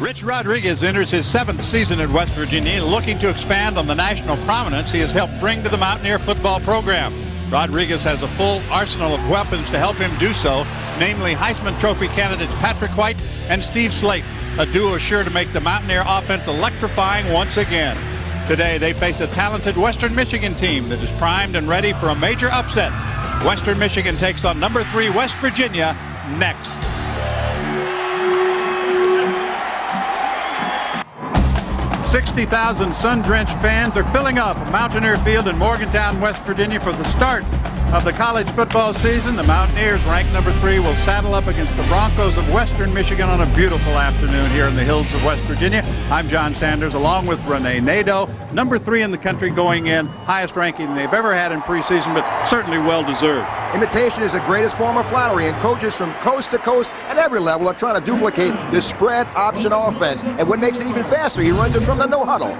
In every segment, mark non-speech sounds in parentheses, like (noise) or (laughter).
Rich Rodriguez enters his seventh season at West Virginia, looking to expand on the national prominence he has helped bring to the Mountaineer football program. Rodriguez has a full arsenal of weapons to help him do so, namely Heisman Trophy candidates Patrick White and Steve Slaton, a duo sure to make the Mountaineer offense electrifying once again. Today, they face a talented Western Michigan team that is primed and ready for a major upset. Western Michigan takes on number three West Virginia next. 60,000 sun-drenched fans are filling up Mountaineer Field in Morgantown, West Virginia for the start of the college football season. The Mountaineers, ranked number three, will saddle up against the Broncos of Western Michigan on a beautiful afternoon here in the hills of West Virginia. I'm John Sanders, along with Renee Nadeau, number three in the country going in, highest ranking they've ever had in preseason, but certainly well-deserved. Imitation is the greatest form of flattery, and coaches from coast to coast at every level are trying to duplicate this spread option offense. And what makes it even faster, he runs it from the no huddle.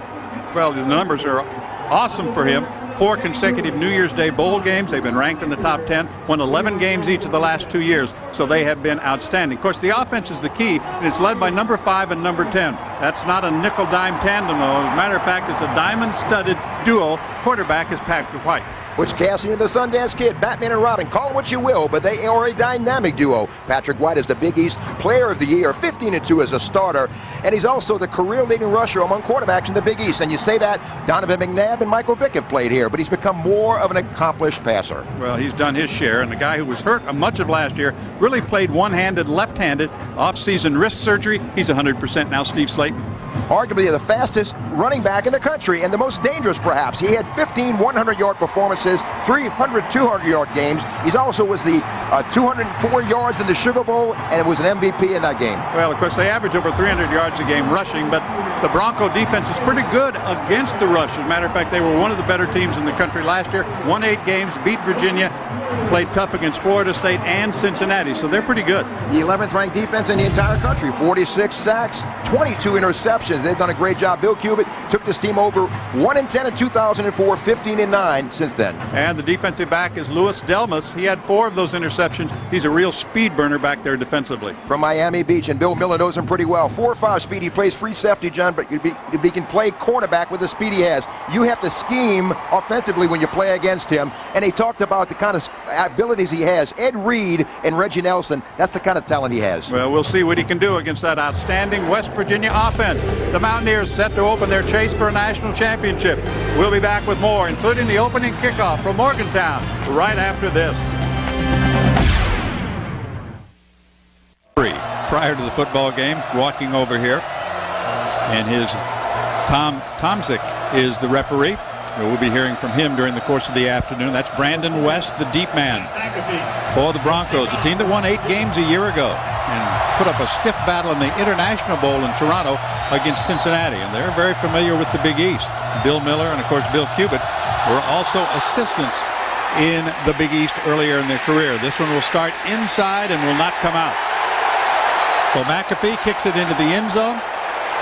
Well, the numbers are awesome for him four consecutive New Year's Day bowl games. They've been ranked in the top 10, won 11 games each of the last two years, so they have been outstanding. Of course, the offense is the key, and it's led by number five and number 10. That's not a nickel-dime tandem, though. As a matter of fact, it's a diamond-studded duo. Quarterback is Patrick White which casting of the Sundance Kid, Batman and Robin, call it what you will, but they are a dynamic duo. Patrick White is the Big East Player of the Year, 15 and 2 as a starter, and he's also the career leading rusher among quarterbacks in the Big East. And you say that Donovan McNabb and Michael Vick have played here, but he's become more of an accomplished passer. Well, he's done his share, and the guy who was hurt much of last year really played one-handed, left-handed, off-season wrist surgery. He's 100% now, Steve Slaton arguably the fastest running back in the country and the most dangerous perhaps. He had 15 100-yard performances, 300 200-yard games. He also was the uh, 204 yards in the Sugar Bowl and it was an MVP in that game. Well, of course, they average over 300 yards a game rushing, but the Bronco defense is pretty good against the rush. As a matter of fact, they were one of the better teams in the country last year. Won eight games, beat Virginia, played tough against Florida State and Cincinnati, so they're pretty good. The 11th ranked defense in the entire country, 46 sacks, 22 interceptions. They've done a great job. Bill Cubit took this team over 1 and 10 in 2004, 15 and 9 since then. And the defensive back is Louis Delmas. He had four of those interceptions. He's a real speed burner back there defensively. From Miami Beach, and Bill Miller knows him pretty well. 4-5 speed. He plays free safety, John, but he can play cornerback with the speed he has. You have to scheme offensively when you play against him. And he talked about the kind of abilities he has. Ed Reed and Reggie Nelson, that's the kind of talent he has. Well, we'll see what he can do against that outstanding West Virginia offense. The Mountaineers set to open their chase for a national championship. We'll be back with more, including the opening kickoff from Morgantown right after this. Prior to the football game, walking over here, and his Tom Tomzik is the referee. We'll be hearing from him during the course of the afternoon. That's Brandon West, the deep man for the Broncos, a team that won eight games a year ago and put up a stiff battle in the International Bowl in Toronto against Cincinnati. And they're very familiar with the Big East. Bill Miller and, of course, Bill Cubit were also assistants in the Big East earlier in their career. This one will start inside and will not come out. So McAfee kicks it into the end zone.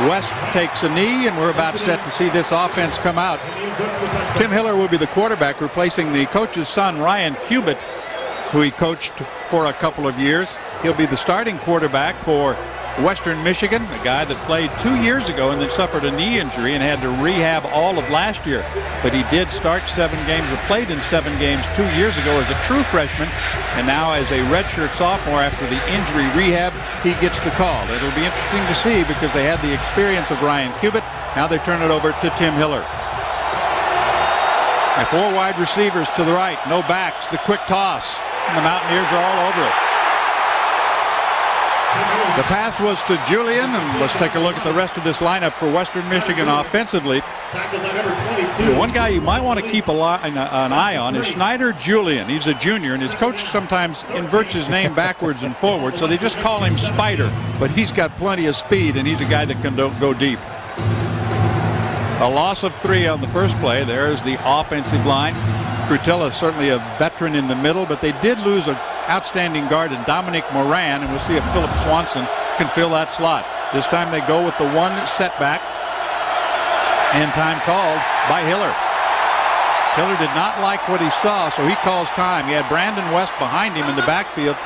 West takes a knee, and we're about set to see this offense come out. Tim Hiller will be the quarterback, replacing the coach's son, Ryan Cubit, who he coached for a couple of years. He'll be the starting quarterback for Western Michigan, a guy that played two years ago and then suffered a knee injury and had to rehab all of last year. But he did start seven games or played in seven games two years ago as a true freshman. And now as a redshirt sophomore after the injury rehab, he gets the call. It'll be interesting to see because they had the experience of Ryan Cubit. Now they turn it over to Tim Hiller. And four wide receivers to the right, no backs, the quick toss. And the Mountaineers are all over it. The pass was to Julian, and let's take a look at the rest of this lineup for Western Michigan offensively. One guy you might want to keep an eye on is Schneider Julian. He's a junior, and his coach sometimes inverts his name backwards and forwards, so they just call him Spider. But he's got plenty of speed, and he's a guy that can go deep. A loss of three on the first play. There's the offensive line. Crutella certainly a veteran in the middle, but they did lose a outstanding guard in Dominic Moran, and we'll see if Philip Swanson can fill that slot. This time they go with the one setback, and time called by Hiller. Hiller did not like what he saw, so he calls time. He had Brandon West behind him in the backfield.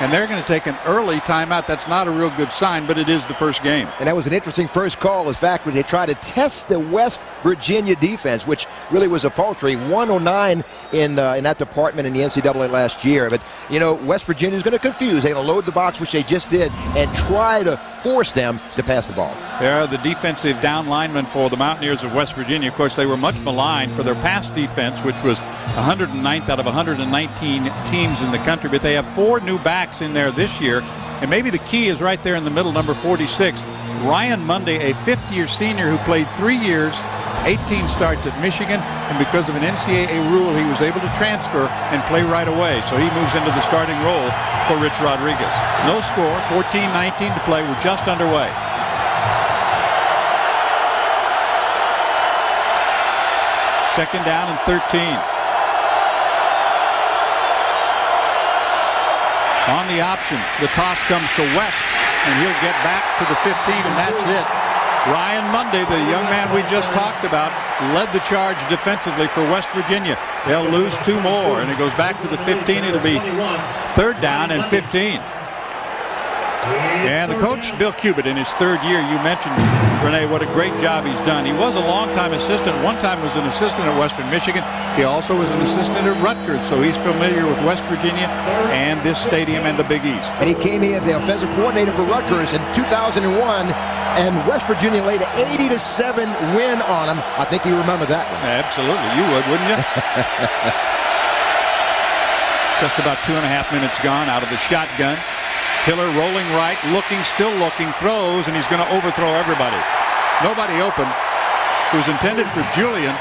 And they're going to take an early timeout. That's not a real good sign, but it is the first game. And that was an interesting first call. In fact, when they tried to test the West Virginia defense, which really was a paltry 109 in uh, in that department in the NCAA last year. But you know, West Virginia is going to confuse. They're going to load the box, which they just did, and try to force them to pass the ball. Are the defensive down linemen for the Mountaineers of West Virginia. Of course, they were much maligned for their pass defense, which was 109th out of 119 teams in the country. But they have four new backs in there this year. And maybe the key is right there in the middle, number 46. Ryan Monday, a fifth-year senior who played three years, 18 starts at Michigan, and because of an NCAA rule, he was able to transfer and play right away. So he moves into the starting role for Rich Rodriguez. No score, 14-19 to play. We're just underway. Second down and 13. On the option, the toss comes to West, and he'll get back to the 15, and that's it. Ryan Monday, the young man we just talked about, led the charge defensively for West Virginia. They'll lose two more, and it goes back to the 15. It'll be third down and 15. And the coach, Bill Cubit, in his third year, you mentioned, Renee, what a great job he's done. He was a longtime assistant. One time was an assistant at Western Michigan. He also was an assistant at Rutgers, so he's familiar with West Virginia and this stadium and the Big East. And he came here as the offensive coordinator for Rutgers in 2001, and West Virginia laid an 80 to 7 win on him. I think you remember that one. Absolutely, you would, wouldn't you? (laughs) Just about two and a half minutes gone out of the shotgun. Hiller rolling right, looking, still looking, throws, and he's going to overthrow everybody. Nobody open. It was intended for Julian,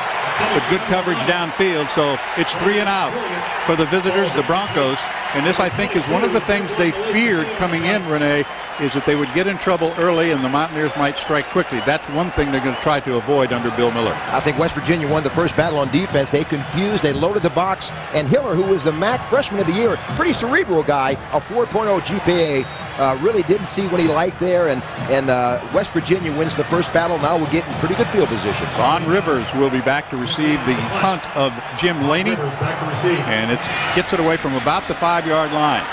but good coverage downfield, so it's three and out for the visitors, the Broncos. And this, I think, is one of the things they feared coming in, Renee, is that they would get in trouble early and the Mountaineers might strike quickly. That's one thing they're going to try to avoid under Bill Miller. I think West Virginia won the first battle on defense. They confused, they loaded the box, and Hiller, who was the MAC freshman of the year, pretty cerebral guy, a 4.0 GPA, uh, really didn't see what he liked there, and, and uh, West Virginia wins the first battle. Now we're getting pretty good field position. Vaughn Rivers will be back to receive the punt of Jim Laney, and it gets it away from about the five-yard line.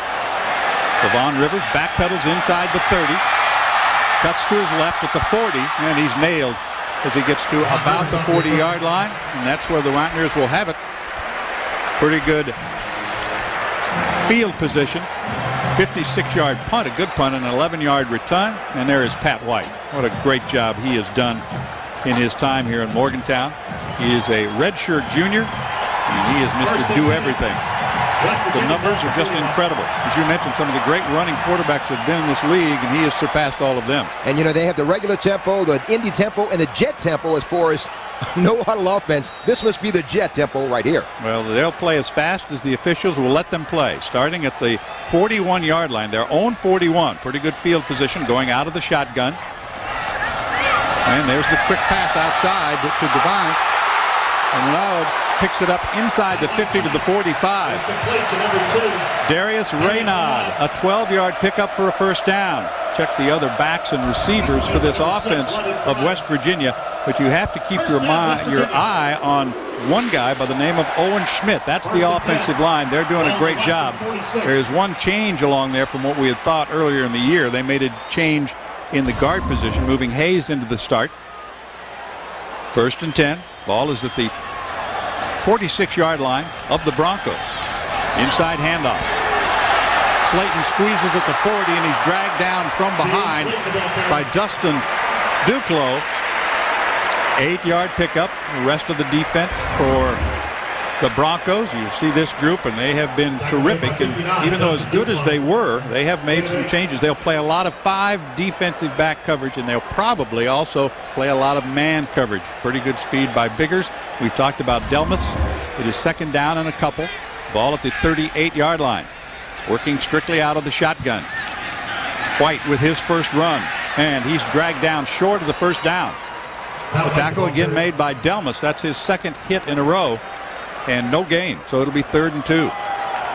Devon Rivers backpedals inside the 30, cuts to his left at the 40, and he's nailed as he gets to about the 40-yard line, and that's where the Mountaineers will have it. Pretty good field position. 56-yard punt, a good punt, an 11-yard return, and there is Pat White. What a great job he has done in his time here in Morgantown. He is a redshirt junior, and he is Mr. Do Everything. The numbers are just incredible. As you mentioned, some of the great running quarterbacks have been in this league, and he has surpassed all of them. And, you know, they have the regular tempo, the Indy tempo, and the jet tempo as far as (laughs) no huddle offense. This must be the jet tempo right here. Well, they'll play as fast as the officials will let them play, starting at the 41-yard line, their own 41. Pretty good field position going out of the shotgun. And there's the quick pass outside to Devine. And Loud picks it up inside the 50 to the 45. Darius Reynaud, a 12-yard pickup for a first down. Check the other backs and receivers for this offense of West Virginia, but you have to keep your, your eye on one guy by the name of Owen Schmidt. That's the offensive line. They're doing a great job. There is one change along there from what we had thought earlier in the year. They made a change in the guard position, moving Hayes into the start. First and 10. Ball is at the 46-yard line of the Broncos. Inside handoff. Slaton squeezes at the 40, and he's dragged down from behind by Dustin Duclos. Eight-yard pickup. The rest of the defense for the Broncos. You see this group, and they have been terrific. And even though as good as they were, they have made some changes. They'll play a lot of five defensive back coverage, and they'll probably also play a lot of man coverage. Pretty good speed by Biggers. We've talked about Delmas. It is second down and a couple. Ball at the 38-yard line. Working strictly out of the shotgun. White with his first run, and he's dragged down short of the first down. The tackle again made by Delmas. That's his second hit in a row and no gain. So it'll be third and two.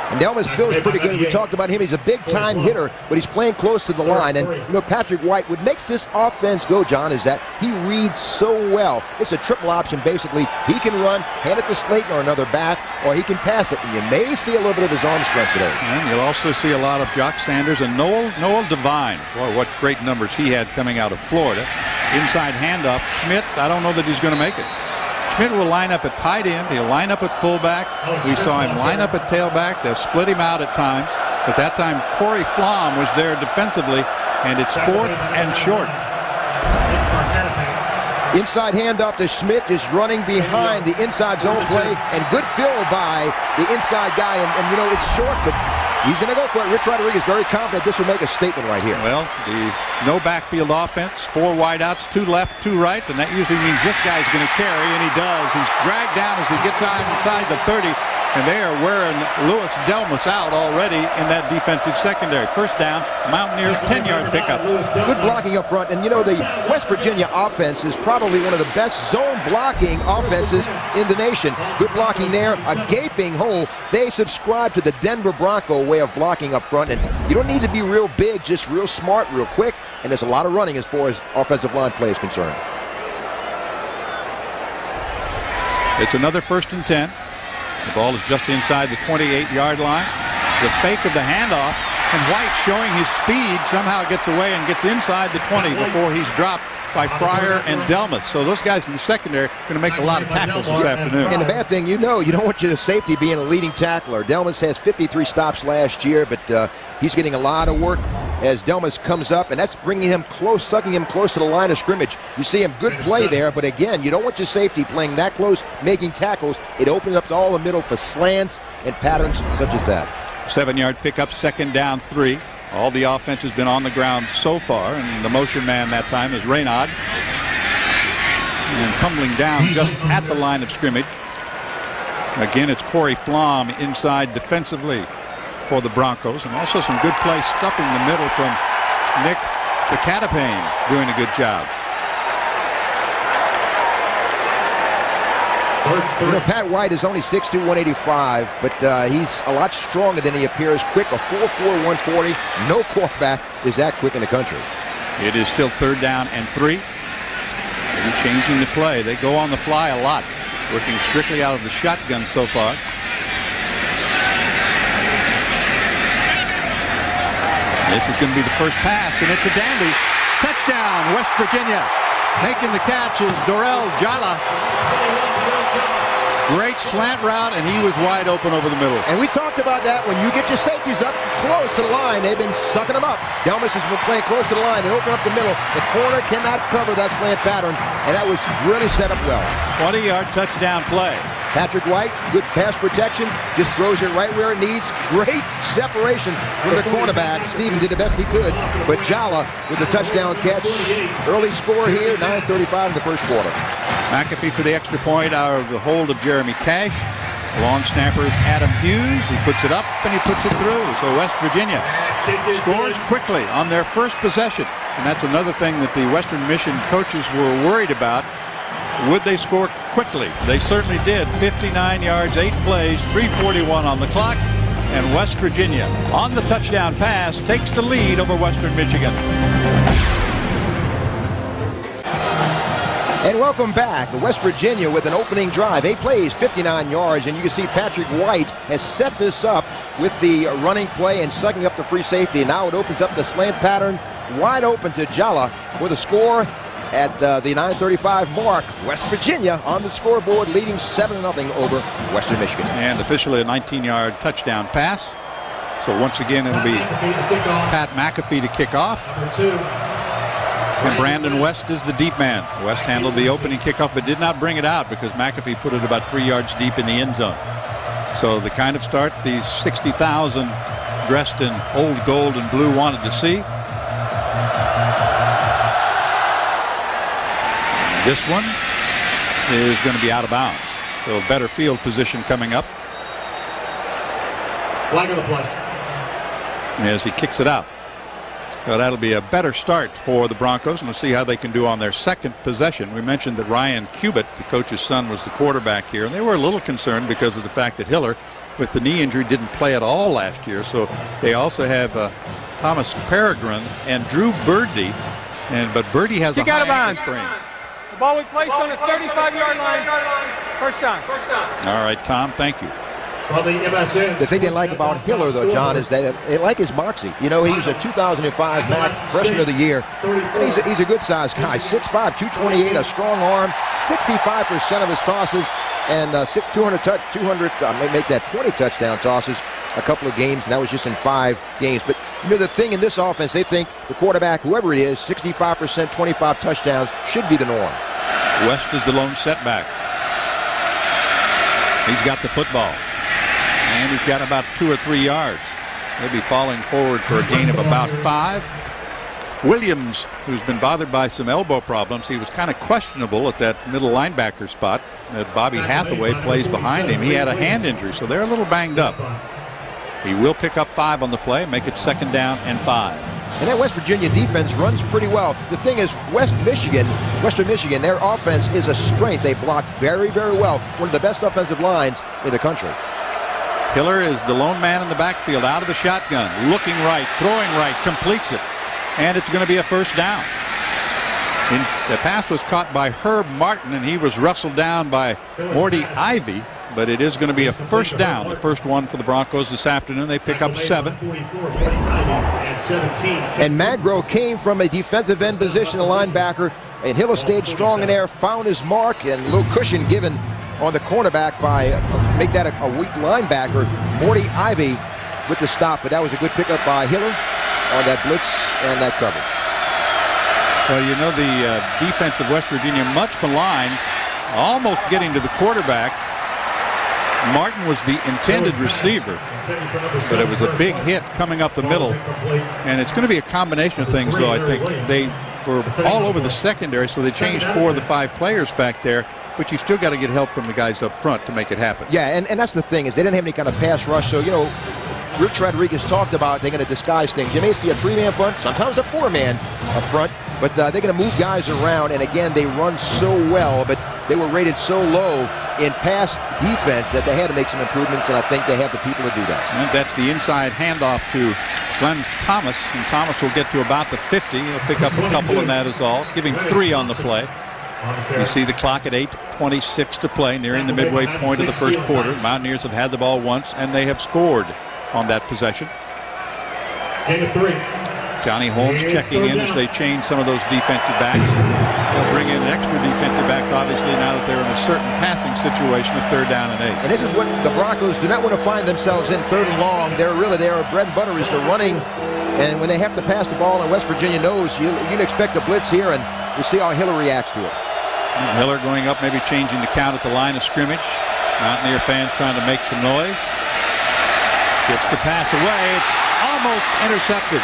And Delmas feels pretty good. We talked about him. He's a big-time hitter, but he's playing close to the line. And, you know, Patrick White, what makes this offense go, John, is that he reads so well. It's a triple option, basically. He can run, hand it to Slaton or another back, or he can pass it. And you may see a little bit of his arm strength today. And you'll also see a lot of Jock Sanders and Noel, Noel Devine. Boy, what great numbers he had coming out of Florida. Inside handoff. Schmidt, I don't know that he's going to make it. Schmidt will line up at tight end. He'll line up at fullback. We saw him line up at tailback. They'll split him out at times. But that time, Corey Flom was there defensively, and it's fourth and short. Inside handoff to Schmidt, just running behind the inside zone play, and good fill by the inside guy. And, and you know, it's short, but He's going to go for it. Rich Rodriguez very confident this will make a statement right here. Well, the no backfield offense, four wideouts, two left, two right, and that usually means this guy's going to carry, and he does. He's dragged down as he gets inside the 30. And they are wearing Louis Delmas out already in that defensive secondary. First down, Mountaineers 10-yard pickup. Good blocking up front. And, you know, the West Virginia offense is probably one of the best zone blocking offenses in the nation. Good blocking there, a gaping hole. They subscribe to the Denver Bronco way of blocking up front. And you don't need to be real big, just real smart, real quick. And there's a lot of running as far as offensive line play is concerned. It's another first and 10. The ball is just inside the 28-yard line. The fake of the handoff, and White showing his speed somehow gets away and gets inside the 20 before he's dropped by Fryer and Delmas. So those guys in the secondary are going to make a lot of tackles this afternoon. And the bad thing, you know, you don't want your safety being a leading tackler. Delmas has 53 stops last year, but uh, he's getting a lot of work as Delmas comes up, and that's bringing him close, sucking him close to the line of scrimmage. You see him good play there, but again, you don't want your safety playing that close, making tackles. It opens up to all the middle for slants and patterns such as that. Seven-yard pickup, second down, three. All the offense has been on the ground so far, and the motion man that time is Reynaud. And tumbling down just at the line of scrimmage. Again, it's Corey Flom inside defensively for the Broncos, and also some good play stuffing the middle from Nick the Catapane doing a good job. You know, Pat White is only 6'2", 185, but uh, he's a lot stronger than he appears. Quick, a 4'4", 140. No quarterback is that quick in the country. It is still third down and three. Maybe changing the play. They go on the fly a lot, working strictly out of the shotgun so far. This is going to be the first pass, and it's a dandy. Touchdown, West Virginia. Making the catch is Dorrell Jalloh. Great slant route, and he was wide open over the middle. And we talked about that when you get your safeties up close to the line. They've been sucking them up. Delmas has been playing close to the line They open up the middle. The corner cannot cover that slant pattern, and that was really set up well. 20-yard touchdown play. Patrick White, good pass protection, just throws it right where it needs. Great separation from the cornerback. Steven did the best he could, but Jalloh with the touchdown catch. Early score here, 9.35 in the first quarter. McAfee for the extra point out of the hold of Jeremy Cash. Long snappers Adam Hughes. He puts it up and he puts it through. So West Virginia scores quickly on their first possession. And that's another thing that the Western Michigan coaches were worried about. Would they score quickly? They certainly did. 59 yards, eight plays, 341 on the clock. And West Virginia on the touchdown pass takes the lead over Western Michigan. And welcome back. West Virginia with an opening drive. Eight plays, 59 yards. And you can see Patrick White has set this up with the running play and sucking up the free safety. And Now it opens up the slant pattern wide open to Jalloh for the score at uh, the 9.35 mark. West Virginia on the scoreboard leading 7-0 over Western Michigan. And officially a 19-yard touchdown pass. So once again, it'll be Pat McAfee to kick off. And Brandon West is the deep man. West handled the opening kickoff but did not bring it out because McAfee put it about three yards deep in the end zone. So the kind of start the 60,000 dressed in old gold and blue wanted to see. This one is going to be out of bounds. So a better field position coming up. Flag on the play. As he kicks it out. So that'll be a better start for the Broncos, and we'll see how they can do on their second possession. We mentioned that Ryan Cubit, the coach's son, was the quarterback here, and they were a little concerned because of the fact that Hiller with the knee injury, didn't play at all last year. So they also have uh, Thomas Peregrine and Drew Birdie. And but Birdie has Kick a out of high bounds. ankle sprain. The ball was placed on the 35-yard line. First down. First down. All right, Tom, thank you. From the MSN. The thing they like about Hiller, though, John, is that they like his moxie. You know, he was a 2005 MAC Freshman of the Year, and he's a, he's a good-sized guy. 6'5", 228, a strong arm, 65% of his tosses, and uh, 200, touch, 200 uh, may make that 20 touchdown tosses a couple of games, and that was just in five games. But, you know, the thing in this offense, they think the quarterback, whoever it is, 65%, 25 touchdowns should be the norm. West is the lone setback. He's got the football. And he's got about two or three yards. He'll be falling forward for a gain of about five. Williams, who's been bothered by some elbow problems, he was kind of questionable at that middle linebacker spot. Uh, Bobby Hathaway plays behind him. He had a hand injury, so they're a little banged up. He will pick up five on the play, make it second down and five. And that West Virginia defense runs pretty well. The thing is, West Michigan, Western Michigan, their offense is a strength. They block very, very well. One of the best offensive lines in the country. Hiller is the lone man in the backfield out of the shotgun, looking right, throwing right, completes it, and it's going to be a first down. The pass was caught by Herb Martin, and he was wrestled down by Mortty Ivy, but it is going to be a first down, the first one for the Broncos this afternoon. They pick up seven. and Magro came from a defensive end position, a linebacker, and Hiller stayed strong in there, found his mark, and a little cushion given on the cornerback by, make that a, a weak linebacker, Mortty Ivy with the stop. But that was a good pickup by Hiller on that blitz and that coverage. Well, you know, the uh, defense of West Virginia, much maligned, almost getting to the quarterback. Martin was the intended receiver, but it was a big hit coming up the middle. And it's going to be a combination of things, though, I think. They were all over the secondary, so they changed four of the five players back there. But you still got to get help from the guys up front to make it happen. Yeah, and, and that's the thing is they didn't have any kind of pass rush. So, you know, Rich Rodriguez talked about they're going to disguise things. You may see a three-man front, sometimes a four-man front, but uh, they're going to move guys around. And again, they run so well, but they were rated so low in pass defense that they had to make some improvements, and I think they have the people to do that. And that's the inside handoff to Glenn Thomas, and Thomas will get to about the 50. He'll pick up a couple, and that is all, giving three on the play. You see the clock at 8.26 to play, nearing the midway point of the first quarter. Mountaineers have had the ball once, and they have scored on that possession. Gain of three. Johnny Holmes checking in as they change some of those defensive backs. They'll bring in an extra defensive backs, obviously, now that they're in a certain passing situation of third down and eight. And this is what the Broncos do not want to find themselves in third and long. They're really their bread and butter is the running. And when they have to pass the ball, and West Virginia knows you, you'd expect a blitz here, and you see how Hiller reacts to it. Hiller going up, maybe changing the count at the line of scrimmage. Mountaineer fans trying to make some noise. Gets the pass away. It's almost intercepted.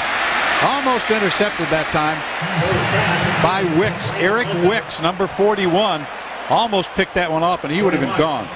Almost intercepted that time by Wicks. Eric Wicks, number 41, almost picked that one off, and he would have been gone.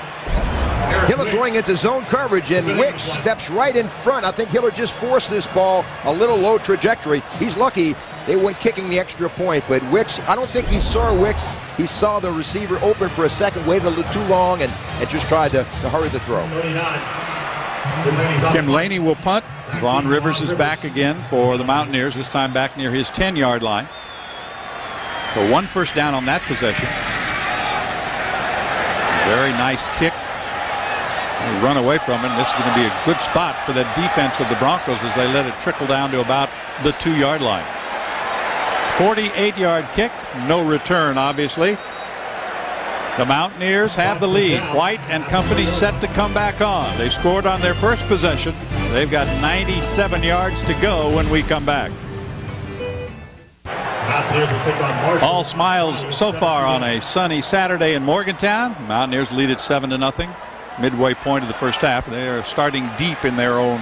Hiller throwing into zone coverage, and Wicks steps right in front. I think Hiller just forced this ball a little low trajectory. He's lucky they went kicking the extra point, but Wicks, I don't think he saw Wicks. He saw the receiver open for a second, waited a little too long, and, and just tried to, to hurry the throw. 39. Remaining on- Tim Laney will punt. Vaughn Rivers is back again for the Mountaineers, this time back near his 10-yard line. So one first down on that possession. Very nice kick. Run away from it. And this is going to be a good spot for the defense of the Broncos as they let it trickle down to about the two-yard line. 48-yard kick, no return, obviously. The Mountaineers have the lead. White and company set to come back on. They scored on their first possession. They've got 97 yards to go when we come back. Mountaineers will take on Marshall. All smiles so far on a sunny Saturday in Morgantown. Mountaineers lead it 7 to nothing. Midway point of the first half. They are starting deep in their own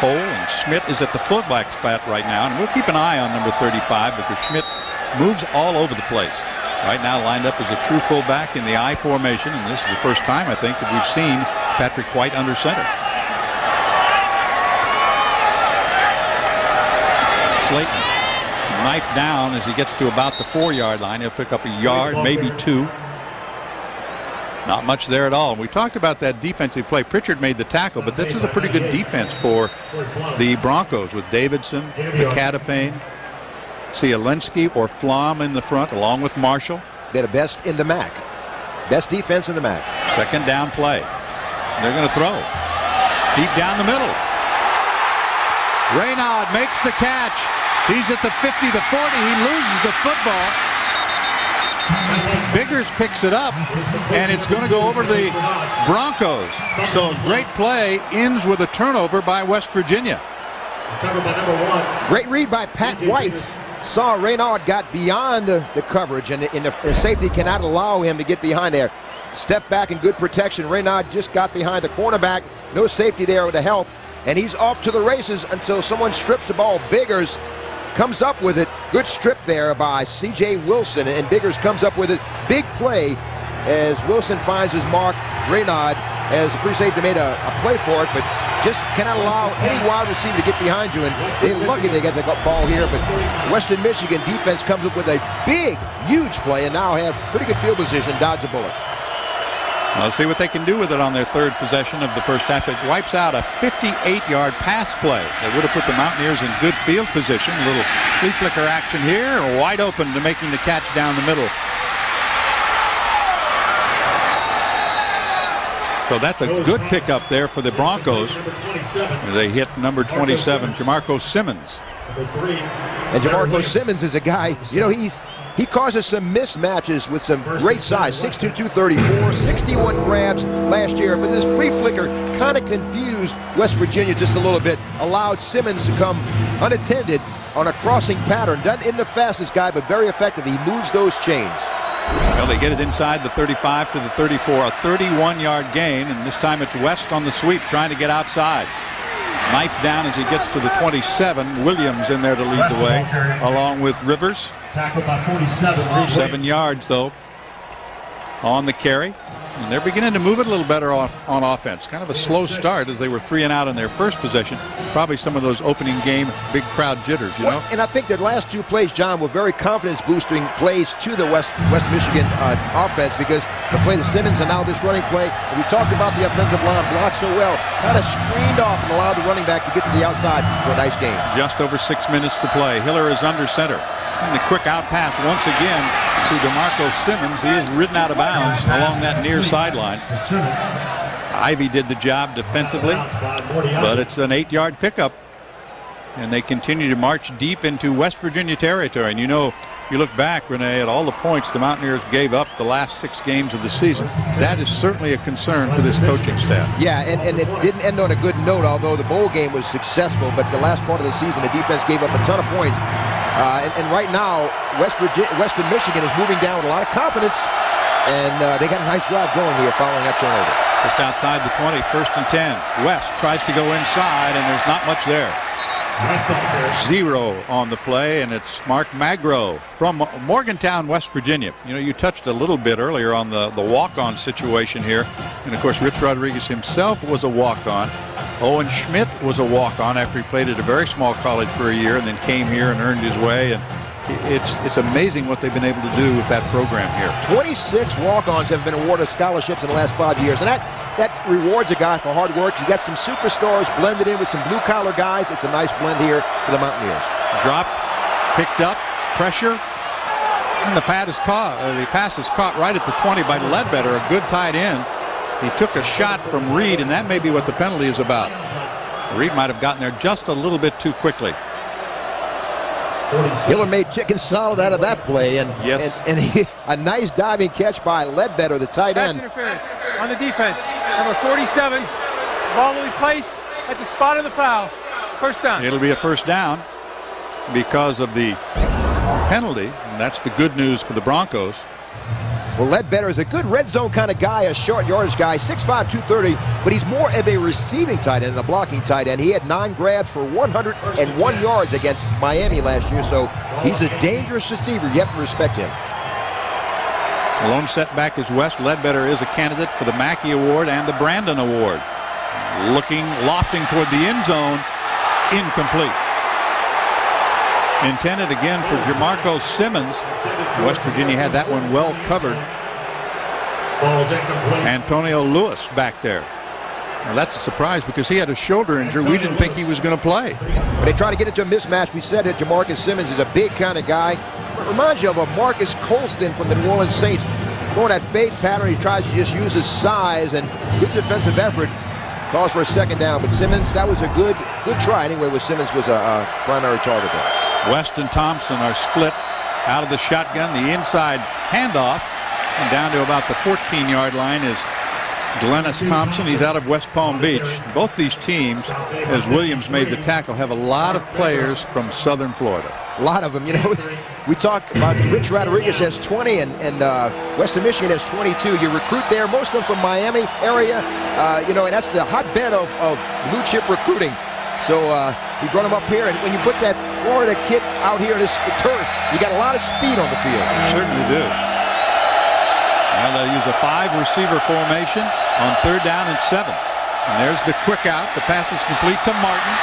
hole. And Schmidt is at the fullback spot right now. And we'll keep an eye on number 35 because Schmidt moves all over the place. Right now lined up as a true fullback in the I formation. And this is the first time, I think, that we've seen Patrick White under center. Slaton knife down as he gets to about the four yard line. He'll pick up a yard, maybe two. Not much there at all. We talked about that defensive play. Pritchard made the tackle, but this is a pretty good defense for the Broncos with Davidson, McCadapane, Cielensky or Flom in the front, along with Marshall. They're the best in the MAC. Best defense in the MAC. Second down play. They're going to throw. Deep down the middle. Reynaud makes the catch. He's at the 50 to 40. He loses the football. Biggers picks it up, and it's going to go over to the Broncos. So a great play ends with a turnover by West Virginia. Covered by number one. Great read by Pat White. Saw Reynaud got beyond the, coverage, and, and the, safety cannot allow him to get behind there. Step back in good protection. Reynaud just got behind the cornerback. No safety there to help. And he's off to the races until someone strips the ball. Biggers comes up with it. Good strip there by C.J. Wilson. And Biggers comes up with it. Big play as Wilson finds his mark. Reynaud, as the free safety made a, a play for it, but just cannot allow any wide receiver to get behind you. And they're lucky they get the ball here. But Western Michigan defense comes up with a big, huge play and now have pretty good field position, dodge a bullet. Let's see what they can do with it on their third possession of the first half. It wipes out a 58-yard pass play that would have put the Mountaineers in good field position. A little flea flicker action here, wide open to making the catch down the middle. So that's a good pickup there for the Broncos. They hit number 27, Jamarco Simmons. And Jamarco Simmons is a guy, you know, he's he causes some mismatches with some great size, 6'2", 234, 61 grabs last year. But this flea flicker kind of confused West Virginia just a little bit, allowed Simmons to come unattended on a crossing pattern. Doesn't in the fastest guy, but very effective. He moves those chains. Well, they get it inside the 35 to the 34, a 31-yard gain, and this time it's West on the sweep trying to get outside. Knife down as he gets to the 27. Williams in there to lead the way, along with Rivers. Tackled by 47. Seven yards, though, on the carry. And they're beginning to move it a little better off on offense. Kind of a slow start as they were three and out in their first possession. Probably some of those opening game big crowd jitters, you know? And I think their last two plays, John, were very confidence-boosting plays to the West West Michigan uh, offense because the play to Simmons and now this running play. And we talked about the offensive line blocked so well, kind of screened off and allowed the running back to get to the outside for a nice game. Just over six minutes to play. Hiller is under center. And the quick out pass once again to DeMarco Simmons. He is ridden out of bounds along that near sideline. Ivy did the job defensively, but it's an eight-yard pickup. And they continue to march deep into West Virginia territory. And you know, you look back, Renee, at all the points the Mountaineers gave up the last six games of the season. That is certainly a concern for this coaching staff. Yeah, and, and it didn't end on a good note, although the bowl game was successful. But the last part of the season, the defense gave up a ton of points. Uh, and, and, right now, West Virginia, Western Michigan is moving down with a lot of confidence. And uh, they got a nice drive going here following that turnover. Just outside the 20, first and 10. West tries to go inside, and there's not much there. Zero on the play, and it's Mark Magro from Morgantown, West Virginia. You know, you touched a little bit earlier on the, the walk-on situation here. And, of course, Rich Rodriguez himself was a walk-on. Owen Schmidt was a walk-on after he played at a very small college for a year and then came here and earned his way. And it's it's amazing what they've been able to do with that program here. 26 walk-ons have been awarded scholarships in the last five years, and that that rewards a guy for hard work. You got some superstars blended in with some blue-collar guys. It's a nice blend here for the Mountaineers. Drop, picked up, pressure, and the pad is caught. Uh, the pass is caught right at the 20 by Ledbetter, a good tight end. He took a shot from Reed, and that may be what the penalty is about. Reed might have gotten there just a little bit too quickly. Hiller made chicken salad out of that play, and yes. and, and he, a nice diving catch by Ledbetter, the tight end. interference on the defense. Number 47. Ball will be placed at the spot of the foul. First down. It'll be a first down because of the penalty, and that's the good news for the Broncos. Well, Ledbetter is a good red zone kind of guy, a short yardage guy, 6'5", 230, but he's more of a receiving tight end than a blocking tight end. He had nine grabs for 101 yards against Miami last year, so he's a dangerous receiver. You have to respect him. The lone setback is West. Ledbetter is a candidate for the Mackey Award and the Brandon Award. Looking, lofting toward the end zone, incomplete. Intended again for Jamarco Simmons. West Virginia had that one well covered. Antonio Lewis back there. Well, that's a surprise because he had a shoulder injury. We didn't think he was going to play. When they try to get into a mismatch, we said that Jamarcus Simmons is a big kind of guy. It reminds you of a Marques Colston from the New Orleans Saints. Going that fade pattern, he tries to just use his size and good defensive effort. Calls for a second down, but Simmons, that was a good good try anyway, where Simmons was a, a primary target there. West and Thompson are split out of the shotgun. The inside handoff and down to about the 14-yard line is Glennis Thompson. He's out of West Palm Beach. Both these teams, as Williams made the tackle, have a lot of players from Southern Florida. A lot of them. You know, we talked about Rich Rodriguez has 20 and, and uh, Western Michigan has 22. You recruit there, most of them from Miami area, uh, you know, and that's the hotbed of, of blue chip recruiting. So uh, he brought him up here, and when you put that Florida kid out here in this turf, you got a lot of speed on the field. Certainly do. Now they'll use a five receiver formation on third down and seven. And there's the quick out. The pass is complete to Martin.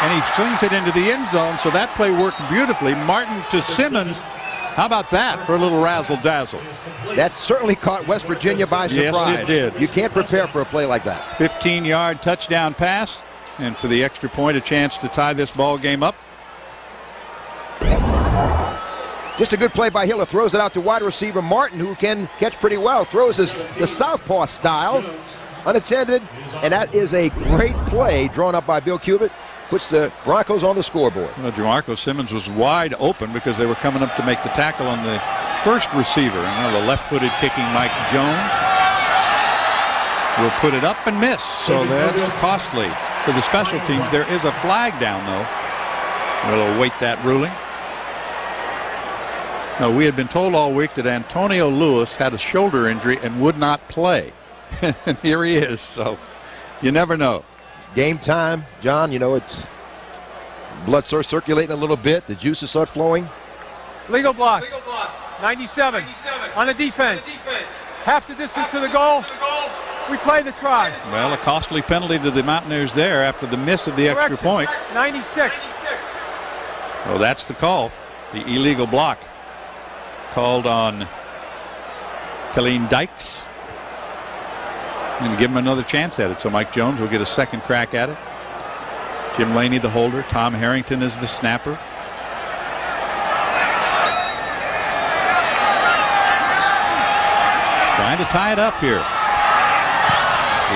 And he swings it into the end zone, so that play worked beautifully. Martin to Simmons. How about that for a little razzle dazzle? That certainly caught West Virginia by surprise. Yes, it did. You can't prepare for a play like that. 15 yard touchdown pass. And for the extra point, a chance to tie this ball game up. Just a good play by Hiller. Throws it out to wide receiver Martin, who can catch pretty well. Throws his, the southpaw style, unattended, and that is a great play drawn up by Bill Cubit. Puts the Broncos on the scoreboard. Well, Jamarco Simmons was wide open because they were coming up to make the tackle on the first receiver. And now the left-footed kicking Mike Jones will put it up and miss. So that's costly for the special teams. There is a flag down, though. We'll await that ruling. No, we had been told all week that Antonio Lewis had a shoulder injury and would not play. (laughs) and here he is. So you never know. Game time, John. You know it's blood starts circulating a little bit. The juices start flowing. Legal block. Legal block. 97. On the defense. Half the distance to the goal. We play the try. Well, a costly penalty to the Mountaineers there after the miss of the extra point. 96. Well, that's the call. The illegal block called on Colleen Dykes. And give him another chance at it. So Mike Jones will get a second crack at it. Jim Laney, the holder. Tom Harrington is the snapper. Trying to tie it up here.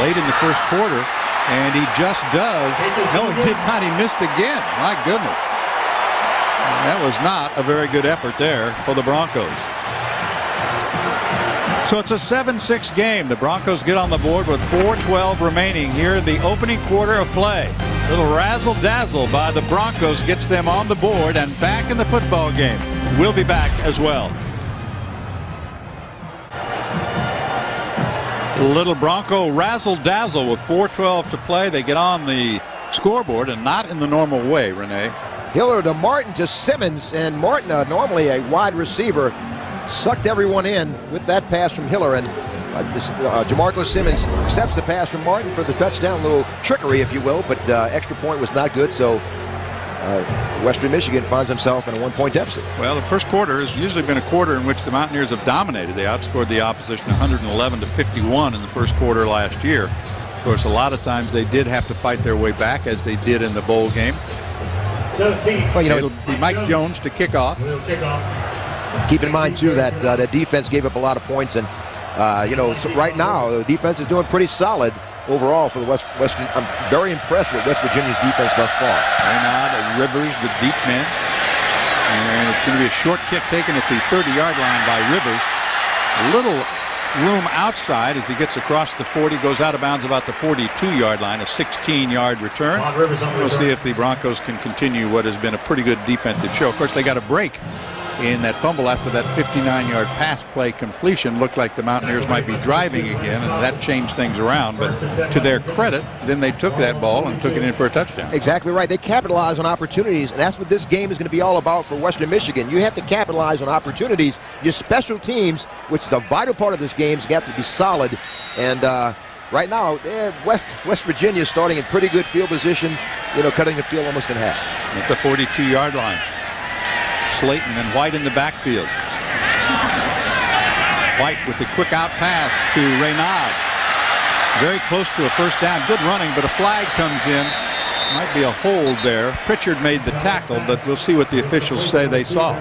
Late in the first quarter. And he just does. No, he did not. He missed again. My goodness. That was not a very good effort there for the Broncos. So it's a 7-6 game. The Broncos get on the board with 4.12 remaining here in the opening quarter of play. Little razzle-dazzle by the Broncos gets them on the board and back in the football game. We'll be back as well. Little Bronco razzle-dazzle with 4.12 to play. They get on the scoreboard and not in the normal way, Renee. Hiller to Martin to Simmons, and Martin, uh, normally a wide receiver, sucked everyone in with that pass from Hiller. And uh, uh, Jamarco Simmons accepts the pass from Martin for the touchdown. Little trickery, if you will, but uh, extra point was not good. So uh, Western Michigan finds himself in a one-point deficit. Well, the first quarter has usually been a quarter in which the Mountaineers have dominated. They outscored the opposition 111 to 51 in the first quarter last year. Of course, a lot of times they did have to fight their way back, as they did in the bowl game. 17. Well, you know, It'll be Mike Jones to kick off. Kick off. keep in mind too that uh, that defense gave up a lot of points, and uh, you know so right now the defense is doing pretty solid overall for the West Western. I'm very impressed with West Virginia's defense thus far. Reynard Rivers, the deep man. And it's going to be a short kick taken at the 30-yard line by Rivers. A little room outside as he gets across the 40, goes out of bounds about the 42-yard line, a 16-yard return. Vaughn Rivers on the We'll see if the Broncos can continue what has been a pretty good defensive show. Of course, they got a break in that fumble after that 59-yard pass play completion. Looked like the Mountaineers might be driving again, and that changed things around. But to their credit, then they took that ball and took it in for a touchdown. Exactly right. They capitalize on opportunities, and that's what this game is going to be all about for Western Michigan. You have to capitalize on opportunities. Your special teams, which is a vital part of this game, is got to be solid. And uh, right now, eh, West West Virginia is starting in pretty good field position. You know, cutting the field almost in half. at the 42-yard line. Slaton and White in the backfield. White with the quick out pass to Reynaud. Very close to a first down. Good running, but a flag comes in. Might be a hold there. Pritchard made the tackle, but we'll see what the officials say they saw.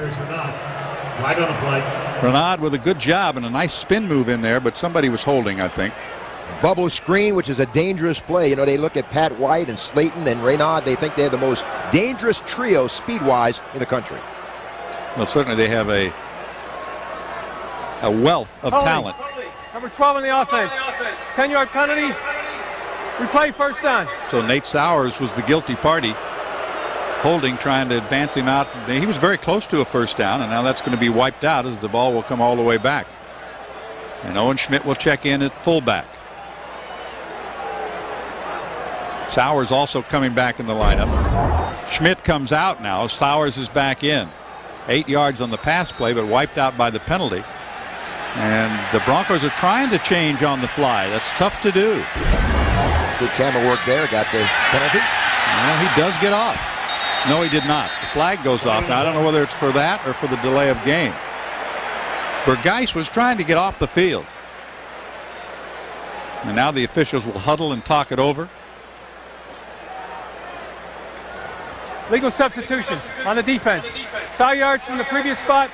Reynaud with a good job and a nice spin move in there, but somebody was holding, I think. Bubble screen, which is a dangerous play. You know, they look at Pat White and Slaton and Reynaud. They think they're the most dangerous trio speed-wise in the country. Well, certainly they have a a wealth of Holding. talent. Number 12 in the offense. 10 yard penalty. Replay first down. So Nate Sowers was the guilty party, holding, trying to advance him out. He was very close to a first down, and now that's going to be wiped out as the ball will come all the way back. And Owen Schmidt will check in at fullback. Sowers also coming back in the lineup. Schmidt comes out now. Sowers is back in. Eight yards on the pass play, but wiped out by the penalty. And the Broncos are trying to change on the fly. That's tough to do. Good camera work there. Got the penalty. Well, he does get off. No, he did not. The flag goes off. Now, I don't know whether it's for that or for the delay of game. Bergeis was trying to get off the field. And now the officials will huddle and talk it over. Legal substitution on the defense. Five yards from the previous spot.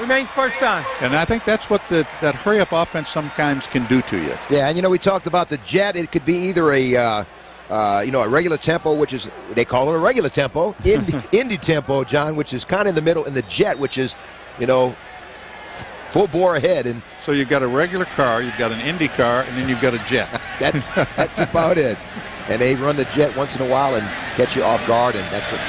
Remains first down. And I think that's what the, that hurry up offense sometimes can do to you. Yeah, and you know we talked about the jet. It could be either a uh, uh, you know a regular tempo, which is they call it a regular tempo, (laughs) Indy, Indy tempo, John, which is kind of in the middle, and the jet, which is you know full bore ahead, and So you've got a regular car, you've got an Indy car, and then you've got a jet. (laughs) that's that's about it. (laughs) And they run the jet once in a while and catch you off guard, and that's what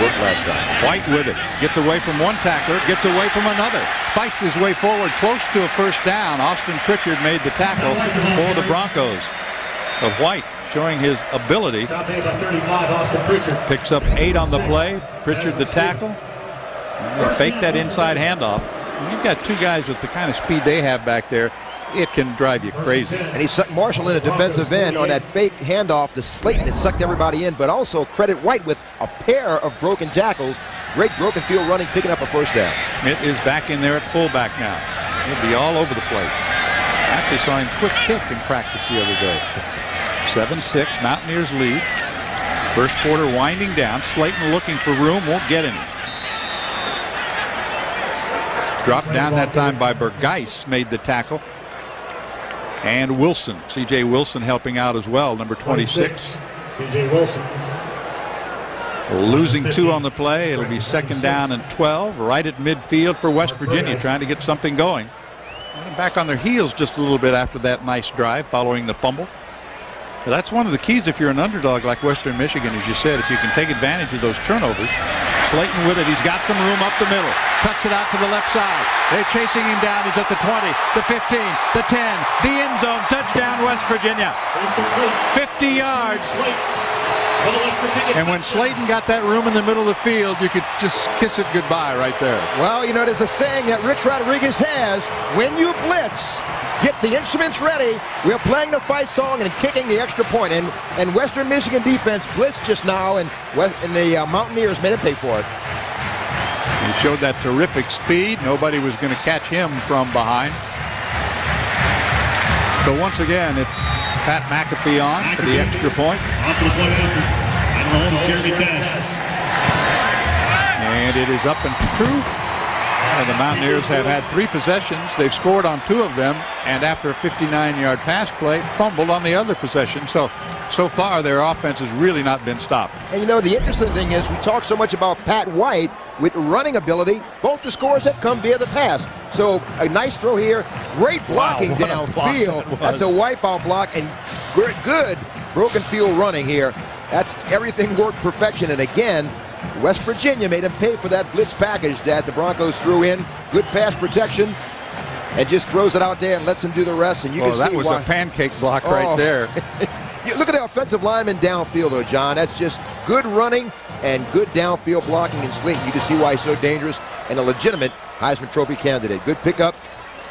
worked last time. White with it. Gets away from one tackler, gets away from another. Fights his way forward close to a first down. Austin Pritchard made the tackle for the Broncos. But White showing his ability. Stop made by 35, Austin Pritchard. Picks up eight on the play. Pritchard the tackle. Fake that inside handoff. You've got two guys with the kind of speed they have back there, it can drive you crazy. And he sucked Marshall in a defensive end on that fake handoff to Slaton. It sucked everybody in, but also credit White with a pair of broken tackles. Great broken field running, picking up a first down. Schmitt is back in there at fullback now. He'll be all over the place. Actually saw him quick kick in practice the other day. 7-6, Mountaineers lead. First quarter winding down. Slaton looking for room, won't get any. Dropped down that time by Bergeis, made the tackle. And Wilson, C.J. Wilson helping out as well, number 26. C.J. Wilson. Losing two on the play. It'll be second down and 12 right at midfield for West Virginia trying to get something going. And Back on their heels just a little bit after that nice drive following the fumble. That's one of the keys if you're an underdog like Western Michigan, as you said, if you can take advantage of those turnovers. Slaton with it. He's got some room up the middle. Cuts it out to the left side. They're chasing him down. He's at the 20, the 15, the 10, the end zone. Touchdown, West Virginia. 50 yards. Slate for the West Virginia And when touchdown. Slaton got that room in the middle of the field, you could just kiss it goodbye right there. Well, you know, there's a saying that Rich Rodriguez has when you blitz, get the instruments ready. We're playing the fight song and kicking the extra point. And, and Western Michigan defense blitzed just now, and, West, and the uh, Mountaineers made them pay for it. He showed that terrific speed. Nobody was going to catch him from behind. So once again, it's Pat McAfee on for the extra point. Off the point after. The home of Jeremy Cash. And it is up and through. And the Mountaineers have had three possessions. They've scored on two of them. And after a 59-yard pass play, fumbled on the other possession. So, so far, their offense has really not been stopped. And you know, the interesting thing is we talk so much about Pat White with running ability. Both the scores have come via the pass. So a nice throw here. Great blocking what a block downfield. that That's a was. wipeout block and good, good broken field running here. That's everything worked perfection. And again, West Virginia made him pay for that blitz package that the Broncos threw in. Good pass protection. And just throws it out there and lets him do the rest. And you Oh, can that see was why. a pancake block right Oh. there. (laughs) Look at the offensive lineman downfield, though, John. That's just good running and good downfield blocking and Slaton. You can see why he's so dangerous and a legitimate Heisman Trophy candidate. Good pickup,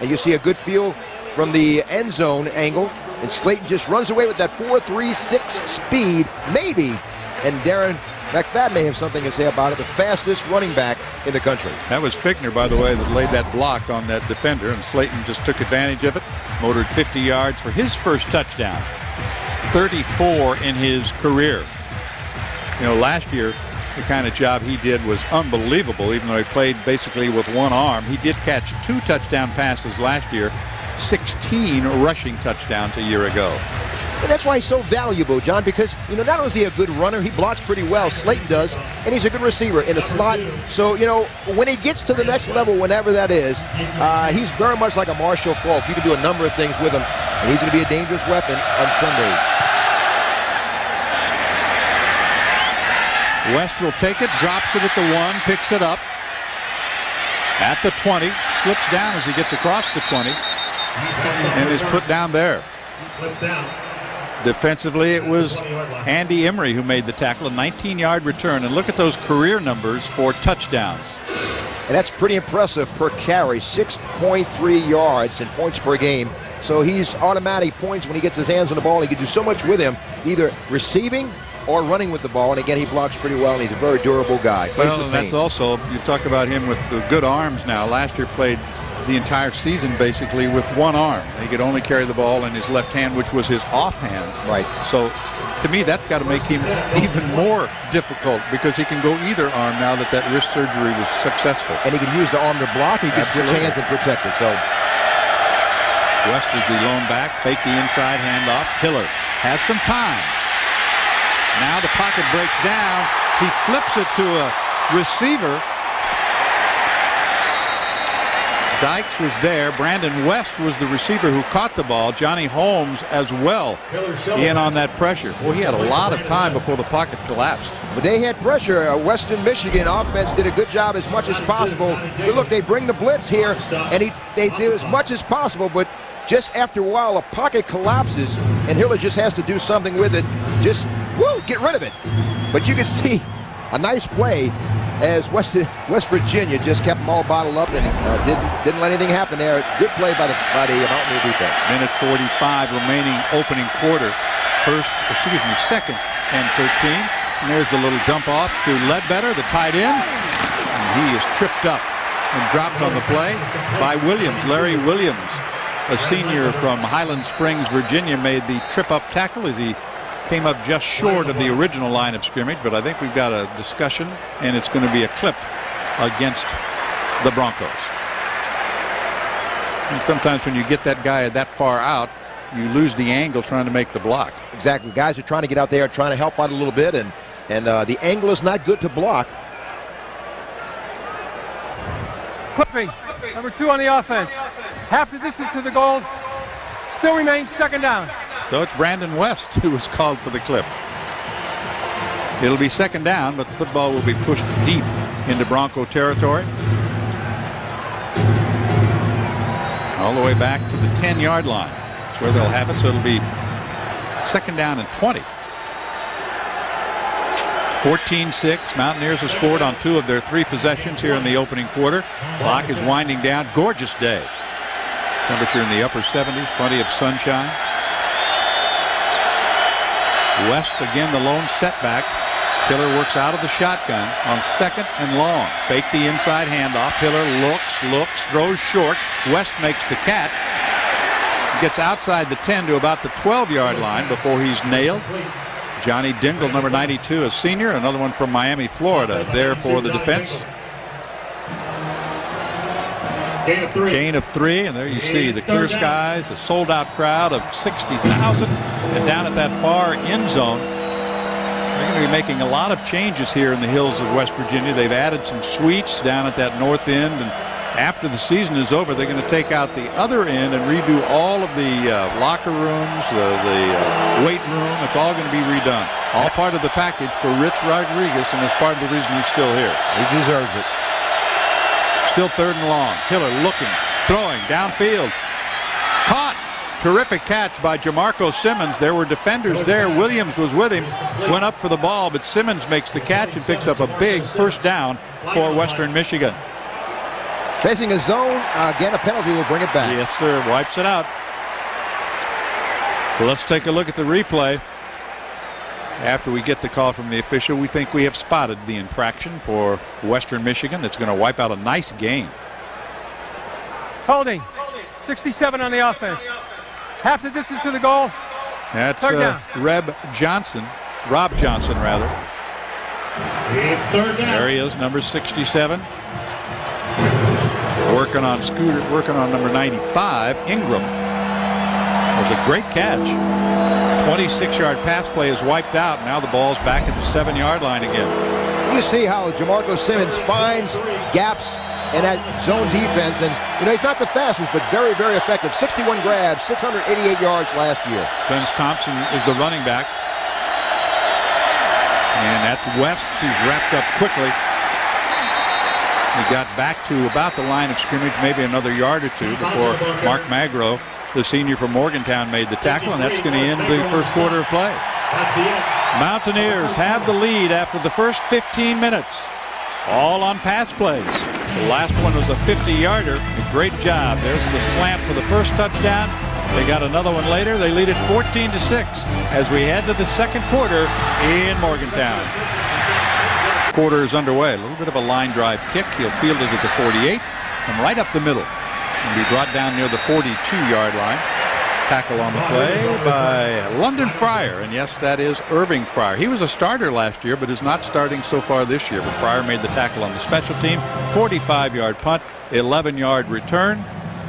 and you see a good feel from the end zone angle. And Slaton just runs away with that 4.36 speed, maybe and Darren McFadden may have something to say about it. The fastest running back in the country. That was Fickner, by the way, that laid that block on that defender, and Slaton just took advantage of it, motored 50 yards for his first touchdown. 34 in his career. You know, last year, the kind of job he did was unbelievable, even though he played basically with one arm. He did catch two touchdown passes last year, 16 rushing touchdowns a year ago. And that's why he's so valuable, John, because, you know, not only is he a good runner, he blocks pretty well, Slaton does, and he's a good receiver in the slot. So, you know, when he gets to the next level, whenever that is, uh, he's very much like a Marshall Faulk. You can do a number of things with him, and he's going to be a dangerous weapon on Sundays. West will take it, drops it at the one, picks it up at the 20, slips down as he gets across the 20, and is put down there. Defensively, it was Andy Emery who made the tackle, a 19-yard return. And look at those career numbers for touchdowns. And that's pretty impressive per carry, 6.3 yards and points per game. So he's automatic points when he gets his hands on the ball. He can do so much with him, either receiving or running with the ball. And again, he blocks pretty well, and he's a very durable guy. Plays Well, and that's also, you talk about him with the good arms now. Last year played the entire season basically with one arm. He could only carry the ball in his left hand, which was his offhand. Right. So to me, that's got to make him even more difficult because he can go either arm now that that wrist surgery was successful. And he can use the arm to block. He can switch hands and protect it. So West is the lone back, fake the inside handoff. Hiller has some time. Now the pocket breaks down. He flips it to a receiver. Dykes was there. Brandon West was the receiver who caught the ball. Johnny Holmes as well in on that pressure. Well, he had a lot of time before the pocket collapsed. But they had pressure. Uh, Western Michigan offense did a good job as much as possible. But look, they bring the blitz here, and he, they do as much as possible. But just after a while, a pocket collapses, and Hiller just has to do something with it. Just, woo, get rid of it. But you can (laughs) see a nice play as West, West Virginia just kept them all bottled up and uh, didn't didn't let anything happen there. Good play by the by the Mountaineer defense. Minute 45 remaining opening quarter. First, excuse me, second and 13. And there's the little dump off to Ledbetter, the tight end. And he is tripped up and dropped on the play by Williams. Larry Williams, a senior from Highland Springs, Virginia, made the trip up tackle as he came up just short of the original line of scrimmage. But I think we've got a discussion, and it's going to be a clip against the Broncos. And sometimes when you get that guy that far out, you lose the angle trying to make the block. Exactly. Guys are trying to get out there, trying to help out a little bit, and and uh, the angle is not good to block. Clipping. Number two on the offense. Half the distance to the goal. Still remains second down. So it's Brandon West who was called for the clip. It'll be second down, but the football will be pushed deep into Bronco territory. All the way back to the 10 yard line. That's where they'll have it. So it'll be second down and 20. 14-6. Mountaineers have scored on two of their three possessions here in the opening quarter. Clock is winding down. Gorgeous day. Temperature in the upper 70s. Plenty of sunshine. West again the lone setback. Hiller works out of the shotgun on second and long. Fake the inside handoff. Hiller looks, looks, throws short. West makes the catch. Gets outside the 10 to about the 12 yard line before he's nailed. Johnny Dingle, number 92, a senior. Another one from Miami, Florida, there for the defense. Gain of three. Gain of three, and there you see the clear skies, a sold out crowd of 60,000. And down at that far end zone, they're going to be making a lot of changes here in the hills of West Virginia. They've added some suites down at that north end. And after the season is over, they're going to take out the other end and redo all of the uh, locker rooms, uh, the uh, weight room. It's all going to be redone. All part of the package for Rich Rodriguez, and it's part of the reason he's still here. He deserves it. Still third and long. Hiller looking, throwing downfield. Caught. Terrific catch by Jamarco Simmons. There were defenders there. Williams was with him. Went up for the ball, but Simmons makes the catch and picks up a big first down for Western Michigan. Facing a zone, uh, again, a penalty will bring it back. Yes, sir. Wipes it out. Well, let's take a look at the replay. After we get the call from the official, we think we have spotted the infraction for Western Michigan that's going to wipe out a nice game. Holding. 67 on the offense. Half the distance to the goal. That's Third uh. Reb Johnson, Rob Johnson, rather. It's third down. There he is, number 67. Working on Scooter, working on number 95, Ingram. Was a great catch. 26-yard pass play is wiped out. Now the ball's back at the seven-yard line again. You see how Jamarco Simmons finds gaps in that zone defense. And, you know, he's not the fastest, but very, very effective. 61 grabs, 688 yards last year. Vince Thompson is the running back. And that's West. He's wrapped up quickly. He got back to about the line of scrimmage, maybe another yard or two before Mark Magro, the senior from Morgantown, made the tackle, and that's going to end the first quarter of play. Mountaineers have the lead after the first 15 minutes. All on pass plays. The last one was a 50-yarder. Great job. There's the slant for the first touchdown. They got another one later. They lead it 14 to 6 as we head to the second quarter in Morgantown. Quarter is underway. A little bit of a line drive kick. He'll field it at the 48 and right up the middle. And be brought down near the 42-yard line. Tackle on the play by London Fryar. And yes, that is Irving Fryar. He was a starter last year, but is not starting so far this year. But Fryar made the tackle on the special team. 45-yard punt, 11-yard return,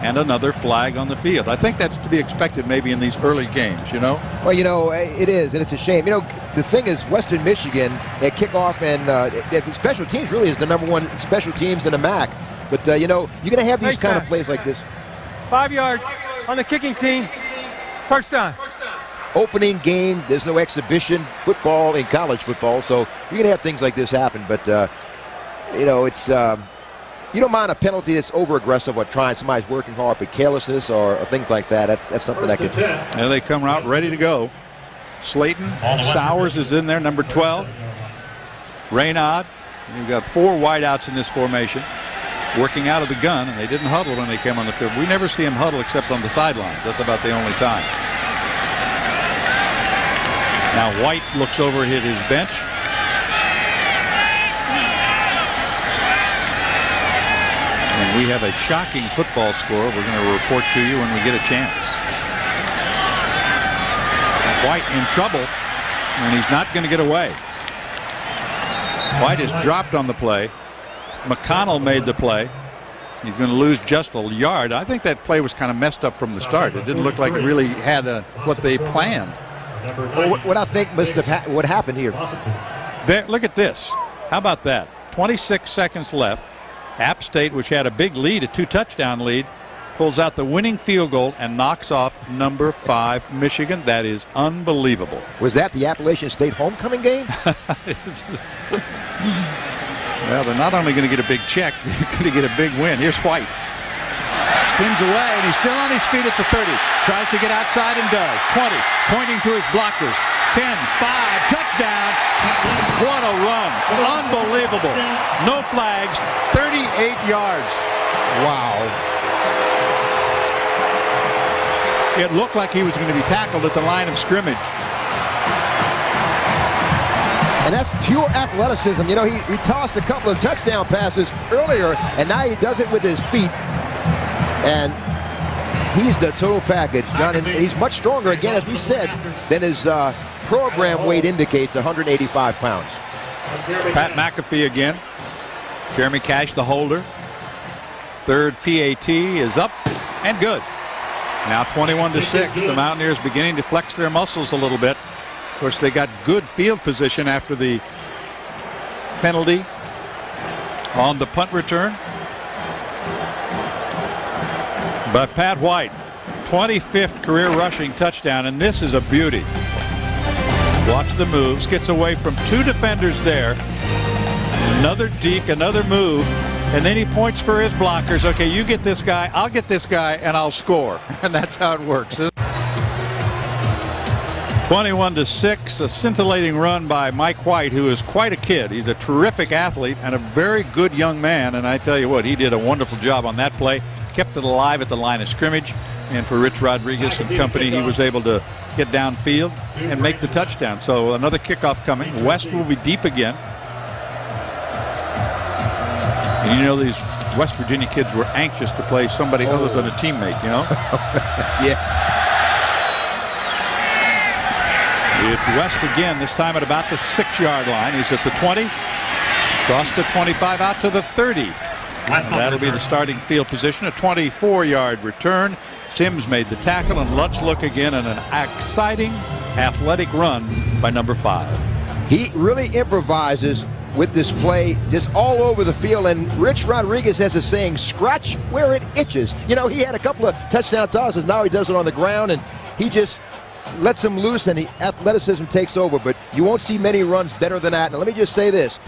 and another flag on the field. I think that's to be expected maybe in these early games, you know? Well, you know, it is, and it's a shame. You know, the thing is, Western Michigan at kickoff and uh, special teams really is the number one special teams in the MAC. But, uh, you know, you're going to have these Nice kind of plays like this. Five yards on the kicking team. First down. Opening game, there's no exhibition football in college football, so you're going to have things like this happen. But, uh, you know, it's. Um, you don't mind a penalty that's over aggressive or trying somebody's working hard, but carelessness or, or things like that. That's that's something that First could. and 10. They come out ready to go. Slaton, Sowers is in there, number 12. Reynaud. You've got four wideouts in this formation working out of the gun, and they didn't huddle when they came on the field. We never see them huddle except on the sidelines. That's about the only time. Now White looks over at his bench. And we have a shocking football score we're going to report to you when we get a chance. White in trouble, and he's not going to get away. White is dropped on the play. McConnell made the play. He's going to lose just a yard. I think that play was kind of messed up from the start. It didn't look like it really had a, what they planned. Well, what, what I think must have ha- what happened here. There, look at this. How about that? 26 seconds left. App State, which had a big lead, a two touchdown lead, pulls out the winning field goal and knocks off number five Michigan. That is unbelievable. Was that the Appalachian State homecoming game? (laughs) Well, they're not only going to get a big check, (laughs) they're going to get a big win. Here's White. Spins away, and he's still on his feet at the 30. Tries to get outside and does. 20, pointing to his blockers. 10, 5, touchdown. What a run. Unbelievable. No flags, 38 yards. wow. It looked like he was going to be tackled at the line of scrimmage. And that's pure athleticism. You know, he, he tossed a couple of touchdown passes earlier, and now he does it with his feet. And he's the total package. And he's much stronger, again, as we said, than his uh, program weight indicates, 185 pounds. Pat McAfee again. Jeremy Cash, the holder. Third PAT is up and good. Now 21 to 6. The Mountaineers beginning to flex their muscles a little bit. Of course, they got good field position after the penalty on the punt return. But Pat White, 25th career rushing touchdown, and this is a beauty. Watch the moves, gets away from two defenders there. Another deke, another move, and then he points for his blockers. Okay, you get this guy, I'll get this guy, and I'll score. (laughs) And that's how it works. 21 to 6, a scintillating run by Mike White, who is quite a kid. He's a terrific athlete and a very good young man. And I tell you what, he did a wonderful job on that play, kept it alive at the line of scrimmage. And for Rich Rodriguez and company, he was able to get downfield, and make the touchdown. So another kickoff coming. West will be deep again. And you know these West Virginia kids were anxious to play somebody other than a teammate, you know? (laughs) Yeah. It's West again, this time at about the six-yard line. He's at the 20, across the 25, out to the 30. Last That'll be the starting field position. A 24-yard return. Sims made the tackle, and let's look again at an exciting athletic run by number five. He really improvises with this play just all over the field. And Rich Rodriguez has a saying, scratch where it itches. You know, he had a couple of touchdown tosses. Now he does it on the ground, and he just lets him loose, and the athleticism takes over. But you won't see many runs better than that. And let me just say this.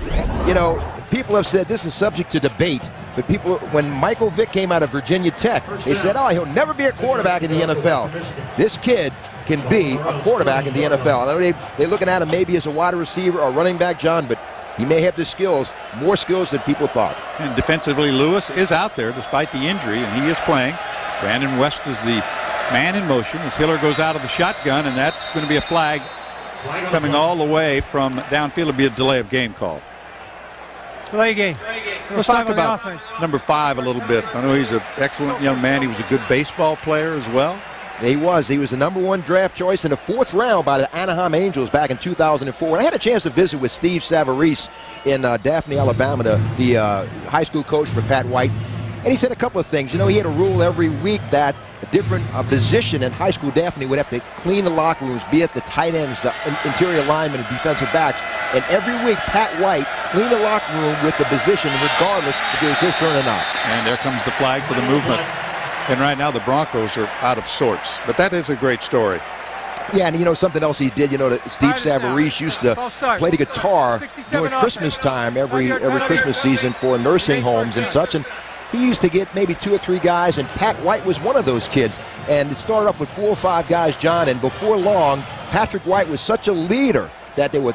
You know, people have said this is subject to debate. But people, when Michael Vick came out of Virginia Tech, they said, oh, he'll never be a quarterback in the NFL. This kid can be a quarterback in the NFL. Know they, they're looking at him maybe as a wide receiver or running back, John, but he may have the skills, more skills than people thought. And defensively, Lewis is out there despite the injury, and he is playing. Brandon West is the man in motion as Hiller goes out of the shotgun, and that's going to be a flag Flag on the coming all the way from downfield. It'll be a delay of game call. Delay game. Number Let's talk about offense. number five a little bit. I know he's an excellent young man. He was a good baseball player as well. He was. He was the number one draft choice in the fourth round by the Anaheim Angels back in 2004. And I had a chance to visit with Steve Savarese in uh, Daphne, Alabama, the, the uh, high school coach for Pat White. And he said a couple of things. You know, he had a rule every week that a different uh, position in high school Daphne would have to clean the locker rooms, be it the tight ends, the interior linemen, and defensive backs. And every week, Pat White cleaned the locker room with the position, regardless if it was his turn or not. And there comes the flag for the movement. And right now the Broncos are out of sorts. But that is a great story. Yeah, and you know something else he did. You know, that Steve Five. Savarese used to play the guitar during. Christmas time every every. Christmas season for nursing homes and such. And he used to get maybe two or three guys, and Pat White was one of those kids. And it started off with four or five guys, John. And before long, Patrick White was such a leader that there were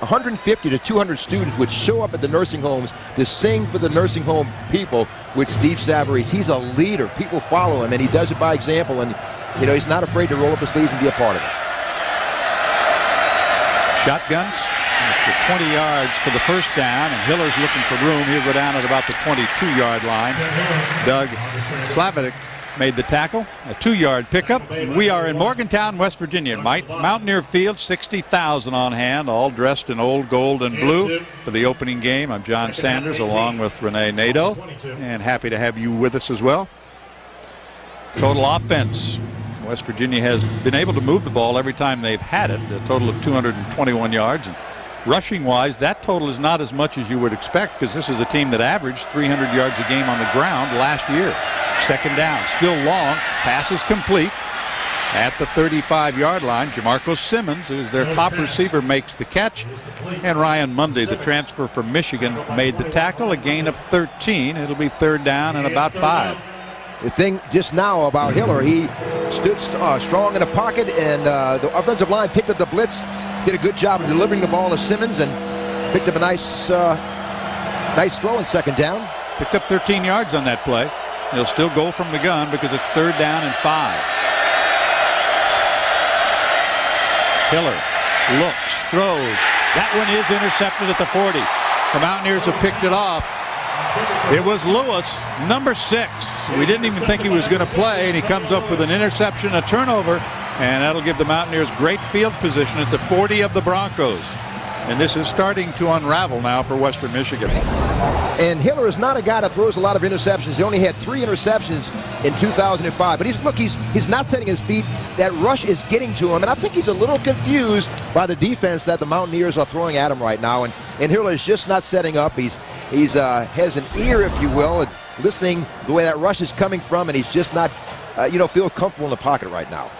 150 to 200 students would show up at the nursing homes to sing for the nursing home people with Steve Savarese. He's a leader. People follow him, and he does it by example. And you know, he's not afraid to roll up his sleeves and be a part of it. Shotguns. It's 20 yards for the first down, and Hiller's looking for room. He'll go down at about the 22-yard line. Doug Slavic made the tackle, a two-yard pickup. We are in Morgantown, West Virginia. Mount- Mountaineer Field, 60,000 on hand, all dressed in old gold and blue for the opening game. I'm John Sanders, along with Renee Nato, and happy to have you with us as well. Total offense. West Virginia has been able to move the ball every time they've had it, a total of 221 yards. And rushing wise, that total is not as much as you would expect because this is a team that averaged 300 yards a game on the ground last year. Second down, still long, pass is complete. At the 35 yard line, Jamarco Simmons, who's their top receiver, makes the catch. And Ryan Mundy, the transfer from Michigan, made the tackle, a gain of 13. It'll be third down and about five. The thing just now about Hiller, he stood uh, strong in the pocket, and uh, the offensive line picked up the blitz, did a good job of delivering the ball to Simmons, and picked up a nice, uh, nice throw in second down. Picked up 13 yards on that play. He'll still go from the gun because it's third down and five. Hiller looks, throws. That one is intercepted at the 40. The Mountaineers have picked it off. It was Lewis, number six. We didn't even think he was going to play, and he comes up with an interception, a turnover, and that'll give the Mountaineers great field position at the 40 of the Broncos. And this is starting to unravel now for Western Michigan. And Hiller is not a guy that throws a lot of interceptions. He only had three interceptions in 2005. But he's look, he's he's not setting his feet. That rush is getting to him, and I think he's a little confused by the defense that the Mountaineers are throwing at him right now. And and Hiller is just not setting up. He's he's uh, has an ear, if you will, and listening the way that rush is coming from, and he's just not, uh, you know, feel comfortable in the pocket right now.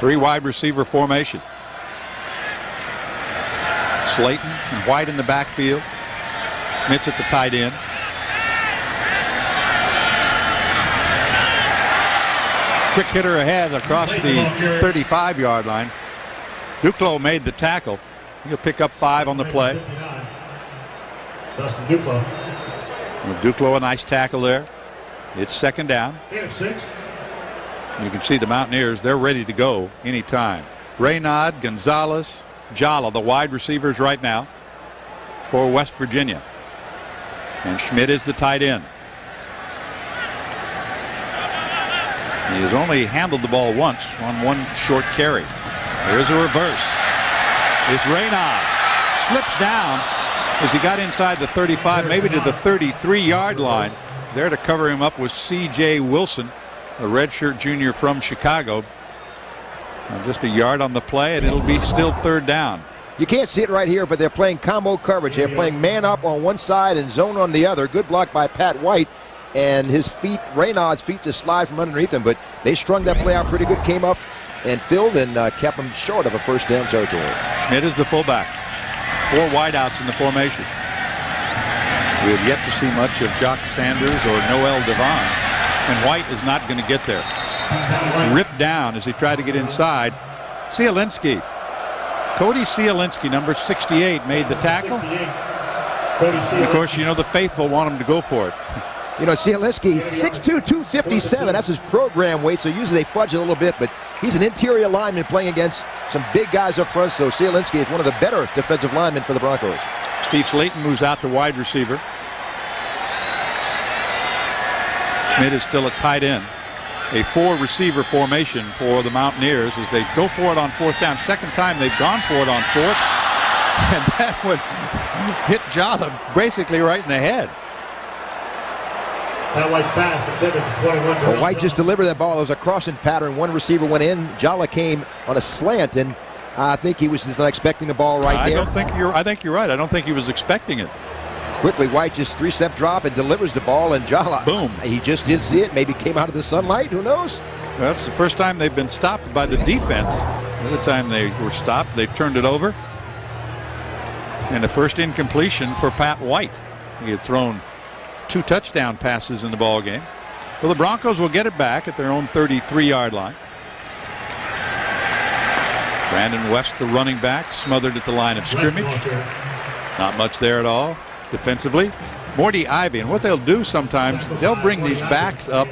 Three wide receiver formation. Slaton and White in the backfield. Schmitt at the tight end. Quick hitter ahead across the 35 yard line. Duclos made the tackle. He'll pick up five on the play. Dustin. Duclos a nice tackle there. It's second down. Eight of six. You can see the Mountaineers, they're ready to go anytime. Reynaud, Gonzalez, Jalloh, the wide receivers right now for West Virginia. And Schmitt is the tight end. He has only handled the ball once on one short carry. Here's a reverse. It's Reynaud. Slips down as he got inside the 35, maybe to the 33 yard line. There to cover him up was C.J. Wilson, a redshirt junior from Chicago. Uh, just a yard on the play, and it'll be still third down. You can't see it right here, but they're playing combo coverage. They're playing man up on one side and zone on the other. Good block by Pat White. And his feet, Reynaud's feet just slide from underneath him. But they strung that play out pretty good. Came up and filled and uh, kept him short of a first down territory. Schmitt is the fullback. Four wideouts in the formation. We have yet to see much of Jock Sanders or Noel Devine. And White is not going to get there. Ripped down as he tried to get inside. Cielinski. Cody Cielinski, number 68, made the tackle. And of course, you know the faithful want him to go for it. (laughs) You know, Cielinski, 6'2", 257. That's his program weight, so usually they fudge a little bit, but he's an interior lineman playing against some big guys up front, so Cielinski is one of the better defensive linemen for the Broncos. Steve Slaton moves out to wide receiver. Schmitt is still a tight end. A four receiver formation for the Mountaineers as they go for it on fourth down. Second time they've gone for it on fourth. (laughs) And that would hit Jalloh basically right in the head. Pat White's pass intended for 21. Well, White just delivered that ball. It was a crossing pattern. One receiver went in. Jalloh came on a slant, and I think he was just not expecting the ball right I there. I don't think you're. I think you're right. I don't think he was expecting it. Quickly, White just three-step drop and delivers the ball, and Jalloh, Boom. He just didn't see it. Maybe came out of the sunlight. Who knows? Well, it's the first time they've been stopped by the defense. The other time they were stopped, they turned it over. And the first incompletion for Pat White. He had thrown two touchdown passes in the ball game. Well, the Broncos will get it back at their own 33-yard line. Brandon West, the running back, smothered at the line of scrimmage. Not much there at all defensively. Mortty Ivy, and what they'll do sometimes, they'll bring these backs up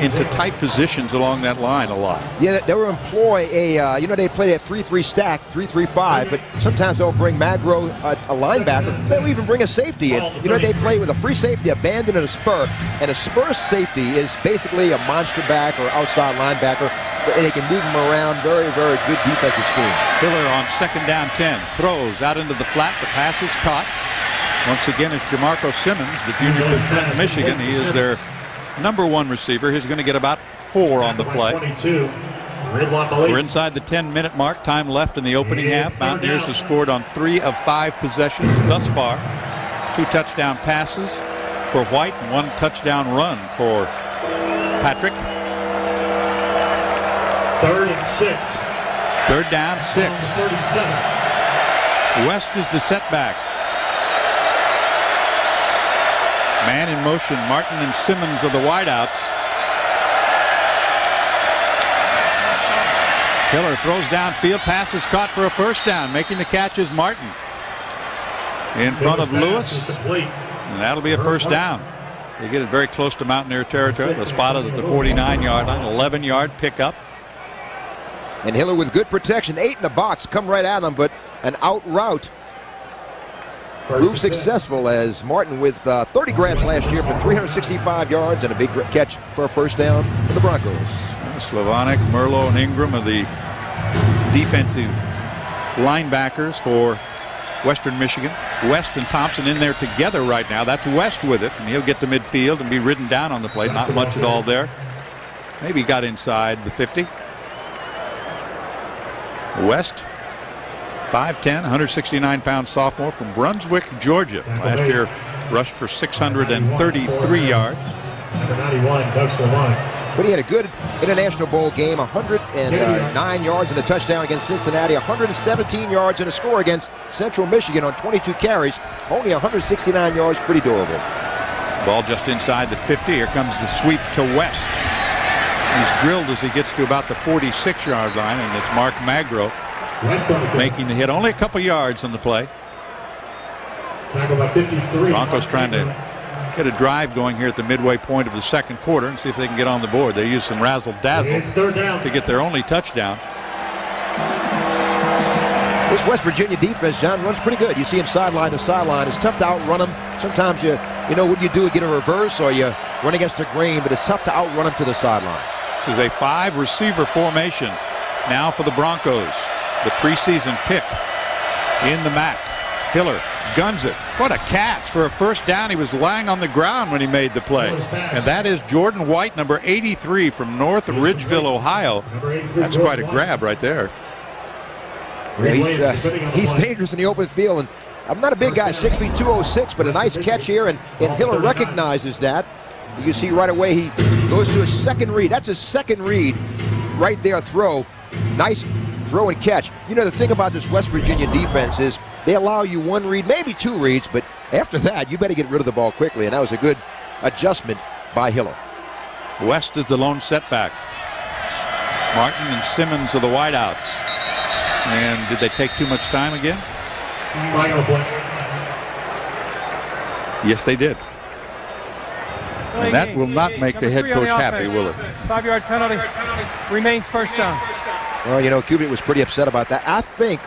into tight positions along that line a lot. Yeah, they will employ a, uh, you know, they play a 3-3 stack, 3-3-5, but sometimes they'll bring Magro, uh, a linebacker. They'll even bring a safety in. You know, they play with a free safety, a bandit, and a spur. And a spur safety is basically a monster back or outside linebacker, and they can move them around. Very, very good defensive scheme. Hiller on second down 10. Throws out into the flat. The pass is caught. Once again, it's Jamarco Simmons, the junior from Michigan. He is their number one receiver. He's going to get about four on the play. 22. We're inside the 10 minute mark. Time left in the opening half. Mountaineers have scored on three of five possessions thus far. Two touchdown passes for White and one touchdown run for Patrick. Third and six. Third down, six. West is the setback. Man in motion. Martin and Simmons are the wideouts. Hiller throws downfield. Pass is caught for a first down. Making the catch is Martin. In front of Lewis. And that'll be a first down. They get it very close to Mountaineer territory. They'll spot it at the 49 yard line. 11 yard pickup. And Hiller with good protection. Eight in the box. Come right at him, but an out route First proved successful as Martin with uh, 30 grabs last year for 365 yards and a big catch for a first down for the Broncos. Slavonic, Merlo, and Ingram are the defensive linebackers for Western Michigan. West and Thompson in there together right now. That's West with it, and he'll get to midfield and be ridden down on the play. Not much at all there. Maybe got inside the 50. West, 5'10", 169 pound sophomore from Brunswick, Georgia. Last year rushed for 633 yards. Number 91, Doug Slavonic. But he had a good International Bowl game, 109 yards and a touchdown against Cincinnati, 117 yards and a score against Central Michigan on 22 carries, only 169 yards, pretty durable. Ball just inside the 50. Here comes the sweep to West. He's drilled as he gets to about the 46 yard line, and it's Mark Magro West on the making the hit. Only a couple yards on the play. Tackle by 53. Broncos trying to get a drive going here at the midway point of the second quarter and see if they can get on the board. They use some razzle dazzle It's third down. to get their only touchdown. This West Virginia defense, John, runs pretty good. You see him sideline to sideline. It's tough to outrun him. Sometimes you, you know, what do you do? Get a reverse or you run against the grain, but it's tough to outrun him to the sideline. This is a five receiver formation now for the Broncos. The preseason pick in the MAC. Hiller guns it. What a catch for a first down. He was lying on the ground when he made the play. And that is Jordan White, number 83 from North Ridgeville, Ohio. That's quite a grab right there. He's uh, he's dangerous in the open field, and I'm not a big guy, 6 feet 206, but a nice catch here, and, and Hiller recognizes that. You see right away he goes to a second read. That's a second read right there throw. Nice throw and catch. You know, the thing about this West Virginia defense is they allow you one read, maybe two reads, but after that, you better get rid of the ball quickly, and that was a good adjustment by Hiller. West is the lone setback. Martin and Simmons are the wideouts. And did they take too much time again? Flag on. Yes, they did. And that will not make the head coach the happy, will it? Five-yard penalty. Remains first down. Well, you know, Cubit was pretty upset about that. I think,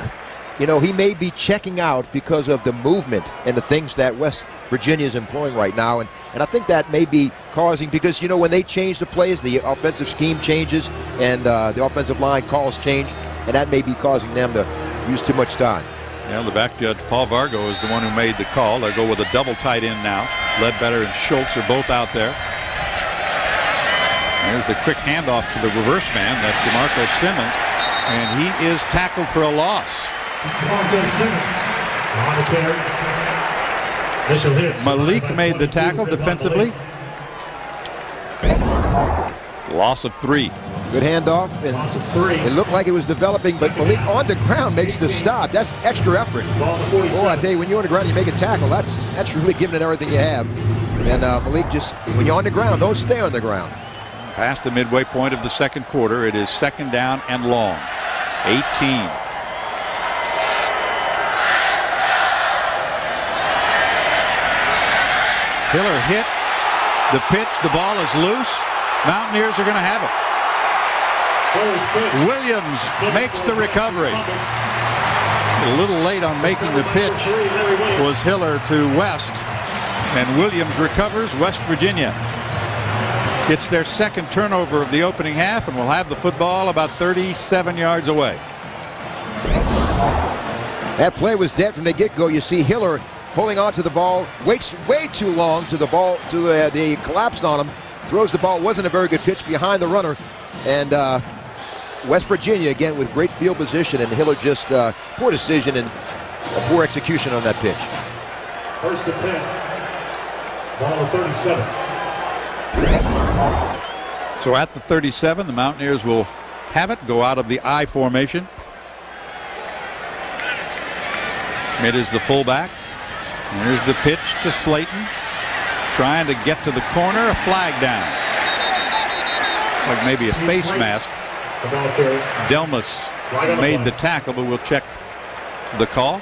you know, he may be checking out because of the movement and the things that West Virginia is employing right now. And, and I think that may be causing, because, you know, when they change the plays, the offensive scheme changes and uh, the offensive line calls change, and that may be causing them to use too much time. Yeah, the back judge, Paul Vargo, is the one who made the call. They go with a double tight end now. Ledbetter and Schultz are both out there. There's the quick handoff to the reverse man. That's Jamarco Simmons. And he is tackled for a loss. Marcus Simmons on the carry. Initial hit. Malik made the tackle defensively. Loss of three. Good handoff, and Loss of three. it looked like it was developing, but Malik on the ground makes the stop. That's extra effort. Ball to 47. Oh, I tell you, when you're on the ground, you make a tackle. That's that's really giving it everything you have. And uh, Malik just, when you're on the ground, don't stay on the ground. Past the midway point of the second quarter, it is second down and long. 18. Hiller hit the pitch. The ball is loose. Mountaineers are going to have it. Williams makes the recovery. A little late on making the pitch was Hiller to West. And Williams recovers West Virginia. It's their second turnover of the opening half and will have the football about 37 yards away. That play was dead from the get-go. You see Hiller holding on to the ball, waits way too long to the ball, to the, the collapse on him, throws the ball. Wasn't a very good pitch behind the runner, and uh, West Virginia again with great field position, and Hiller just uh, poor decision and a poor execution on that pitch. First and 10. Ball to 37. So at the 37, the Mountaineers will have it, go out of the I formation. Schmitt is the fullback. Here's the pitch to Slaton. Trying to get to the corner, a flag down. Like maybe a face mask. Delmas made the tackle, but we'll check the call.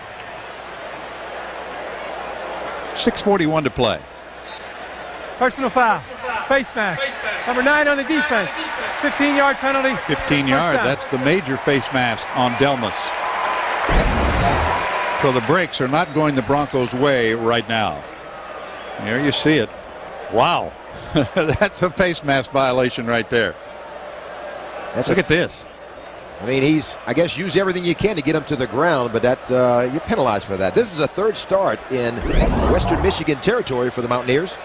6.41 to play. Personal foul. Face mask. Number nine on the defense. 15-yard penalty. 15 yard. down. That's the major face mask on Delmas. So the breaks are not going the Broncos' way right now. There you see it. Wow. (laughs) That's a face mask violation right there. That's Look a, at this. I mean, he's I guess use everything you can to get him to the ground, but that's uh, you're penalized for that. This is a third start in Western Michigan territory for the Mountaineers.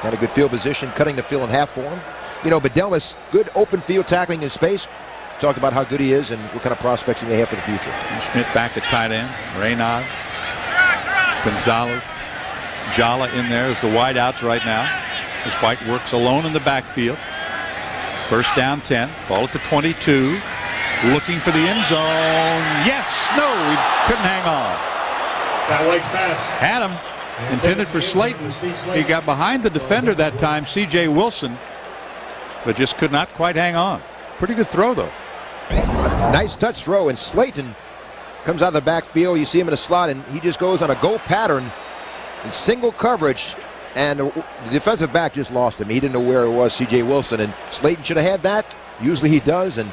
Had a good field position, cutting the field in half for him. You know, but Delmas, good open field tackling in space. Talk about how good he is and what kind of prospects he may have for the future. Schmitt back at tight end. Reynaud. Gonzalez. Jalloh in there as the wideouts right now. As White works alone in the backfield. First down 10. Ball at the 22. Looking for the end zone. Yes. No. He couldn't hang on. That White's pass. Had him. Intended for Slaton. He got behind the defender that time, C.J. Wilson, but just could not quite hang on. Pretty good throw, though. Nice touch throw, and Slaton comes out of the backfield. You see him in a slot, and he just goes on a go pattern in single coverage. and the defensive back just lost him. He didn't know where it was, C.J. Wilson, and Slaton should have had that. Usually he does, and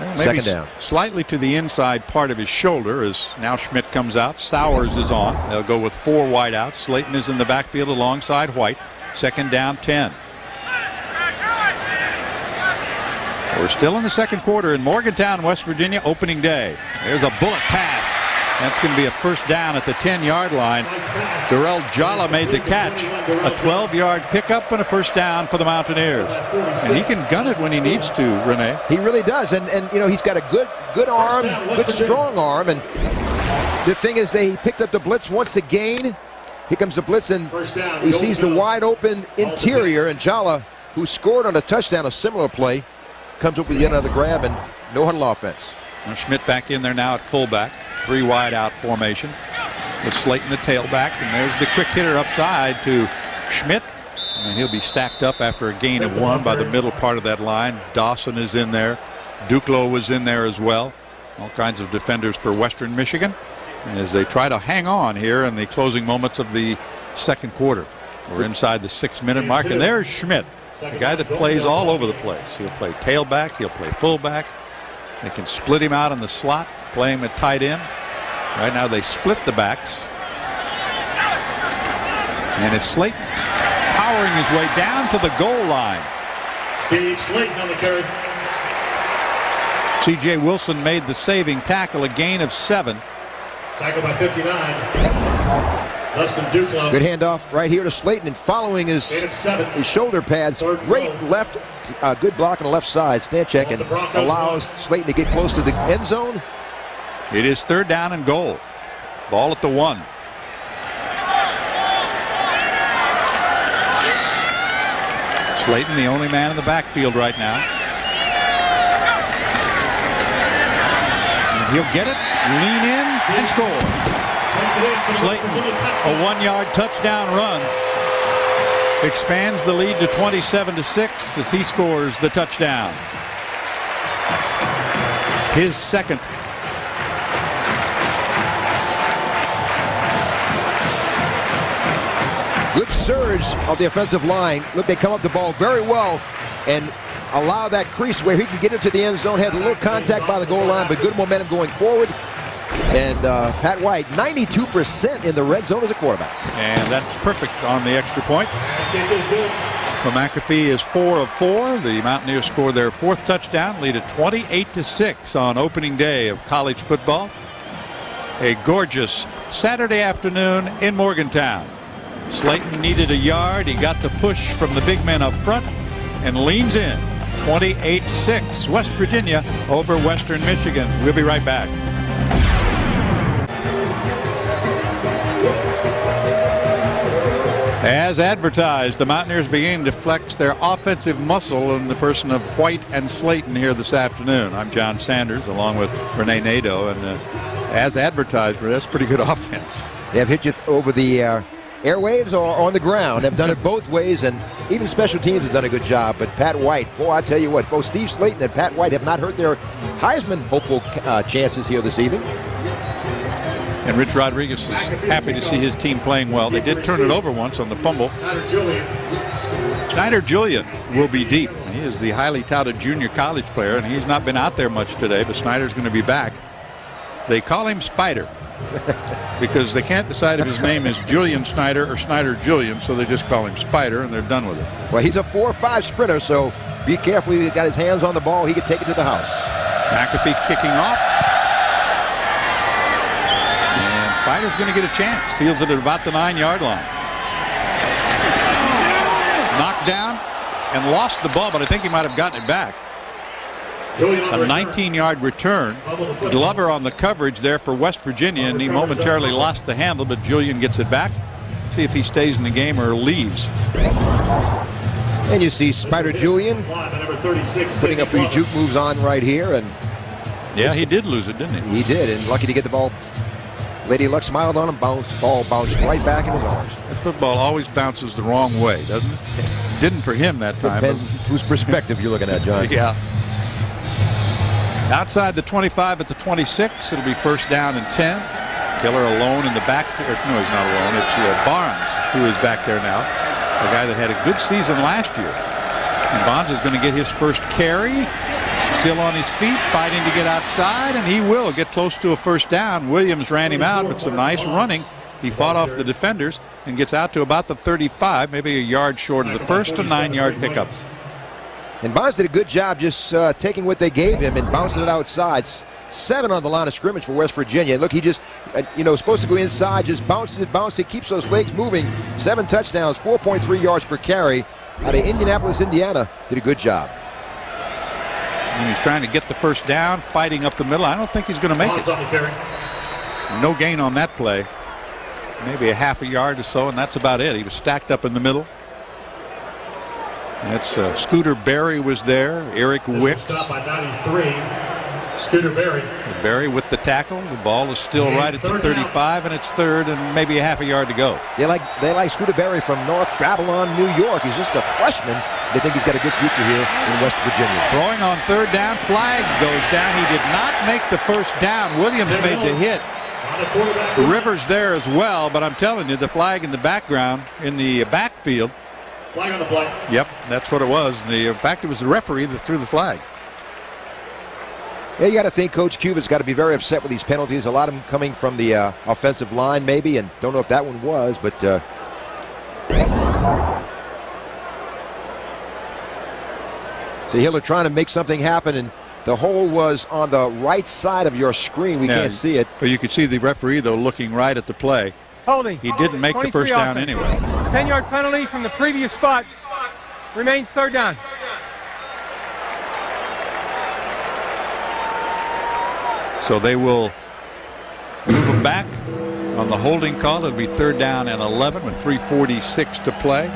Maybe second down. Slightly to the inside part of his shoulder as now Schmitt comes out. Sowers is on. They'll go with four wideouts. Slaton is in the backfield alongside White. Second down, 10. We're still in the second quarter in Morgantown, West Virginia, opening day. There's a bullet pass. That's going to be a first down at the 10-yard line. Dorrell Jalloh made the catch. A 12-yard pickup and a first down for the Mountaineers. And he can gun it when he needs to, Renee. He really does, and and you know he's got a good good arm, good strong arm, and the thing is they picked up the blitz once again. Here comes the blitz, and he sees the wide open interior, and Jalloh, who scored on a touchdown, a similar play, comes up with yet another grab and no huddle offense. Schmitt back in there now at fullback. Three wide out formation. With Slaton the tailback. And there's the quick hitter upside to Schmitt. And he'll be stacked up after a gain of one by the middle part of that line. Dawson is in there. Duclo was in there as well. All kinds of defenders for Western Michigan as they try to hang on here in the closing moments of the second quarter. We're inside the six minute mark. And there's Schmitt. A guy that plays all over the place. He'll play tailback, he'll play fullback. They can split him out in the slot, play him at tight end. Right now they split the backs. And it's Slaton powering his way down to the goal line. Steve Slaton on the carry. C.J. Wilson made the saving tackle, a gain of seven. Tackle by 59. Dustin Duclo. Good handoff right here to Slaton, and following his Gain of seven. his shoulder pads, great left, uh, good block on the left side. Stanchek and allows Slaton to get close to the end zone. It is third down and goal. Ball at the one. Slaton, the only man in the backfield right now. And he'll get it, lean in, and score. Slaton, a one-yard touchdown run, expands the lead to 27 to six as he scores the touchdown. His second Good surge of the offensive line. Look, they come up the ball very well and allow that crease where he can get into the end zone. Had a little contact by the goal line, but good momentum going forward. And uh, Pat White, 92% in the red zone as a quarterback. And that's perfect on the extra point. So McAfee is four of four. The Mountaineers score their fourth touchdown, lead at 28 to six on opening day of college football. A gorgeous Saturday afternoon in Morgantown. Slaton needed a yard. He got the push from the big men up front and leans in. 28-6 West Virginia over Western Michigan. We'll be right back. As advertised, the Mountaineers begin to flex their offensive muscle in the person of White and Slaton here this afternoon. I'm John Sanders along with Renee Nadeau. And uh, as advertised, that's pretty good (laughs) offense. They have hit you over the uh, airwaves or on the ground. They've done it both ways, and even special teams has done a good job. But Pat White, boy, I tell you what, both Steve Slaton and Pat White have not hurt their Heisman hopeful uh, chances here this evening. And Rich Rodriguez is happy to see his team playing well. They did turn it over once on the fumble. Snyder Julian will be deep. He is the highly touted junior college player, and he's not been out there much today, but Snyder's going to be back. They call him Spider (laughs) because they can't decide if his name is Julian Snyder or Snyder Julian, so they just call him Spider, and they're done with it. Well, he's a 4-5 sprinter, so be careful. He's got his hands on the ball. He could take it to the house. McAfee kicking off. And Spider's going to get a chance. Fields it at about the nine-yard line. Knocked down and lost the ball, but I think he might have gotten it back. A 19-yard return. Glover on the coverage there for West Virginia, and he momentarily lost the handle, but Julian gets it back. See if he stays in the game or leaves. And you see Spider Julian putting a few juke moves on right here, and Yeah, he did lose it, didn't he? he did. And lucky to get the ball. Lady Luck smiled on him. Bounce, ball bounced right back in his arms. That football always bounces the wrong way, doesn't it? Didn't for him that time. Depends whose perspective you're looking at, John. (laughs) Yeah. Outside the 25 at the 26, it'll be first down and 10. Killer alone in the back. No, he's not alone. It's uh, Barnes who is back there now. A guy that had a good season last year. And Bonds is going to get his first carry. Still on his feet, fighting to get outside, and he will get close to a first down. Williams ran him out with some nice running. He fought off the defenders and gets out to about the 35, maybe a yard short of the first, a nine-yard pickup. And Bonds did a good job just uh, taking what they gave him and bouncing it outside. Seven on the line of scrimmage for West Virginia. Look, he just, uh, you know, supposed to go inside, just bounces it, bounces it, keeps those legs moving. Seven touchdowns, 4.3 yards per carry. Out of Indianapolis, Indiana, did a good job. And he's trying to get the first down, fighting up the middle. I don't think he's going to make it. No gain on that play. Maybe a half a yard or so, and that's about it. He was stacked up in the middle. That's uh, Scooter Berry was there. Eric Wicks. Stop by 93. Scooter Berry. Berry with the tackle. The ball is still right at the 35, and it's third and maybe a half a yard to go. They like they like Scooter Berry from North Babylon, New York. He's just a freshman. They think he's got a good future here in West Virginia. Throwing on third down, flag goes down. He did not make the first down. Williams made the hit. Rivers there as well, but I'm telling you, the flag in the background, in the backfield. Flag on the play. Yep, that's what it was. The, in fact, it was the referee that threw the flag. Yeah, you got to think Coach Cubit's got to be very upset with these penalties. A lot of them coming from the uh, offensive line, maybe, and don't know if that one was, but. Uh... So Hiller trying to make something happen, and the hole was on the right side of your screen. We yeah, can't see it. But you could see the referee, though, looking right at the play. Holding. He didn't make the first down offense. anyway. 10-yard penalty from the previous spot. Remains third down. So they will move them back on the holding call. It'll be third down and 11 with 3.46 to play.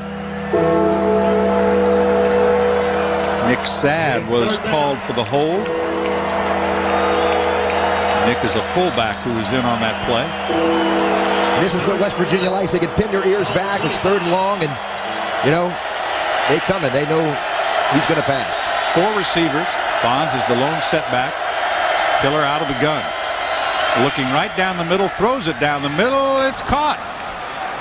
Nick Sad was called for the hold. Nick is a fullback who was in on that play. This is what West Virginia likes. They can pin their ears back. It's third and long, and, you know, they coming. They know who's going to pass. Four receivers. Bonds is the lone setback. Hiller out of the gun. Looking right down the middle, throws it down the middle. It's caught.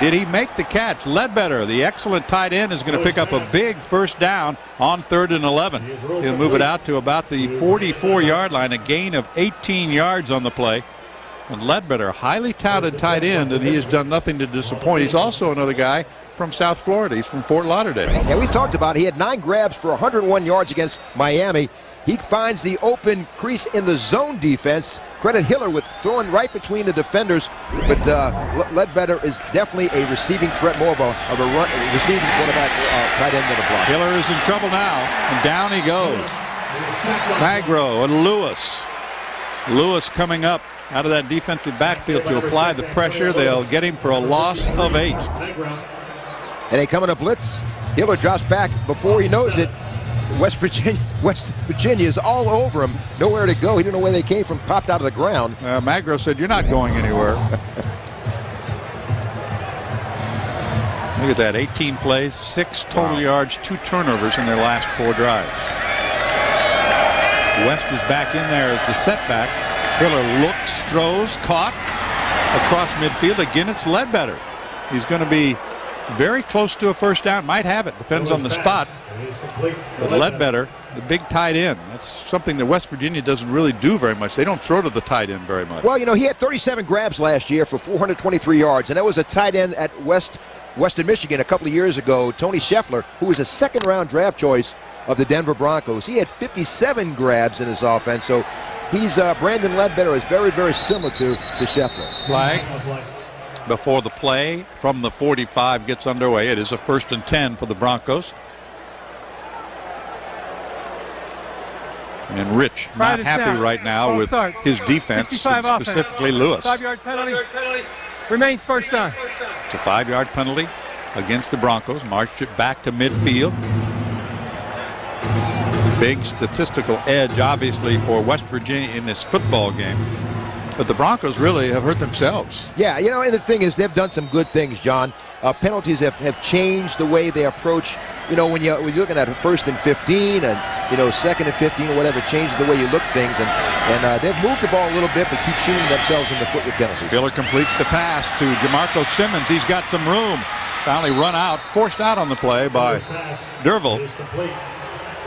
Did he make the catch? Ledbetter, the excellent tight end, is going to pick up a big first down on third and 11. He'll move it out to about the 44-yard line, a gain of 18 yards on the play. And Ledbetter, highly touted tight end, and he has done nothing to disappoint. He's also another guy from South Florida. He's from Fort Lauderdale. Yeah, we talked about it. He had nine grabs for 101 yards against Miami. He finds the open crease in the zone defense. Credit Hiller with throwing right between the defenders, but uh, Ledbetter is definitely a receiving threat, more of a, of a run, receiving quarterback uh, tight end than a block. Hiller is in trouble now, and down he goes. Magro and Lewis. Lewis coming up out of that defensive backfield to apply the pressure. They'll get him for a loss of eight. And they come in a blitz. Hiller drops back before he knows it. West Virginia, (laughs) West Virginia is all over him. Nowhere to go. He didn't know where they came from. Popped out of the ground. Uh, Magro said, "You're not going anywhere." (laughs) Look at that, 18 plays, six total wow. yards, two turnovers in their last four drives. West is back in there as the setback. Hiller looks, throws, caught across midfield. Again, it's Ledbetter. He's going to be very close to a first down. Might have it. Depends on the spot. But Ledbetter, the big tight end, that's something that West Virginia doesn't really do very much. They don't throw to the tight end very much. Well, you know, he had 37 grabs last year for 423 yards, and that was a tight end at West Western Michigan a couple of years ago, Tony Scheffler, who was a second round draft choice of the Denver Broncos. He had 57 grabs in his offense, so he's uh, Brandon Ledbetter is very, very similar to, to Scheffler. Flag before the play from the 45 gets underway. It is a first and 10 for the Broncos. And Rich not happy down. right now with start. his defense, specifically offense. Lewis. Five-yard penalty. Remains first down. It's a five-yard penalty against the Broncos. Marched it back to midfield. Big statistical edge, obviously, for West Virginia in this football game. But the Broncos really have hurt themselves. Yeah, you know, and the thing is, they've done some good things, John. Uh, penalties have, have changed the way they approach. You know, when, you, when you're looking at first and 15 and you know, second and 15 or whatever changes the way you look things. And, and uh, they've moved the ball a little bit, but keep shooting themselves in the foot with penalties. Hiller completes the pass to Jamarco Simmons. He's got some room. Finally run out, forced out on the play by Derville.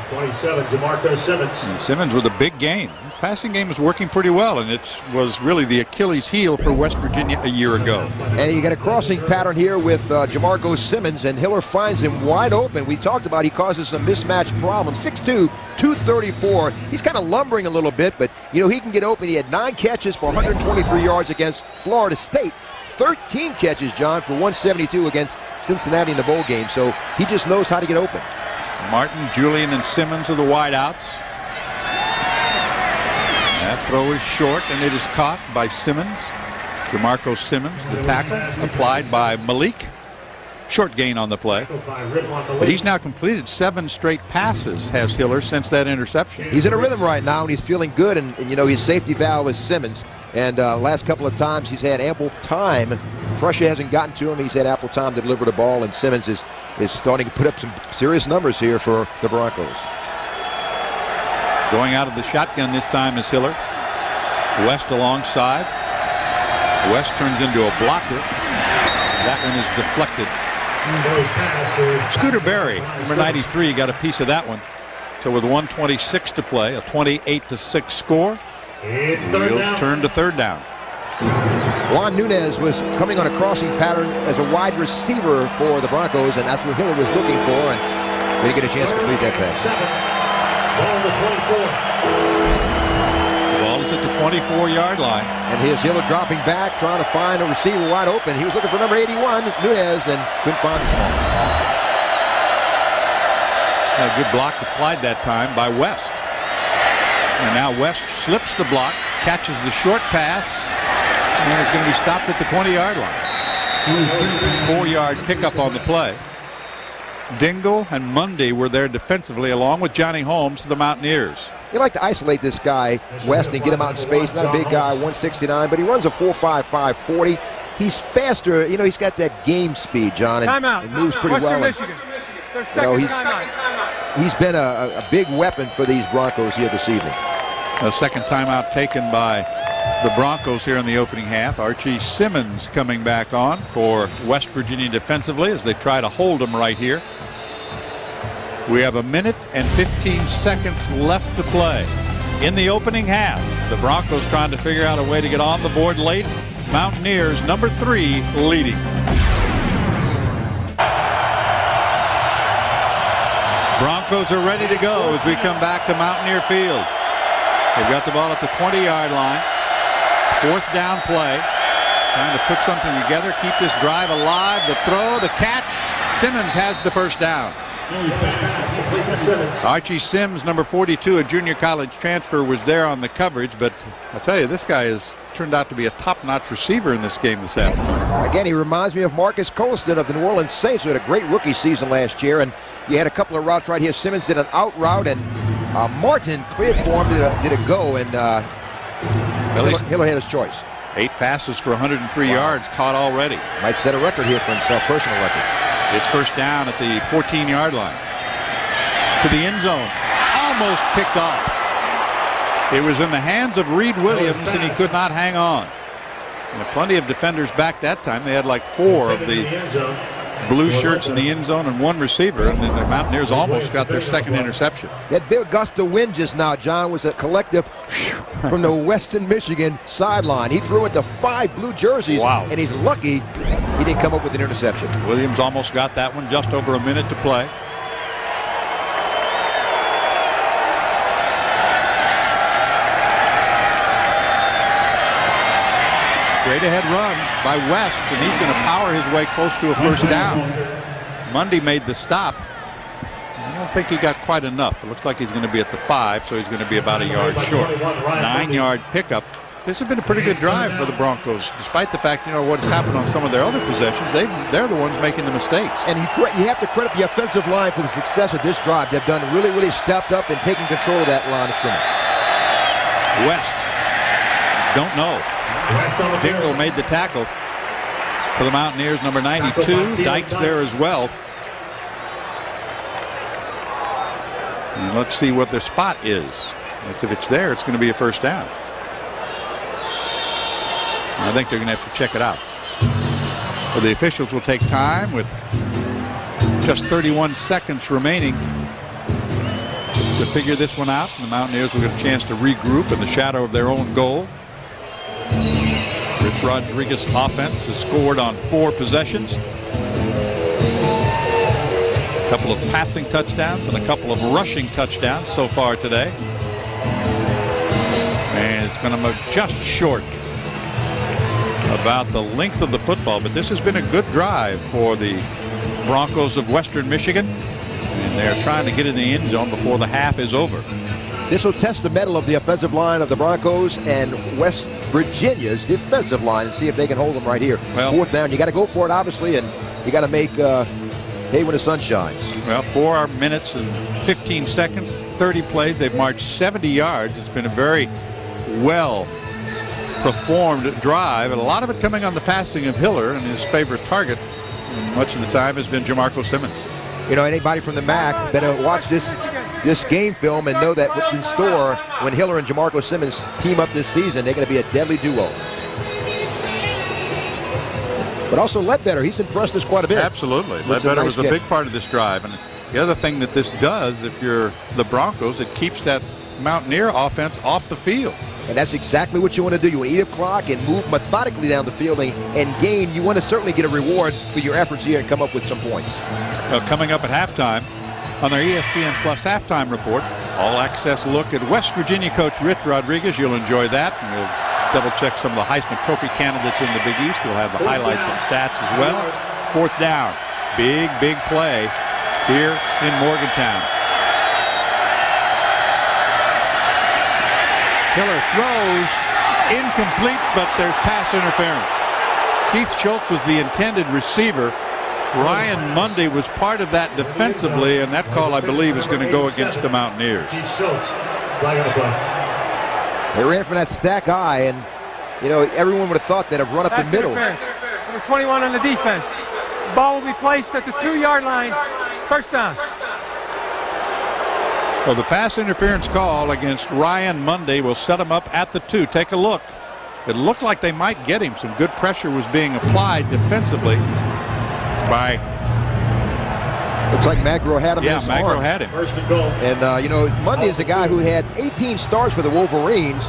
27, Jamarco Simmons. Simmons with a big gain. Passing game is working pretty well, and it was really the Achilles heel for West Virginia a year ago. And you got a crossing pattern here with uh, Jamarco Simmons, and Hiller finds him wide open. We talked about he causes some mismatch problems. 6'2", 234. He's kind of lumbering a little bit, but, you know, he can get open. He had nine catches for 123 yards against Florida State. 13 catches, John, for 172 against Cincinnati in the bowl game. So he just knows how to get open. Martin, Julian, and Simmons are the wideouts. That throw is short, and it is caught by Simmons. Jamarco Simmons, the tackle, applied by Malik. Short gain on the play. But he's now completed seven straight passes, has Hiller, since that interception. He's in a rhythm right now, and he's feeling good. And, and you know, his safety valve is Simmons. And uh, last couple of times he's had ample time. Pressure hasn't gotten to him. He's had ample time to deliver the ball, and Simmons is, is starting to put up some serious numbers here for the Broncos. Going out of the shotgun this time is Hiller. West alongside. West turns into a blocker. That one is deflected. Scooter Berry, number 93, got a piece of that one. So with 126 to play, a 28 to 6 score. It's third We'll down. turn to third down. Juan Nunez was coming on a crossing pattern as a wide receiver for the Broncos, and that's what Hiller was looking for, and didn't get a chance to complete that pass. Seven. Ball 24. Ball is at the 24-yard line. And here's Hiller dropping back, trying to find a receiver wide open. He was looking for number 81, Nunez, and couldn't find his ball. A good block applied that time by West. And now West slips the block, catches the short pass, and is going to be stopped at the 20-yard line. Four-yard pickup on the play. Dingle and Mundy were there defensively, along with Johnny Holmes, the Mountaineers. You like to isolate this guy, West, and get him out in space. Not a big guy, 169, but he runs a 4.55 40. He's faster. You know, he's got that game speed, John, and, Timeout. and moves pretty Western well. and Michigan. Their You know, he's- He's been a, a big weapon for these Broncos here this evening. A second timeout taken by the Broncos here in the opening half. Archie Simmons coming back on for West Virginia defensively as they try to hold him right here. We have a minute and 15 seconds left to play. In the opening half, the Broncos trying to figure out a way to get on the board late. Mountaineers, number three, leading. Broncos are ready to go as we come back to Mountaineer Field. They've got the ball at the 20-yard line. Fourth down play. Trying to put something together, keep this drive alive. The throw, the catch. Simmons has the first down. Archie Sims, number 42, a junior college transfer, was there on the coverage. But I'll tell you, this guy has turned out to be a top-notch receiver in this game this afternoon. Again, he reminds me of Marques Colston of the New Orleans Saints, who had a great rookie season last year. And you had a couple of routes right here. Simmons did an out route, and uh, Martin cleared for him, did a, did a go, and uh, Hiller had his choice. Eight passes for 103 yards caught already. Might set a record here for himself, personal record. It's first down at the 14-yard line. To the end zone. Almost picked off. It was in the hands of Reed Williams, and he could not hang on. And plenty of defenders back that time. They had like four of the blue shirts in the end zone and one receiver, and then the Mountaineers almost got their second interception. That big gust of wind just now, John, was a collective from the Western Michigan sideline. He threw into five blue jerseys, Wow. and he's lucky he didn't come up with an interception. Williams almost got that one, just over a minute to play. Straight ahead run by West, and he's going to power his way close to a first down. Mundy made the stop. I don't think he got quite enough. It looks like he's going to be at the five, so he's going to be about a yard short. Nine-yard pickup. This has been a pretty good drive for the Broncos, despite the fact, you know, what has happened on some of their other possessions. They, they're the ones making the mistakes. And you, you have to credit the offensive line for the success of this drive. They've done really, really stepped up and taking control of that line of scrimmage. West. Don't know. West on the Dingle made the tackle for the Mountaineers, number 92. Dykes there as well. And let's see what their spot is. That's if it's there, it's going to be a first down. I think they're going to have to check it out. The officials will take time with just 31 seconds remaining to figure this one out. And The Mountaineers will get a chance to regroup in the shadow of their own goal. Rich Rodriguez offense has scored on four possessions. A couple of passing touchdowns and a couple of rushing touchdowns so far today. And it's going to move just short about the length of the football, but this has been a good drive for the Broncos of Western Michigan. And they're trying to get in the end zone before the half is over. This will test the mettle of the offensive line of the Broncos and West Virginia's defensive line and see if they can hold them right here. Well, Fourth down, you got to go for it, obviously, and you got to make uh, hay when the sun shines. Well, four minutes and 15 seconds, 30 plays. They've marched 70 yards. It's been a very well performed drive, and a lot of it coming on the passing of Hiller, and his favorite target much of the time has been Jamarco Simmons. You know, anybody from the MAC better watch this this game film and know that what's in store when Hiller and Jamarco Simmons team up this season. They're going to be a deadly duo. But also Ledbetter, he's impressed us this quite a bit. Absolutely. A Ledbetter nice was a get. big part of this drive. And the other thing that this does, if you're the Broncos, it keeps that Mountaineer offense off the field. And that's exactly what you want to do. You want to eat up clock and move methodically down the field and, and gain. You want to certainly get a reward for your efforts here and come up with some points. Well, coming up at halftime on their ESPN Plus halftime report, all access look at West Virginia coach Rich Rodriguez. You'll enjoy that. And we'll double check some of the Heisman Trophy candidates in the Big East. We'll have the highlights and stats as well. Fourth down. Big, big play here in Morgantown. Hiller throws incomplete, but there's pass interference. Keith Schultz was the intended receiver. Ryan Mundy was part of that defensively, and that call, I believe, is going to go against the Mountaineers. Keith Schultz, flag on the play. They ran from that stack I, and, you know, everyone would have thought they'd have run up the middle. interference. Number 21 on the defense. Ball will be placed at the two-yard line. First down. Well, the pass interference call against Ryan Mundy will set him up at the two. Take a look. It looked like they might get him. Some good pressure was being applied defensively by, Looks like Magro had him in yeah, his Magro arms. had him. First and goal. And, uh, you know, Mundy is a guy who had 18 starts for the Wolverines,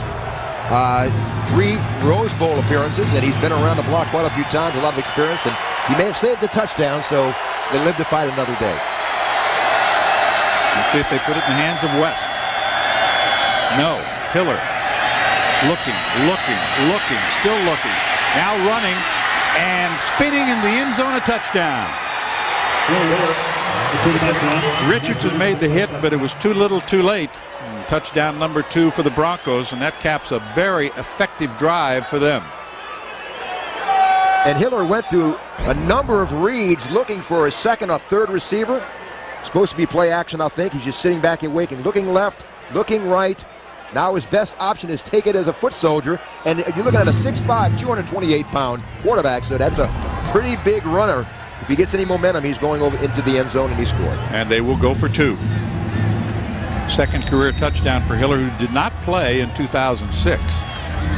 uh, three Rose Bowl appearances, and he's been around the block quite a few times, a lot of experience, and he may have saved a touchdown, so they live to fight another day. Let's see if they put it in the hands of West. No. Hiller. Looking, looking, looking, still looking. Now running and spinning in the end zone a touchdown. Richardson made the hit, but it was too little too late. Touchdown number two for the Broncos, and that caps a very effective drive for them. And Hiller went through a number of reads looking for a second or third receiver. Supposed to be play action, I think. He's just sitting back and waiting, looking left, looking right. Now his best option is take it as a foot soldier. And you're looking at a 6'5", 228-pound quarterback, so that's a pretty big runner. If he gets any momentum, he's going over into the end zone, and he scored. And they will go for two. Second career touchdown for Hiller, who did not play in 2006.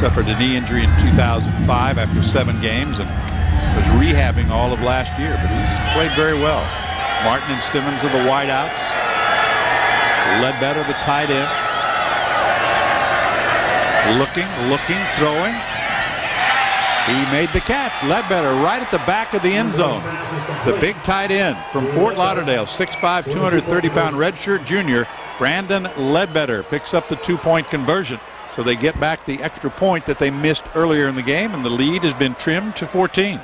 Suffered a knee injury in 2005 after seven games and was rehabbing all of last year, but he's played very well. Martin and Simmons are the wideouts. Ledbetter, the tight end. Looking, looking, throwing. He made the catch. Ledbetter right at the back of the end zone. The big tight end from Fort Lauderdale, 6'5", 230-pound redshirt junior, Brandon Ledbetter picks up the two-point conversion. So they get back the extra point that they missed earlier in the game, and the lead has been trimmed to 14.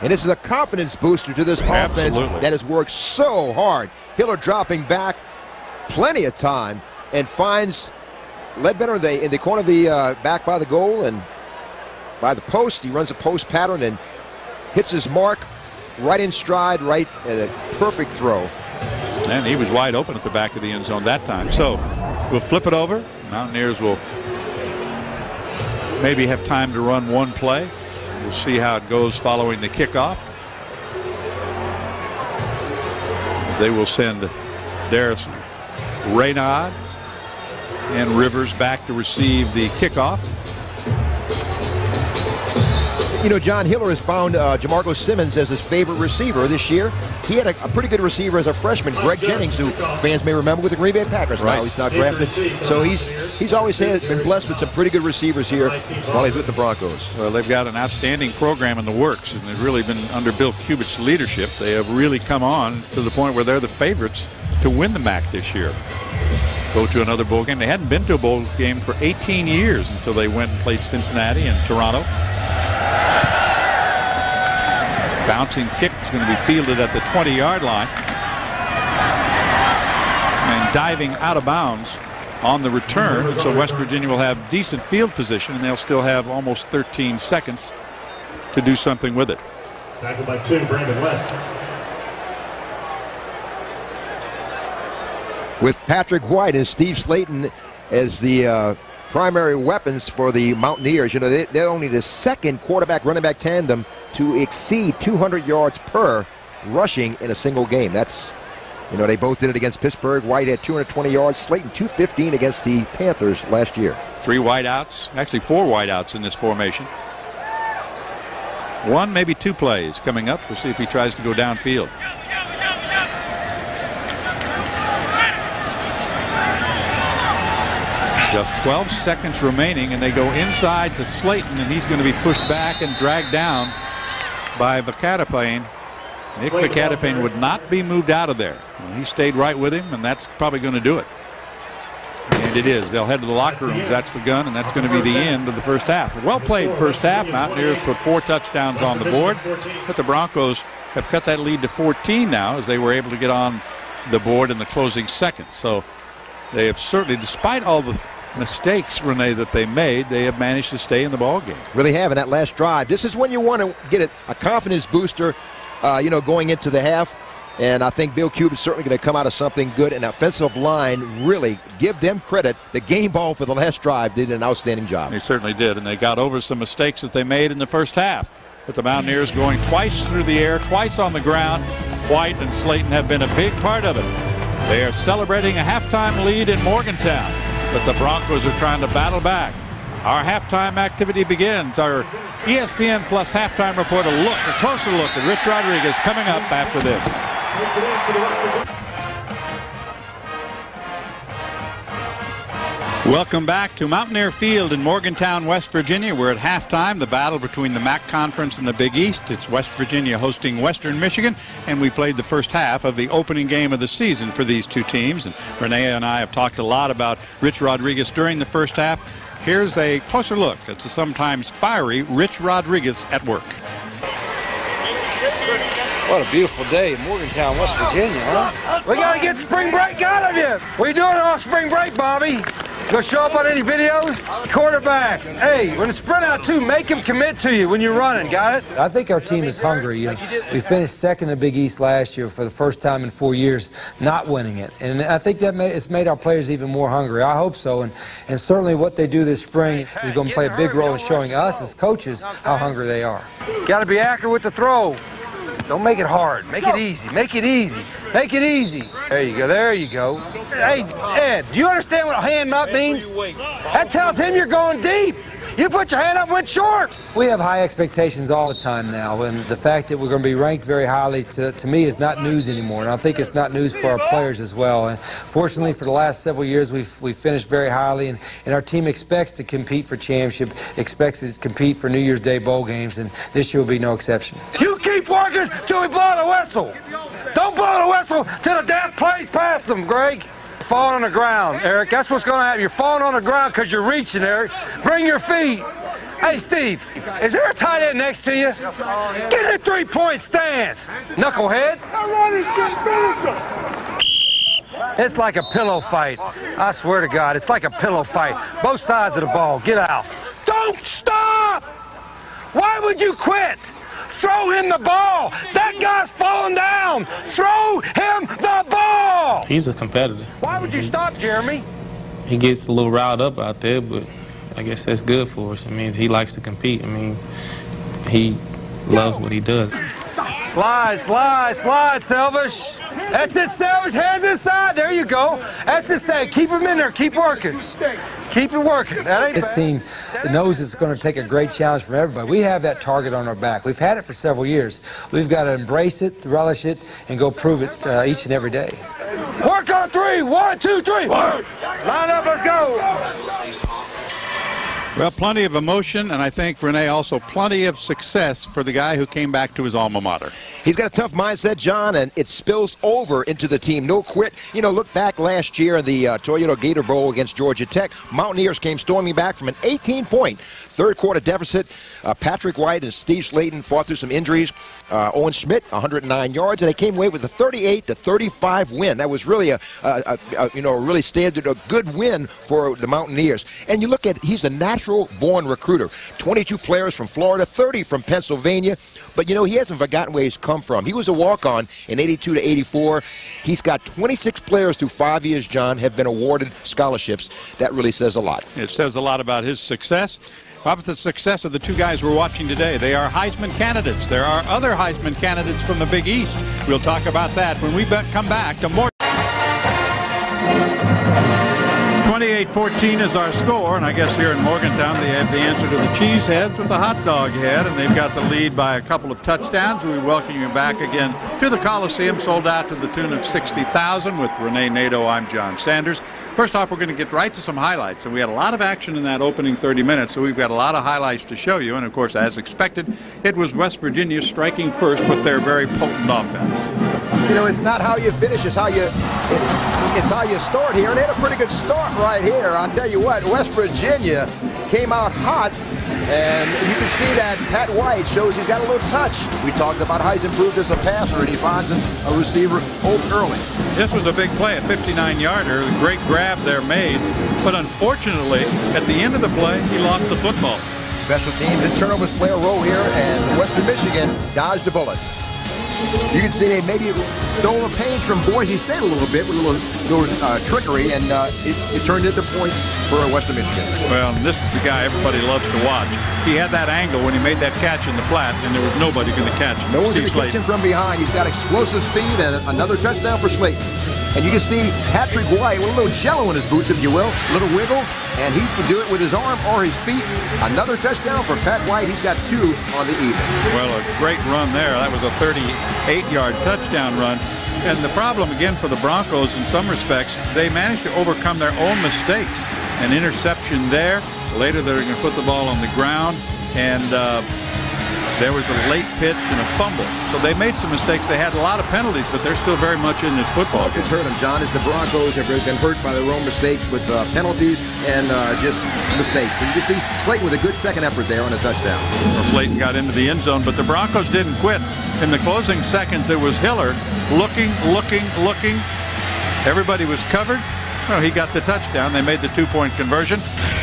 And this is a confidence booster to this offense Absolutely. that has worked so hard. Hiller dropping back plenty of time and finds Ledbetter in the, in the corner of the uh, back by the goal and by the post. He runs a post pattern and hits his mark right in stride, right at a perfect throw. And he was wide open at the back of the end zone that time. So we'll flip it over. Mountaineers will maybe have time to run one play. We'll see how it goes following the kickoff. They will send Darius Reynaud and Rivers back to receive the kickoff. You know, John Hiller has found uh, Jamarco Simmons as his favorite receiver this year. He had a, a, pretty good receiver as a freshman, Greg Jennings, who fans may remember with the Green Bay Packers. Right. Now he's not drafted, so he's he's always had, been blessed with some pretty good receivers here while he's with the Broncos. Well, they've got an outstanding program in the works, and they've really been under Bill Cubit's leadership. They have really come on to the point where they're the favorites to win the MAC this year. Go to another bowl game. They hadn't been to a bowl game for 18 years until they went and played Cincinnati and Toronto. Bouncing kick is going to be fielded at the 20-yard line. And diving out of bounds on the return. So West Virginia will have decent field position, and they'll still have almost 13 seconds to do something with it. Tackled by two, Brandon West. With Patrick White and Steve Slaton as the uh, primary weapons for the Mountaineers. You know, they, they're only the second quarterback running back tandem to exceed 200 yards per rushing in a single game. That's, you know, they both did it against Pittsburgh. White had 220 yards, Slaton 215 against the Panthers last year. Three wideouts, actually four wideouts in this formation. One, maybe two plays coming up. We'll see if he tries to go downfield. Just 12 seconds remaining, and they go inside to Slaton, and he's going to be pushed back and dragged down by Varcadipane. Nick Varcadipane would not be moved out of there. He stayed right with him, and that's probably going to do it. And it is. They'll head to the locker rooms. That's the gun, and that's going to be the end of the first half. Well played first half. Mountaineers put four touchdowns on the board, but the Broncos have cut that lead to 14 now as they were able to get on the board in the closing seconds. So they have certainly, despite all the mistakes, Renee, that they made, they have managed to stay in the ball game. Really have in that last drive. This is when you want to get it a confidence booster, uh, you know, going into the half. And I think Bill Cubit is certainly going to come out of something good. And offensive line, really give them credit. The game ball for the last drive did an outstanding job. They certainly did. And they got over some mistakes that they made in the first half. But the Mountaineers going twice through the air, twice on the ground. White and Slaton have been a big part of it. They are celebrating a halftime lead in Morgantown but the Broncos are trying to battle back. Our halftime activity begins. Our ESPN Plus halftime report, a look, a closer look at Rich Rodriguez coming up after this. Welcome back to Mountaineer Field in Morgantown, West Virginia. We're at halftime, the battle between the MAC Conference and the Big East. It's West Virginia hosting Western Michigan, and we played the first half of the opening game of the season for these two teams. And Renee and I have talked a lot about Rich Rodriguez during the first half. Here's a closer look at the sometimes fiery Rich Rodriguez at work. What a beautiful day in Morgantown, West Virginia, huh? We got to get spring break out of you. What are you doing on spring break, Bobby? Go show up on any videos? Quarterbacks. Hey, when it's spread out too, make them commit to you when you're running. Got it? I think our team is hungry. You know, we finished second in the Big East last year for the first time in four years, not winning it. And I think that may, it's made our players even more hungry. I hope so. And, and certainly what they do this spring is going to play a big role in showing us as coaches how hungry they are. Got to be accurate with the throw. Don't make it hard. Make it easy. Make it easy. Make it easy. There you go. There you go. Hey, Ed, do you understand what hand up means? That tells him you're going deep. You put your hand up, went short. We have high expectations all the time now, and the fact that we're going to be ranked very highly, to, to me, is not news anymore. And I think it's not news for our players as well. And fortunately, for the last several years, we've, we've finished very highly, and, and our team expects to compete for championship, expects to compete for New Year's Day bowl games, and this year will be no exception. You keep working till we blow the whistle. Don't blow the whistle till the damn plays past them, Greg falling on the ground, Eric. That's what's going to happen. You're falling on the ground because you're reaching, Eric. Bring your feet. Hey, Steve, is there a tight end next to you? Get in a three-point stance, knucklehead. It's like a pillow fight. I swear to God, it's like a pillow fight. Both sides of the ball. Get out. Don't stop! Why would you quit? Throw him the ball. That guy's falling down. Throw him the ball. He's a competitor. Why would you stop, Jeremy? He gets a little riled up out there, but I guess that's good for us. It means he likes to compete. I mean, he loves what he does. Slide, slide, slide, Selvish. That's it, Savage. Hands inside. There you go. That's it, Savage. Keep him in there. Keep working. Keep it working. That ain't This team knows it's going to take a great challenge from everybody. We have that target on our back. We've had it for several years. We've got to embrace it, relish it, and go prove it uh, each and every day. Work on three. One, two, three. Work. Line up. Let's go. Well, plenty of emotion, and I think, Renee, also plenty of success for the guy who came back to his alma mater. He's got a tough mindset, John, and it spills over into the team. No quit. You know, look back last year in the uh, Toyota Gator Bowl against Georgia Tech. Mountaineers came storming back from an 18-point third quarter deficit. Uh, Patrick White and Steve Slaton fought through some injuries. Uh, Owen Schmitt, 109 yards, and they came away with a 38 to 35 win. That was really a, a, a, you know a really standard, a good win for the Mountaineers. And you look at he's a natural-born recruiter. 22 players from Florida, 30 from Pennsylvania. But you know he hasn't forgotten where he's come from. He was a walk-on in 82 to 84. He's got 26 players through five years. John have been awarded scholarships. That really says a lot. It says a lot about his success. About the success of the two guys we're watching today? They are Heisman candidates. There are other Heisman candidates from the Big East. We'll talk about that when we come back to more. 28-14 is our score, and I guess here in Morgantown they have the answer to the cheeseheads with the hot dog head, and they've got the lead by a couple of touchdowns. We welcome you back again to the Coliseum, sold out to the tune of 60,000 with Renee Nadeau. I'm John Sanders. First off, we're going to get right to some highlights, and we had a lot of action in that opening 30 minutes, so we've got a lot of highlights to show you. And of course, as expected, it was West Virginia striking first with their very potent offense. You know, it's not how you finish, it's how you it, it's how you start here. And they had a pretty good start right here. I'll tell you what, West Virginia came out hot. And you can see that Pat White shows he's got a little touch. We talked about how he's improved as a passer, and he finds a receiver open early. This was a big play, a 59-yarder, great grab there made. But unfortunately, at the end of the play, he lost the football. Special teams and turnovers play a role here, and Western Michigan dodged a bullet. You can see they maybe stole a page from Boise State a little bit with a little, little uh, trickery, and uh, it, it, turned into points for Western Michigan. Well, this is the guy everybody loves to watch. He had that angle when he made that catch in the flat, and there was nobody going to catch him. No one's going to catch him from behind. He's got explosive speed and another touchdown for Slaton. And you can see Patrick White with a little jello in his boots, if you will, a little wiggle, and he can do it with his arm or his feet. Another touchdown for Pat White. He's got two on the evening. Well, a great run there. That was a 38-yard touchdown run. And the problem, again, for the Broncos in some respects, they managed to overcome their own mistakes. An interception there. Later, they're going to put the ball on the ground. And uh, there was a late pitch and a fumble. So they made some mistakes. They had a lot of penalties, but they're still very much in this football game. Hurt them, John, as the Broncos have been hurt by their own mistakes with uh, penalties and uh, just mistakes. And you can see Slaton with a good second effort there on a touchdown. Well, Slaton got into the end zone, but the Broncos didn't quit. In the closing seconds, it was Hiller looking, looking, looking. Everybody was covered. Well, he got the touchdown. They made the two-point conversion,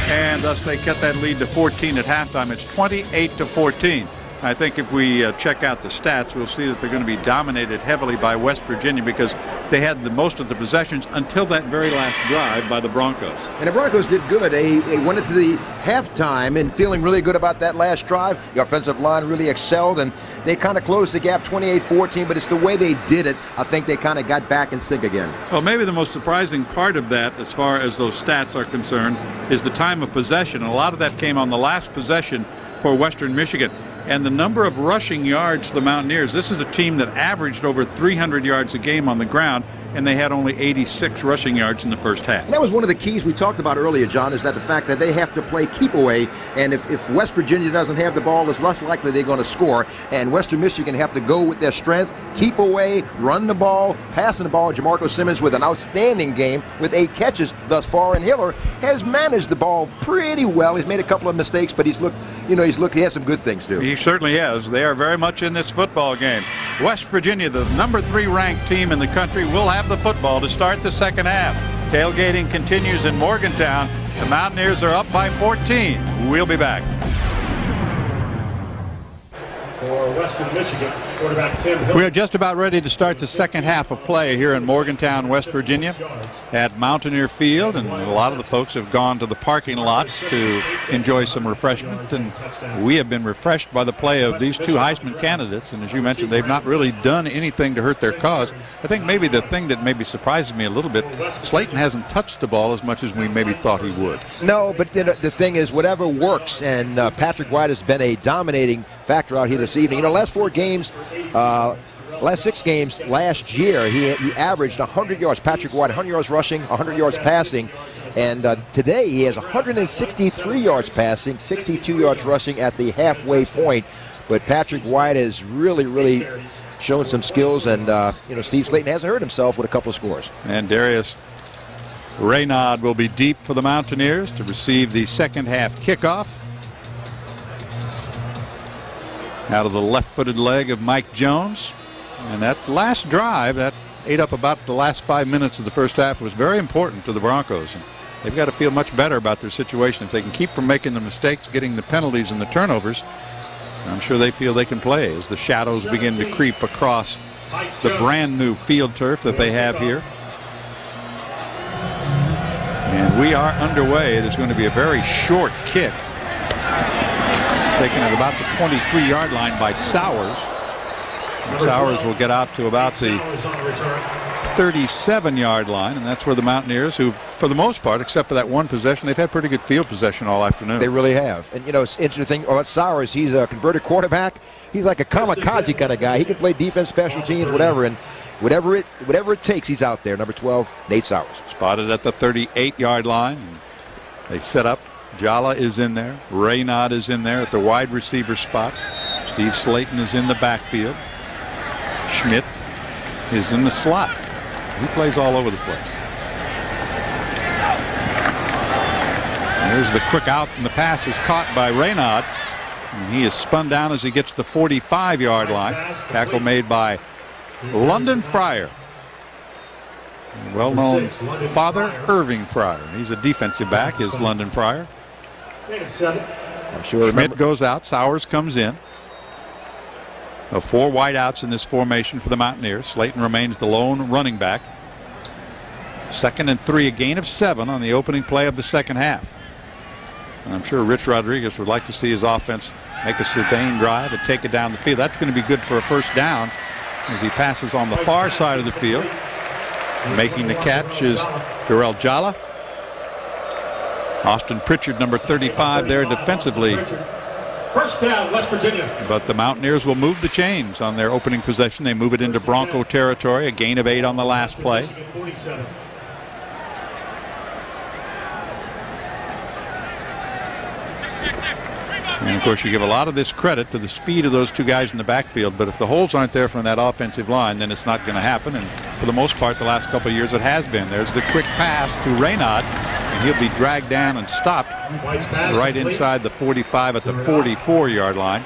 and thus they cut that lead to 14 at halftime. It's 28 to 14. I think if we uh, check out the stats, we'll see that they're going to be dominated heavily by West Virginia because they had the most of the possessions until that very last drive by the Broncos. And the Broncos did good. They, they went into the halftime and feeling really good about that last drive. The offensive line really excelled, and they kind of closed the gap 28-14, but it's the way they did it. I think they kind of got back in sync again. Well, maybe the most surprising part of that, as far as those stats are concerned, is the time of possession. And a lot of that came on the last possession for Western Michigan and the number of rushing yards the Mountaineers. This is a team that averaged over 300 yards a game on the ground, and they had only 86 rushing yards in the first half. And that was one of the keys we talked about earlier, John, is that the fact that they have to play keep away, and if, if West Virginia doesn't have the ball, it's less likely they're going to score. And Western Michigan have to go with their strength, keep away, run the ball, passing the ball. Jamarco Simmons with an outstanding game with eight catches thus far, and Hiller has managed the ball pretty well. He's made a couple of mistakes, but he's looked, you know, he's looked, he has some good things too. He certainly has. They are very much in this football game. West Virginia, the number three ranked team in the country, will have the football to start the second half. Tailgating continues in Morgantown. The Mountaineers are up by 14. We'll be back. For Western Michigan, We are just about ready to start the second half of play here in Morgantown, West Virginia at Mountaineer Field. And a lot of the folks have gone to the parking lots to enjoy some refreshment. And we have been refreshed by the play of these two Heisman candidates. And as you mentioned, they've not really done anything to hurt their cause. I think maybe the thing that maybe surprises me a little bit, Slaton hasn't touched the ball as much as we maybe thought he would. No, but you know, the thing is, whatever works, and uh, Patrick White has been a dominating factor out here this evening. You know, last four games, uh, last six games last year, he, he averaged 100 yards. Patrick White, 100 yards rushing, 100 yards passing. And uh, today he has 163 yards passing, 62 yards rushing at the halfway point. But Patrick White has really, really shown some skills, and uh, you know Steve Slaton hasn't hurt himself with a couple of scores. And Darius Reynaud will be deep for the Mountaineers to receive the second half kickoff. Out of the left-footed leg of Mike Jones. And that last drive, that ate up about the last five minutes of the first half, was very important to the Broncos. And they've got to feel much better about their situation. If they can keep from making the mistakes, getting the penalties and the turnovers, I'm sure they feel they can play as the shadows begin to creep across the brand new field turf that they have here. And we are underway. There's going to be a very short kick. Taken at about the 23 yard line by Sowers. Sowers will get out to about the 37 yard line, and that's where the Mountaineers, who, for the most part, except for that one possession, they've had pretty good field possession all afternoon. They really have. And, you know, it's interesting about Sowers. He's a converted quarterback. He's like a kamikaze kind of guy. He can play defense, special teams, whatever. And whatever it whatever it takes, he's out there. Number 12, Nate Sowers. Spotted at the 38 yard line. They set up. Jalloh is in there. Reynaud is in there at the wide receiver spot. Steve Slaton is in the backfield. Schmitt is in the slot. He plays all over the place. There's the quick out, and the pass is caught by Reynaud. And he is spun down as he gets the 45 yard line. Tackle made by London Fryar. Well known father, Irving Fryar. He's a defensive back, is London Fryar. I'm sure Schmitt goes out, Sowers comes in. Of four wideouts in this formation for the Mountaineers. Slaton remains the lone running back. Second and three, a gain of seven on the opening play of the second half. And I'm sure Rich Rodriguez would like to see his offense make a sustained drive and take it down the field. That's going to be good for a first down as he passes on the far side of the field. Making the catch is Dorrell Jalloh. Austin Pritchard, number 35, there defensively. First down, West Virginia. But the Mountaineers will move the chains on their opening possession. They move it into Bronco territory, a gain of eight on the last play. And of course, you give a lot of this credit to the speed of those two guys in the backfield. But if the holes aren't there from that offensive line, then it's not going to happen. And for the most part, the last couple of years, it has been. There's the quick pass to Reynaud, and he'll be dragged down and stopped right inside the 45 at the 44 yard line.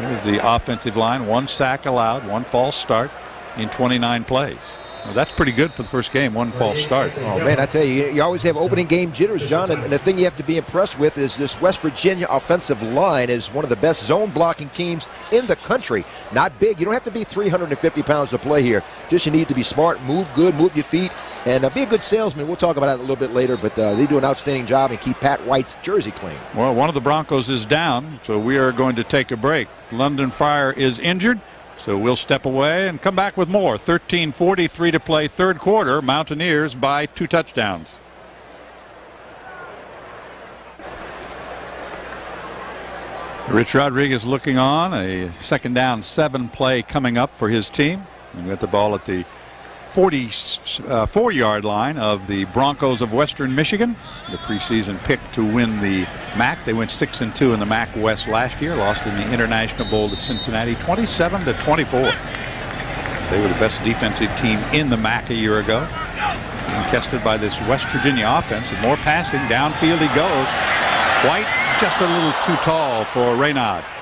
Here's the offensive line. One sack allowed, one false start in 29 plays. Well, that's pretty good for the first game, one false start. Oh man, I tell you, you always have opening game jitters, John. And, and the thing you have to be impressed with is this West Virginia offensive line is one of the best zone blocking teams in the country. Not big. You don't have to be 350 pounds to play here. Just you need to be smart, move good, move your feet, and uh, be a good salesman. We'll talk about that a little bit later. But uh, they do an outstanding job and keep Pat White's jersey clean. Well, one of the Broncos is down, so we are going to take a break. London Fryar is injured, so we'll step away and come back with more. 13:43 to play, third quarter. Mountaineers by two touchdowns. Rich Rodriguez looking on a second down, seven play coming up for his team. We got the ball at the 44 uh, yard line of the Broncos of Western Michigan. The preseason pick to win the MAC. They went 6 and 2 in the MAC West last year, lost in the International Bowl to Cincinnati 27 to 24. They were the best defensive team in the MAC a year ago. Being tested by this West Virginia offense. And more passing. Downfield he goes. White just a little too tall for Reynaud.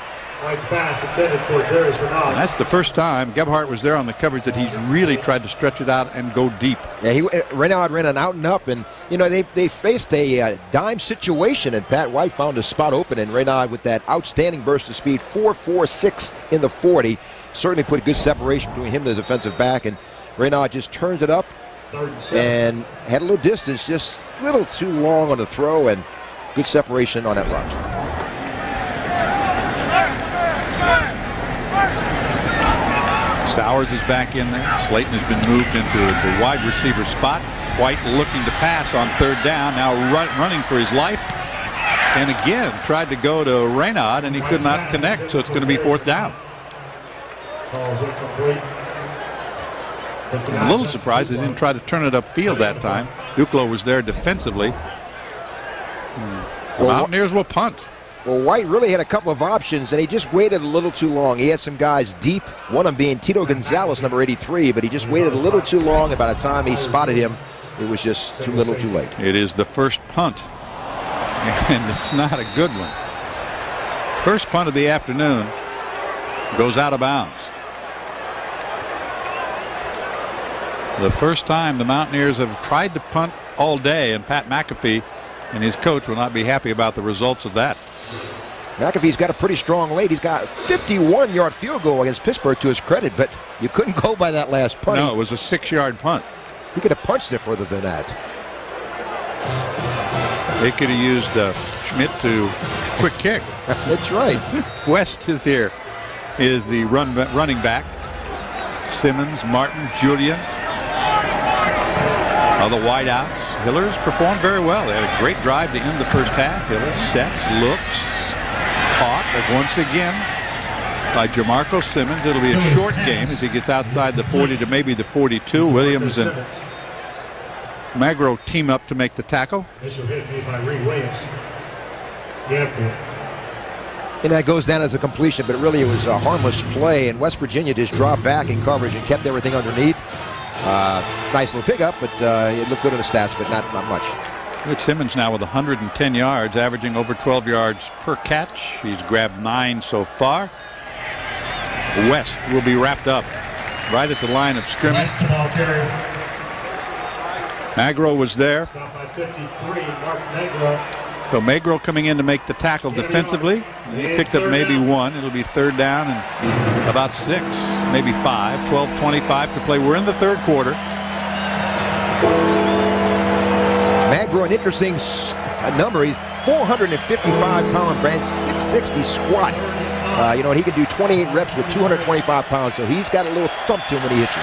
White's pass intended for Darius Reynaud. That's the first time Gebhart was there on the coverage that he's really tried to stretch it out and go deep. Yeah, he Reynaud ran an out and up, and you know they they faced a uh, dime situation, and Pat White found a spot open, and Reynaud with that outstanding burst of speed, 4.46 in the 40, certainly put a good separation between him and the defensive back, and Reynaud just turned it up and had a little distance, just a little too long on the throw, and good separation on that run. Sowers is back in there. Slaton has been moved into the wide receiver spot. White looking to pass on third down. Now run, running for his life. And again, tried to go to Reynaud, and he could not connect, so it's going to be fourth down. I'm a little surprised they didn't try to turn it upfield that time. Duclo was there defensively. Hmm. The Mountaineers will punt. Well, White really had a couple of options, and he just waited a little too long. He had some guys deep, one of them being Tito Gonzalez, number 83, but he just waited a little too long, and by the time he spotted him, it was just too little too late. It is the first punt, (laughs) and it's not a good one. First punt of the afternoon goes out of bounds. The first time the Mountaineers have tried to punt all day, and Pat McAfee and his coach will not be happy about the results of that. McAfee's got a pretty strong lead. He's got a 51-yard field goal against Pittsburgh to his credit, but you couldn't go by that last punt. No, it was a six-yard punt. He could have punched it further than that. They could have used uh, Schmitt to quick kick. (laughs) That's right. (laughs) West is here. Is the run running back. Simmons, Martin, Julian. All the wideouts. Hiller's performed very well. They had a great drive to end the first half. Hiller sets, looks, caught, but once again by Jamarco Simmons. It'll be a short game as he gets outside the 40 to maybe the 42. Williams and Magro team up to make the tackle. Initial hit me by Reed Williams. Yeah, and that goes down as a completion, but really it was a harmless play, and West Virginia just dropped back in coverage and kept everything underneath. Uh, nice little pickup, but uh, it looked good in the stats, but not, not much. Rich Simmons now with 110 yards, averaging over 12 yards per catch. He's grabbed nine so far. West will be wrapped up right at the line of scrimmage. Magro was there. So Magro coming in to make the tackle defensively. He picked up maybe one. It'll be third down and about six, maybe five. 12-25 to play. We're in the third quarter. Magro, an interesting number. He's 455 pound, brand 660 squat. Uh, you know, he can do 28 reps with 225 pounds, so he's got a little thump to him when he hits you.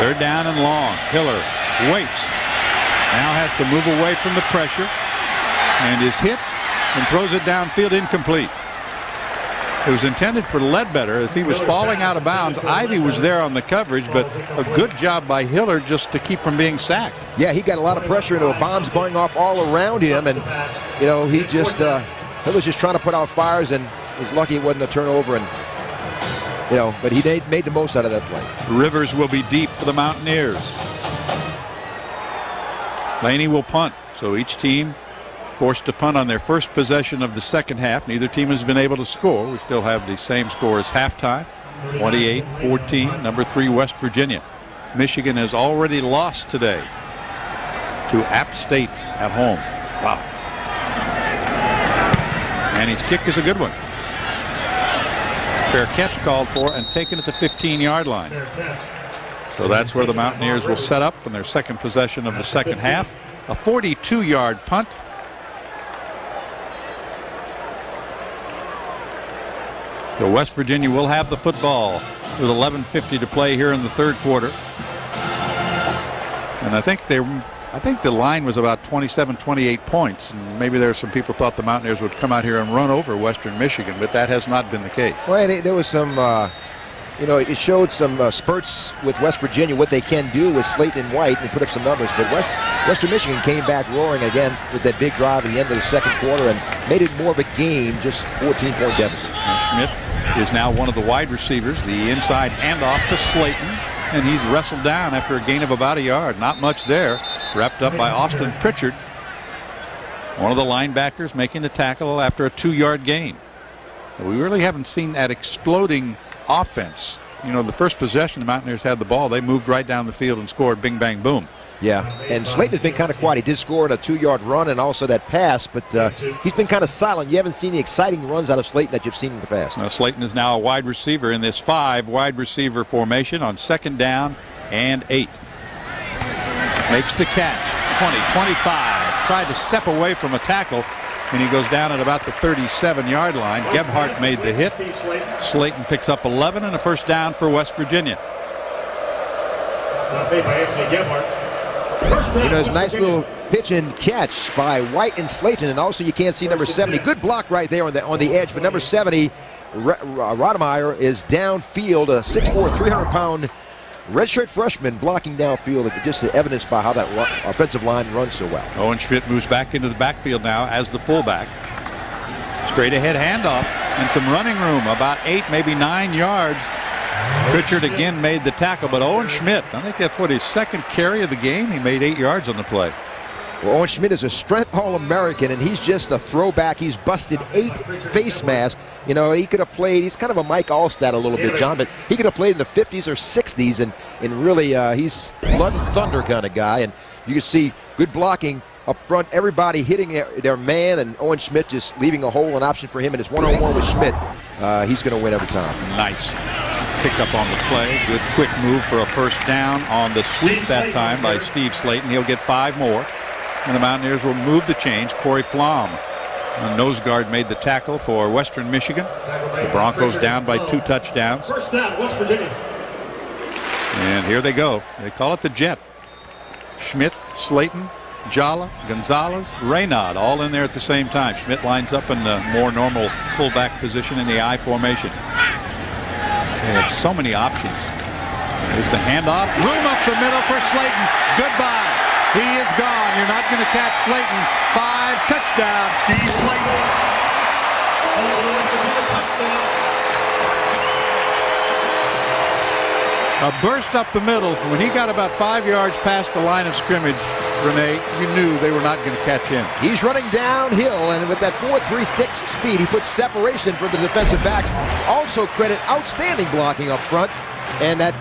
Third down and long. Hiller waits. Now has to move away from the pressure and is hit and throws it downfield incomplete. It was intended for Ledbetter as he was falling out of bounds. Ivy was there on the coverage, but a good job by Hiller just to keep from being sacked. Yeah, he got a lot of pressure into bombs going off all around him, and you know he just uh, he was just trying to put out fires, and was lucky it wasn't a turnover, and you know, but he made, made the most out of that play. Rivers will be deep for the Mountaineers. Laney will punt, so each team forced to punt on their first possession of the second half. Neither team has been able to score. We still have the same score as halftime 28 14, number three, West Virginia. Michigan has already lost today to App State at home. Wow. And his kick is a good one. Fair catch called for and taken at the 15 yard line. So that's where the Mountaineers will set up in their second possession of the second half. A 42 yard punt So West Virginia will have the football with 11:50 to play here in the third quarter. And I think they I think the line was about 27 28 points and maybe there are some people thought the Mountaineers would come out here and run over Western Michigan but that has not been the case. Well, there was some uh, you know, it showed some uh, spurts with West Virginia what they can do with Slaton and White and put up some numbers. But West Western Michigan came back roaring again with that big drive at the end of the second quarter and made it more of a game, just 14 point deficit. Schmitt is now one of the wide receivers, the inside handoff to Slaton, and he's wrestled down after a gain of about a yard. Not much there. Wrapped up by Austin Pritchard. One of the linebackers making the tackle after a two-yard gain. We really haven't seen that exploding offense. You know, the first possession the Mountaineers had the ball, they moved right down the field and scored bing, bang, boom. Yeah, and Slaton has been kind of quiet. He did score in a two-yard run and also that pass, but uh, he's been kind of silent. You haven't seen the exciting runs out of Slaton that you've seen in the past. Now, Slaton is now a wide receiver in this five wide receiver formation on second down and eight. Makes the catch. 20, 25. Tried to step away from a tackle, and he goes down at about the 37-yard line. Gebhart made the hit. Slaton picks up 11 and a first down for West Virginia. You know, it's a nice little pitch and catch by White and Slaton, and also you can't see number 70. Good block right there on the on the edge, but number 70, Rodemeyer, is downfield, a 6'4", 300-pound redshirt freshman blocking downfield, just evidenced by how that offensive line runs so well. Owen Schmitt moves back into the backfield now as the fullback. Straight ahead handoff and some running room, about eight, maybe nine yards Pritchard again made the tackle, but Owen Schmitt, I think that's what his second carry of the game. He made eight yards on the play. Well, Owen Schmitt is a strength All-American, and he's just a throwback. He's busted eight face masks. You know, he could have played. He's kind of a Mike Alstott a little bit, John, but he could have played in the 50s or 60s, and and really, uh, he's blood and thunder kind of guy. And you can see good blocking up front, everybody hitting their, their, man, and Owen Schmitt just leaving a hole, an option for him, and it's one-on-one with Schmitt. Uh, he's going to win every time. Nice. Picked up on the play. Good quick move for a first down on the sweep that time by Steve Slaton. He'll get five more. And the Mountaineers will move the change. Corey Flom. The nose guard made the tackle for Western Michigan. The Broncos down by two touchdowns. First down, West Virginia. And here they go. They call it the jet. Schmitt, Slaton, Jalloh, Gonzalez, Reynaud all in there at the same time. Schmitt lines up in the more normal fullback position in the I formation. They have so many options. There's the handoff. Room up the middle for Slaton. Goodbye. He is gone. You're not going to catch Slaton. Five touchdown. Steve Slaton. A burst up the middle. When he got about five yards past the line of scrimmage, Renee, you knew they were not going to catch him. He's running downhill, and with that 4.36 speed, he puts separation for the defensive backs. Also credit outstanding blocking up front, and that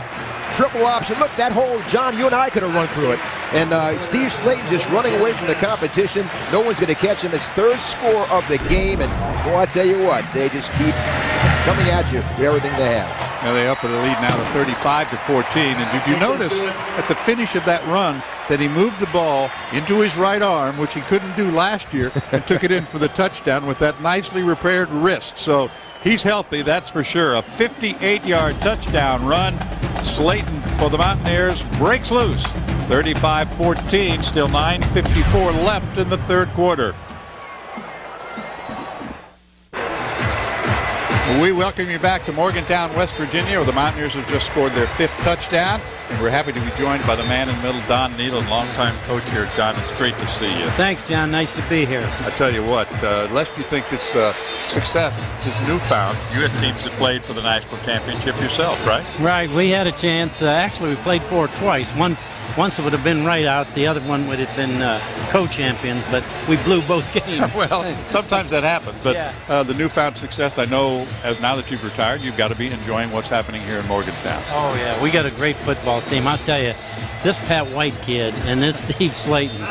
triple option. Look, that hole, John, you and I could have run through it. And uh, Steve Slaton just running away from the competition. No one's going to catch him. His third score of the game, and boy, I tell you what, they just keep coming at you with everything they have. Now they up with a lead now to 35 to 14. And did you notice at the finish of that run that he moved the ball into his right arm, which he couldn't do last year, and took it in for the touchdown with that nicely repaired wrist. So he's healthy, that's for sure. A 58-yard touchdown run. Slaton for the Mountaineers breaks loose. 35-14, still 9.54 left in the third quarter. We welcome you back to Morgantown, West Virginia, where the Mountaineers have just scored their fifth touchdown. And we're happy to be joined by the man in the middle, Don Nehlen, longtime coach here. John, it's great to see you. Thanks, John. Nice to be here. I tell you what, uh, lest you think this uh, success is newfound, you had teams that played for the national championship yourself, right? Right. We had a chance. Uh, actually, we played for it twice. One once it would have been right out, the other one would have been uh, co-champions, but we blew both (laughs) games. (laughs) well, sometimes that happens, but Yeah. uh, the newfound success, I know, as now that you've retired, you've got to be enjoying what's happening here in Morgantown. Oh yeah, we got a great football team. I'll tell you, this Pat White kid and this (laughs) Steve Slaton,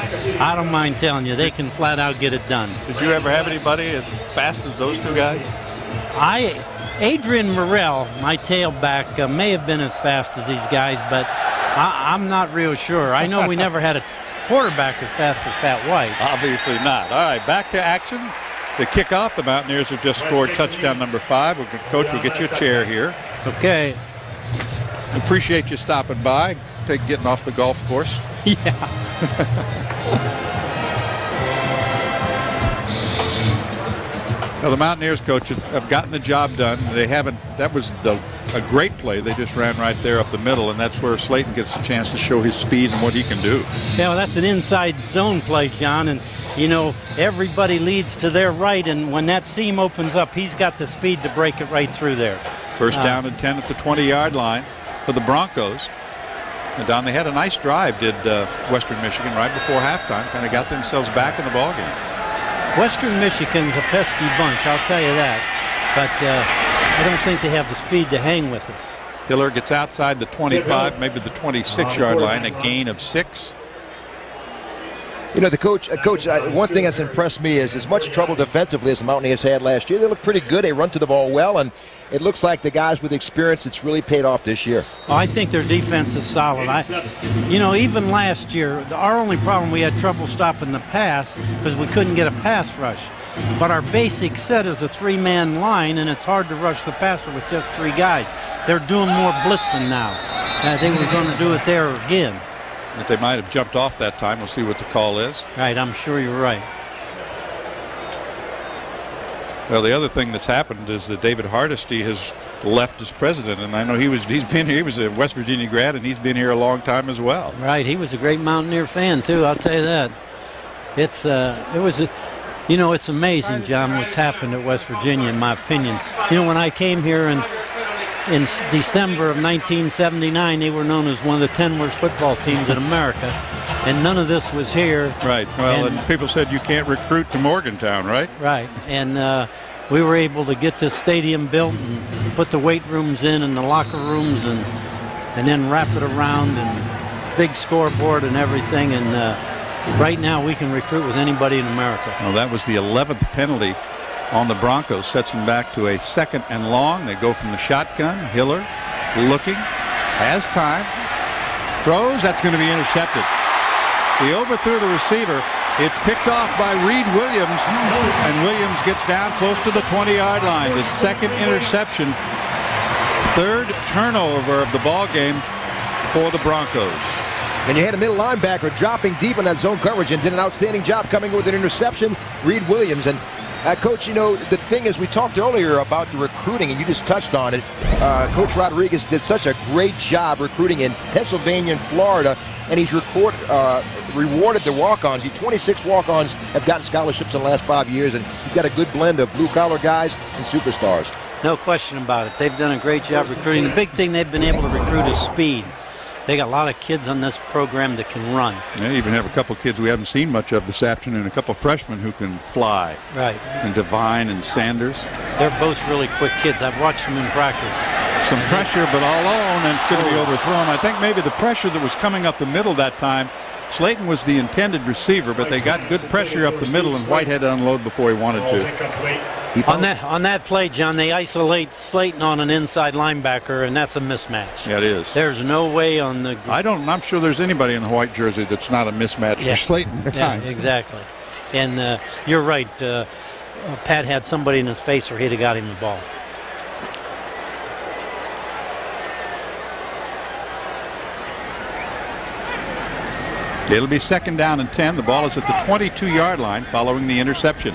I don't mind telling you, they can flat out get it done. Did you ever have anybody as fast as those two guys? I, Adrian Murrell, my tailback, uh, may have been as fast as these guys, but I, I'm not real sure. I know we (laughs) never had a quarterback as fast as Pat White. Obviously not. All right, back to action. The kickoff. The Mountaineers have just scored touchdown number five. Coach, we'll get you a chair here. Okay. Appreciate you stopping by. Take getting off the golf course. (laughs) Yeah. Now, the Mountaineers coaches have gotten the job done. They haven't. That was the, a great play. They just ran right there up the middle, and that's where Slaton gets a chance to show his speed and what he can do. Yeah, well, that's an inside zone play, John, and you know everybody leads to their right, and when that seam opens up, he's got the speed to break it right through there. First Uh, down and 10 at the 20-yard line for the Broncos. And Don, they had a nice drive, did uh, Western Michigan, right before halftime. Kind of got themselves back in the ballgame. Western Michigan's a pesky bunch, I'll tell you that. But uh, I don't think they have the speed to hang with us. Hiller gets outside the 25, maybe the 26-yard line, a gain of six. You know, the coach, uh, coach. Uh, one thing that's impressed me is as much trouble defensively as the Mountaineers had last year. They look pretty good. They run to the ball well, and it looks like the guys with experience. It's really paid off this year. Oh, I think their defense is solid. I, you know, even last year, our only problem we had trouble stopping the pass because we couldn't get a pass rush. But our basic set is a three-man line, and it's hard to rush the passer with just three guys. They're doing more blitzing now. Uh, I think we're going to do it there again. That they might have jumped off that time. We'll see what the call is. Right, I'm sure you're right. Well, the other thing that's happened is that David Hardesty has left as president, and I know he was he's been here. He was a West Virginia grad, and he's been here a long time as well. Right, he was a great Mountaineer fan too. I'll tell you that. It's uh, it was, a, you know, it's amazing, John, what's happened at West Virginia, in my opinion. You know, when I came here and in December of 1979, they were known as one of the 10 worst football teams in America, and none of this was here. Right. Well, and, and people said you can't recruit to Morgantown, right? Right. And uh, we were able to get this stadium built and put the weight rooms in and the locker rooms and and then wrap it around and big scoreboard and everything. And uh, right now we can recruit with anybody in America. Well, that was the 11th penalty on the Broncos. Sets them back to a second and long. They go from the shotgun. Hiller looking. Has time. Throws. That's going to be intercepted. He overthrew the receiver. It's picked off by Reed Williams, and Williams gets down close to the 20-yard line. The second interception, third turnover of the ball game for the Broncos. And you had a middle linebacker dropping deep in that zone coverage and did an outstanding job coming with an interception, Reed Williams. And uh, Coach, you know, the thing is, we talked earlier about the recruiting, and you just touched on it. Uh, Coach Rodriguez did such a great job recruiting in Pennsylvania and Florida, and he's record, uh, rewarded the walk-ons. He 26 walk-ons have gotten scholarships in the last five years, and he's got a good blend of blue-collar guys and superstars. No question about it. They've done a great job recruiting. The big thing they've been able to recruit is speed. They got a lot of kids on this program that can run. They even have a couple kids we haven't seen much of this afternoon. A couple freshmen who can fly. Right. And Devine and Sanders. They're both really quick kids. I've watched them in practice. Some pressure, but all alone, and it's going to be oh. overthrown. I think maybe the pressure that was coming up the middle that time Slaton was the intended receiver, but they got good pressure up the middle, and White had to unload before he wanted to. On that on that play, John, they isolate Slaton on an inside linebacker, and that's a mismatch. Yeah, it is. There's no way on the. I don't. I'm sure there's anybody in the white jersey that's not a mismatch yeah. for Slaton at yeah, times. exactly. And uh, you're right. Uh, Pat had somebody in his face, or he'd have got him the ball. It'll be second down and 10. The ball is at the 22-yard line following the interception.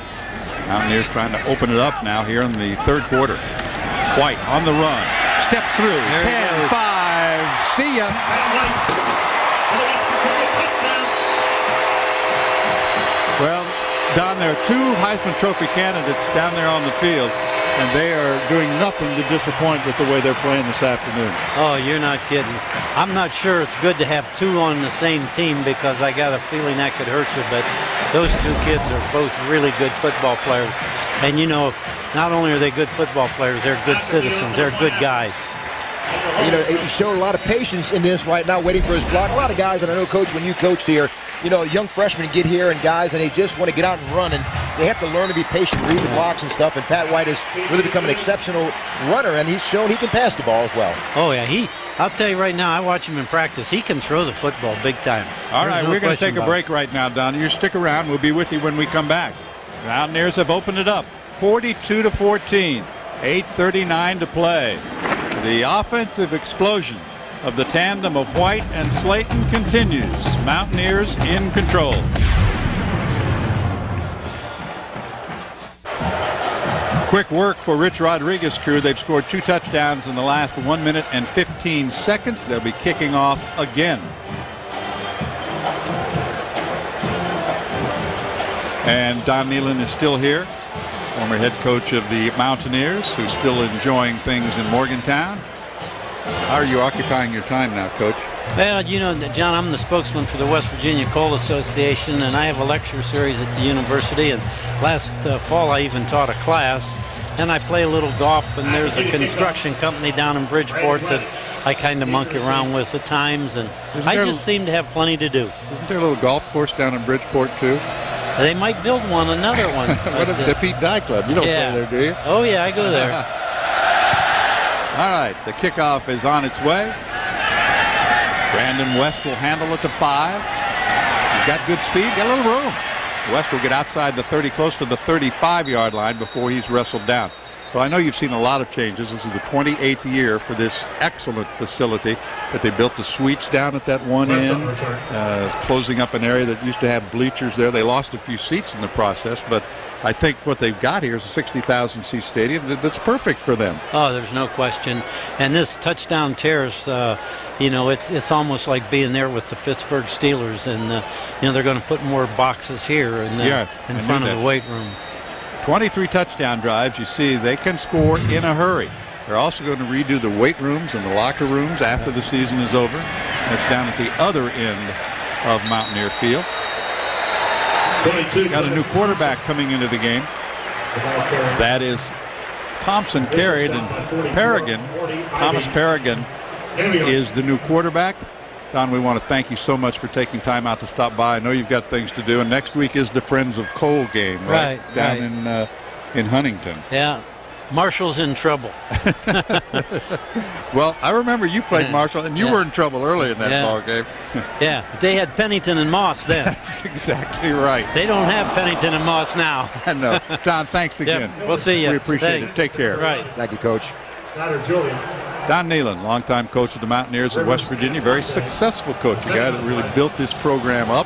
Mountaineers trying to open it up now here in the third quarter. White on the run. Steps through. There 10, 5. See ya. Don, there are two Heisman Trophy candidates down there on the field and they are doing nothing to disappoint with the way they're playing this afternoon. Oh, you're not kidding. I'm not sure it's good to have two on the same team because I got a feeling that could hurt you, but those two kids are both really good football players. And you know, not only are they good football players, they're good citizens. They're good guys. You know, he showed a lot of patience in this right now, waiting for his block. A lot of guys, and I know, Coach, when you coached here, you know, young freshmen get here and guys, and they just want to get out and run, and they have to learn to be patient, read the blocks and stuff. And Pat White has really become an exceptional runner, and he's shown he can pass the ball as well. Oh yeah, he. I'll tell you right now, I watch him in practice. He can throw the football big time. All right, no we're going to take a break it. right now, Don. You stick around. We'll be with you when we come back. The Mountaineers have opened it up, 42 to 14, 8:39 to play. The offensive explosion of the tandem of White and Slaton continues. Mountaineers in control. Quick work for Rich Rodriguez crew. They've scored two touchdowns in the last one minute and 15 seconds. They'll be kicking off again. And Don Nehlen is still here, former head coach of the Mountaineers, who's still enjoying things in Morgantown. How are you occupying your time now, Coach? Well, you know, John, I'm the spokesman for the West Virginia Coal Association, and I have a lecture series at the university. And last uh, fall, I even taught a class. And I play a little golf, and there's a construction company down in Bridgeport that I kind of monkey around with at times, and I just seem to have plenty to do. Isn't there a little golf course down in Bridgeport too? They might build one, another one. (laughs) what if the Pete Dye Club? You don't yeah. play there, do you? Oh yeah, I go there. (laughs) All right, the kickoff is on its way. Brandon West will handle it to five. He's got good speed, got a little room. West will get outside the 30, close to the 35-yard line before he's wrestled down. Well, I know you've seen a lot of changes. This is the 28th year for this excellent facility, but they built the suites down at that one end, uh, closing up an area that used to have bleachers there. They lost a few seats in the process, but I think what they've got here is a 60,000 seat stadium that's perfect for them. Oh, there's no question. And this touchdown terrace, uh, you know, it's it's almost like being there with the Pittsburgh Steelers, and uh, you know they're going to put more boxes here and uh, Yeah, in I front of that. the weight room. 23 touchdown drives. You see, they can score in a hurry. They're also going to redo the weight rooms and the locker rooms after the season is over. That's down at the other end of Mountaineer Field. 22. Got a new quarterback coming into the game. That is Thompson carried and Peregrin, Thomas Peregrin is the new quarterback. Don, we want to thank you so much for taking time out to stop by. I know you've got things to do, and next week is the Friends of Coal game, right? Right, Down right. in uh, in Huntington. Yeah, Marshall's in trouble. Well, I remember you played Marshall, and you Yeah. were in trouble early in that Yeah. ball game. (laughs) Yeah, they had Pennington and Moss then. (laughs) That's exactly right. they don't have Pennington and Moss now. (laughs) I know. Don, thanks again. Yep, we'll see you. We appreciate Thanks. it. Take care. Right. Thank you, Coach. Schneider Julien. Don Nehlen, longtime coach of the Mountaineers of West Virginia, very successful coach, a guy that really built this program up,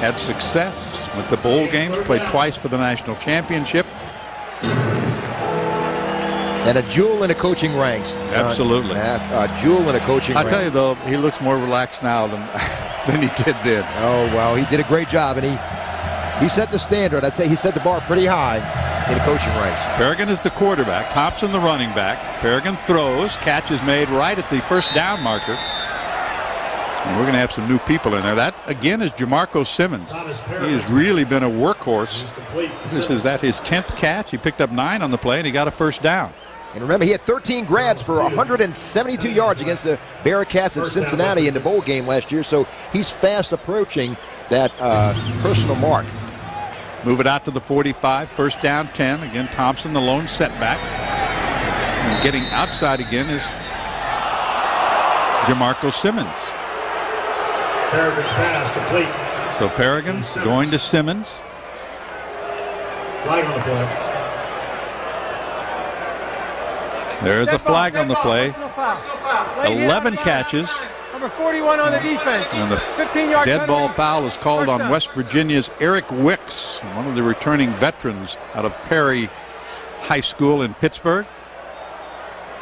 had success with the bowl games, played twice for the national championship. And a jewel in the coaching ranks. Uh, Absolutely. uh, a jewel in the coaching ranks. I'll tell you though, he looks more relaxed now than (laughs) than he did then. Oh, well, he did a great job, and he he set the standard. I'd say he set the bar pretty high in the coaching ranks. Peregrin is the quarterback, Thompson the running back. Peregrin throws, catch is made right at the first down marker. And we're going to have some new people in there. That again is Jamarco Simmons. He has really been a workhorse. This is that his 10th catch. He picked up nine on the play and he got a first down. And remember, he had 13 grabs for 172 yards against the Bearcats of Cincinnati in the bowl game last year. So he's fast approaching that uh, personal mark. Move it out to the 45. First down 10. Again, Thompson, the lone setback. And getting outside again is Jamarco Simmons. Peregrin's pass complete. So Peregrin going to Simmons. Flag on the play. There's a flag on the play. 11 catches. Number 41 on the defense. And the 15 yard dead ball foul is called on. West Virginia's Eric Wicks, one of the returning veterans out of Perry High School in Pittsburgh.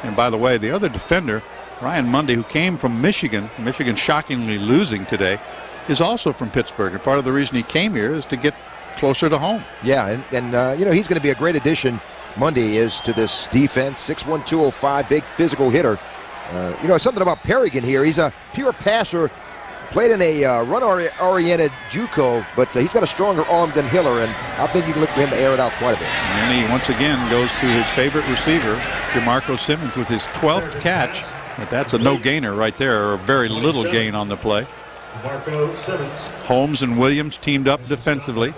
And by the way, the other defender, Ryan Mundy, who came from Michigan, Michigan shockingly losing today, is also from Pittsburgh. And part of the reason he came here is to get closer to home. Yeah, and, and uh, you know, he's going to be a great addition, Mundy is, to this defense. 6'1", 205, big physical hitter. Uh, you know, something about Peregrin here. He's a pure passer, played in a uh, run-oriented JUCO, but uh, he's got a stronger arm than Hiller, and I think you can look for him to air it out quite a bit. And he once again goes to his favorite receiver, Jamarco Simmons, with his 12th catch. But that's a no-gainer right there, or a very little gain on the play. Marco Simmons. Holmes and Williams teamed up defensively.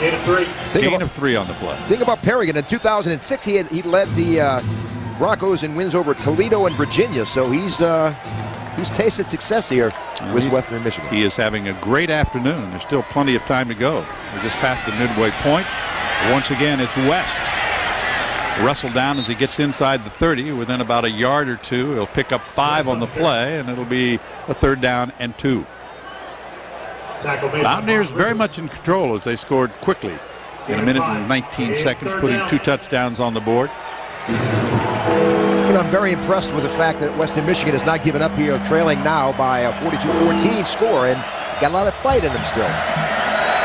Gain of three. Think Gain about, of three on the play. think about Peregrin. In 2006, he had, he led the uh, Broncos in wins over Toledo and Virginia, so he's uh, he's tasted success here with Western Michigan. He is having a great afternoon. There's still plenty of time to go. We just passed the midway point. Once again, it's West. Wrestled down as he gets inside the 30, within about a yard or two. He'll pick up five on the play, and it'll be a third down and two. Tackle Mountaineers very much in control as they scored quickly in a minute and 19 seconds, putting two touchdowns on the board. You know, I'm very impressed with the fact that Western Michigan has not given up here, trailing now by a 42-14 score, and got a lot of fight in them still.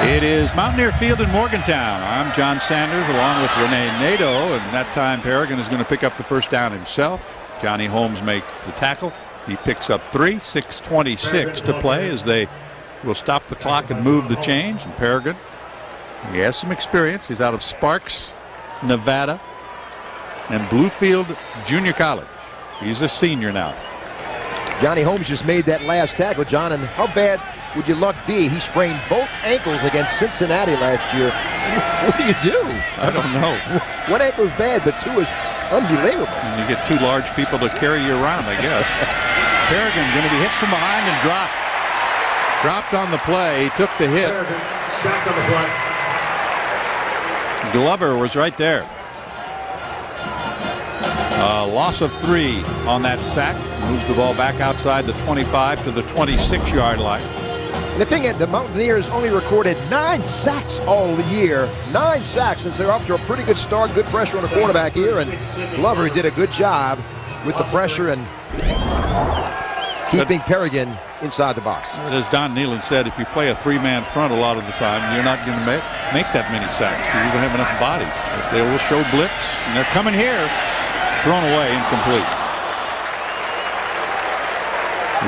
It is Mountaineer Field in Morgantown. I'm John Sanders along with Renee Nadeau, and that time Peregrin is going to pick up the first down himself. Johnny Holmes makes the tackle. He picks up three, 6.26 to play as they will stop the clock and move the change. And Peregrin, he has some experience. He's out of Sparks, Nevada, and Bluefield Junior College. He's a senior now. Johnny Holmes just made that last tackle, John, and how bad would your luck be? He sprained both ankles against Cincinnati last year. (laughs) What do you do? I don't know. (laughs) One ankle's bad, but two is unbelievable. And you get two large people to carry you around, I guess. Peregrin going to be hit from behind and dropped. Dropped on the play. Took the hit. Sacked on the play. Glover was right there. A loss of three on that sack. Moves the ball back outside the 25 to the 26 yard line. The thing is, the Mountaineers only recorded nine sacks all year. Nine sacks since they're off to a pretty good start. Good pressure on the quarterback here. And Glover did a good job with the pressure and keeping Peregrin inside the box. As Don Nehlen said, if you play a three-man front a lot of the time, you're not going to make, make that many sacks you don't have enough bodies. They will show blitz, and they're coming here. Thrown away, incomplete.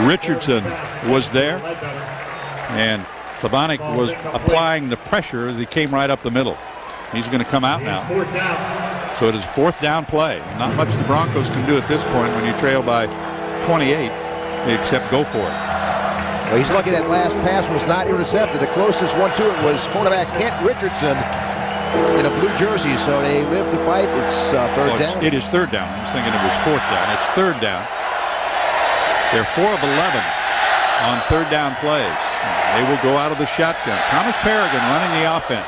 Richardson was there, and Slavonic was applying the pressure as he came right up the middle. He's going to come out now. So it is fourth down play. Not much the Broncos can do at this point when you trail by 28, except go for it. Well, he's lucky that last pass was not intercepted. The closest one to it was cornerback Kent Richardson in a blue jersey. So they live to fight. It's uh, third Well, it's- down. it is third down. I was thinking it was fourth down. It's third down. They're four of 11 on third down plays. They will go out of the shotgun. Thomas Peregrin running the offense.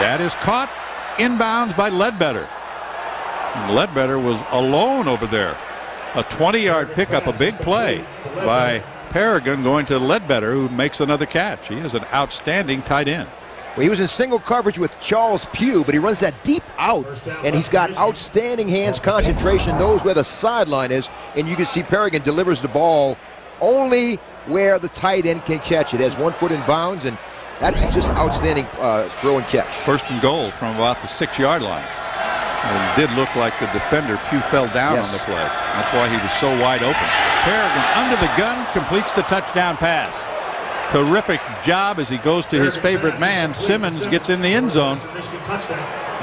That is caught inbounds by Ledbetter. And Ledbetter was alone over there. A 20-yard pickup, a big play by Peregrin going to Ledbetter, who makes another catch. He is an outstanding tight end. Well, he was in single coverage with Charles Pugh, but he runs that deep out, and he's got outstanding hands concentration, knows where the sideline is, and you can see Peregrin delivers the ball only where the tight end can catch it. Has one foot in bounds, and that's just outstanding uh, throw and catch. First and goal from about the six-yard line. And it did look like the defender, Pugh, fell down Yes. on the play. That's why he was so wide open. Peregrin under the gun completes the touchdown pass. Terrific job as he goes to his favorite man. Simmons gets in the end zone.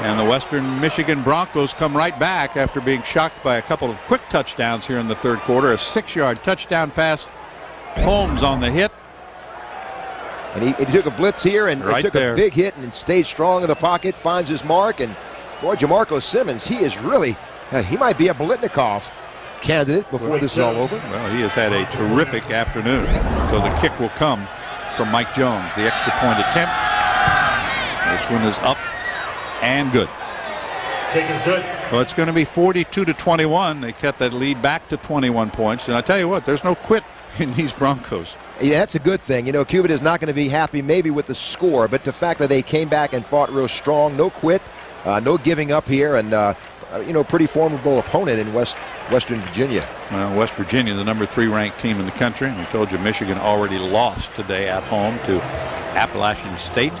And the Western Michigan Broncos come right back after being shocked by a couple of quick touchdowns here in the third quarter. A six-yard touchdown pass. Holmes on the hit. And he, he took a blitz here and, and Right took there. a big hit and stayed strong in the pocket, finds his mark, and boy, Jamarco Simmons, he is really, uh, he might be a Biletnikoff candidate before this is all over. Well, he has had a terrific afternoon. So the kick will come from Mike Jones. The extra point attempt. This one is up and good. Kick is good. So it's going to be 42 to 21. They cut that lead back to 21 points. And I tell you what, there's no quit (laughs) in these Broncos. Yeah, that's a good thing. You know, Cubit is not going to be happy maybe with the score, but the fact that they came back and fought real strong, no quit, uh, no giving up here, and, uh, you know, pretty formidable opponent in West Western Virginia. Well, West Virginia, the number three ranked team in the country. We told you Michigan already lost today at home to Appalachian State.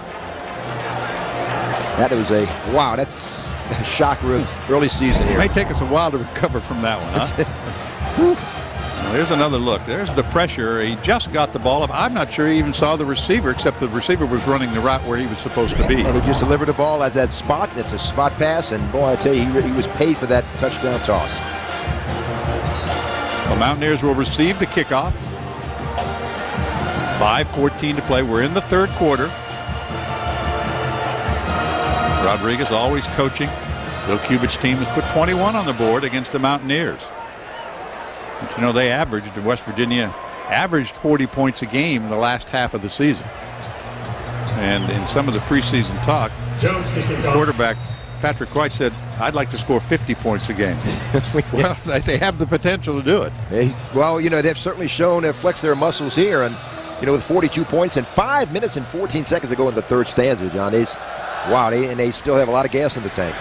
That was a, wow, that's (laughs) a shock early season It may take us a while to recover from that one, huh? (laughs) Well, there's another look. There's the pressure. He just got the ball up. I'm not sure he even saw the receiver, except the receiver was running the route where he was supposed to be. And he just delivered the ball at that spot. It's a spot pass, and boy, I tell you, he, he was paid for that touchdown toss. The Mountaineers will receive the kickoff. 5.14 to play. We're in the third quarter. Rodriguez always coaching. Bill Cubit's team has put 21 on the board against the Mountaineers. But you know, they averaged, West Virginia averaged 40 points a game in the last half of the season. And in some of the preseason talk, Jones gets the call. quarterback Patrick White said, I'd like to score 50 points a game. (laughs) well, (laughs) they- they have the potential to do it. They, well, you know, they've certainly shown they've flexed their muscles here, and you know, with 42 points and five minutes and 14 seconds to go in the third stanza, John. They's, wow, they, and they still have a lot of gas in the tank.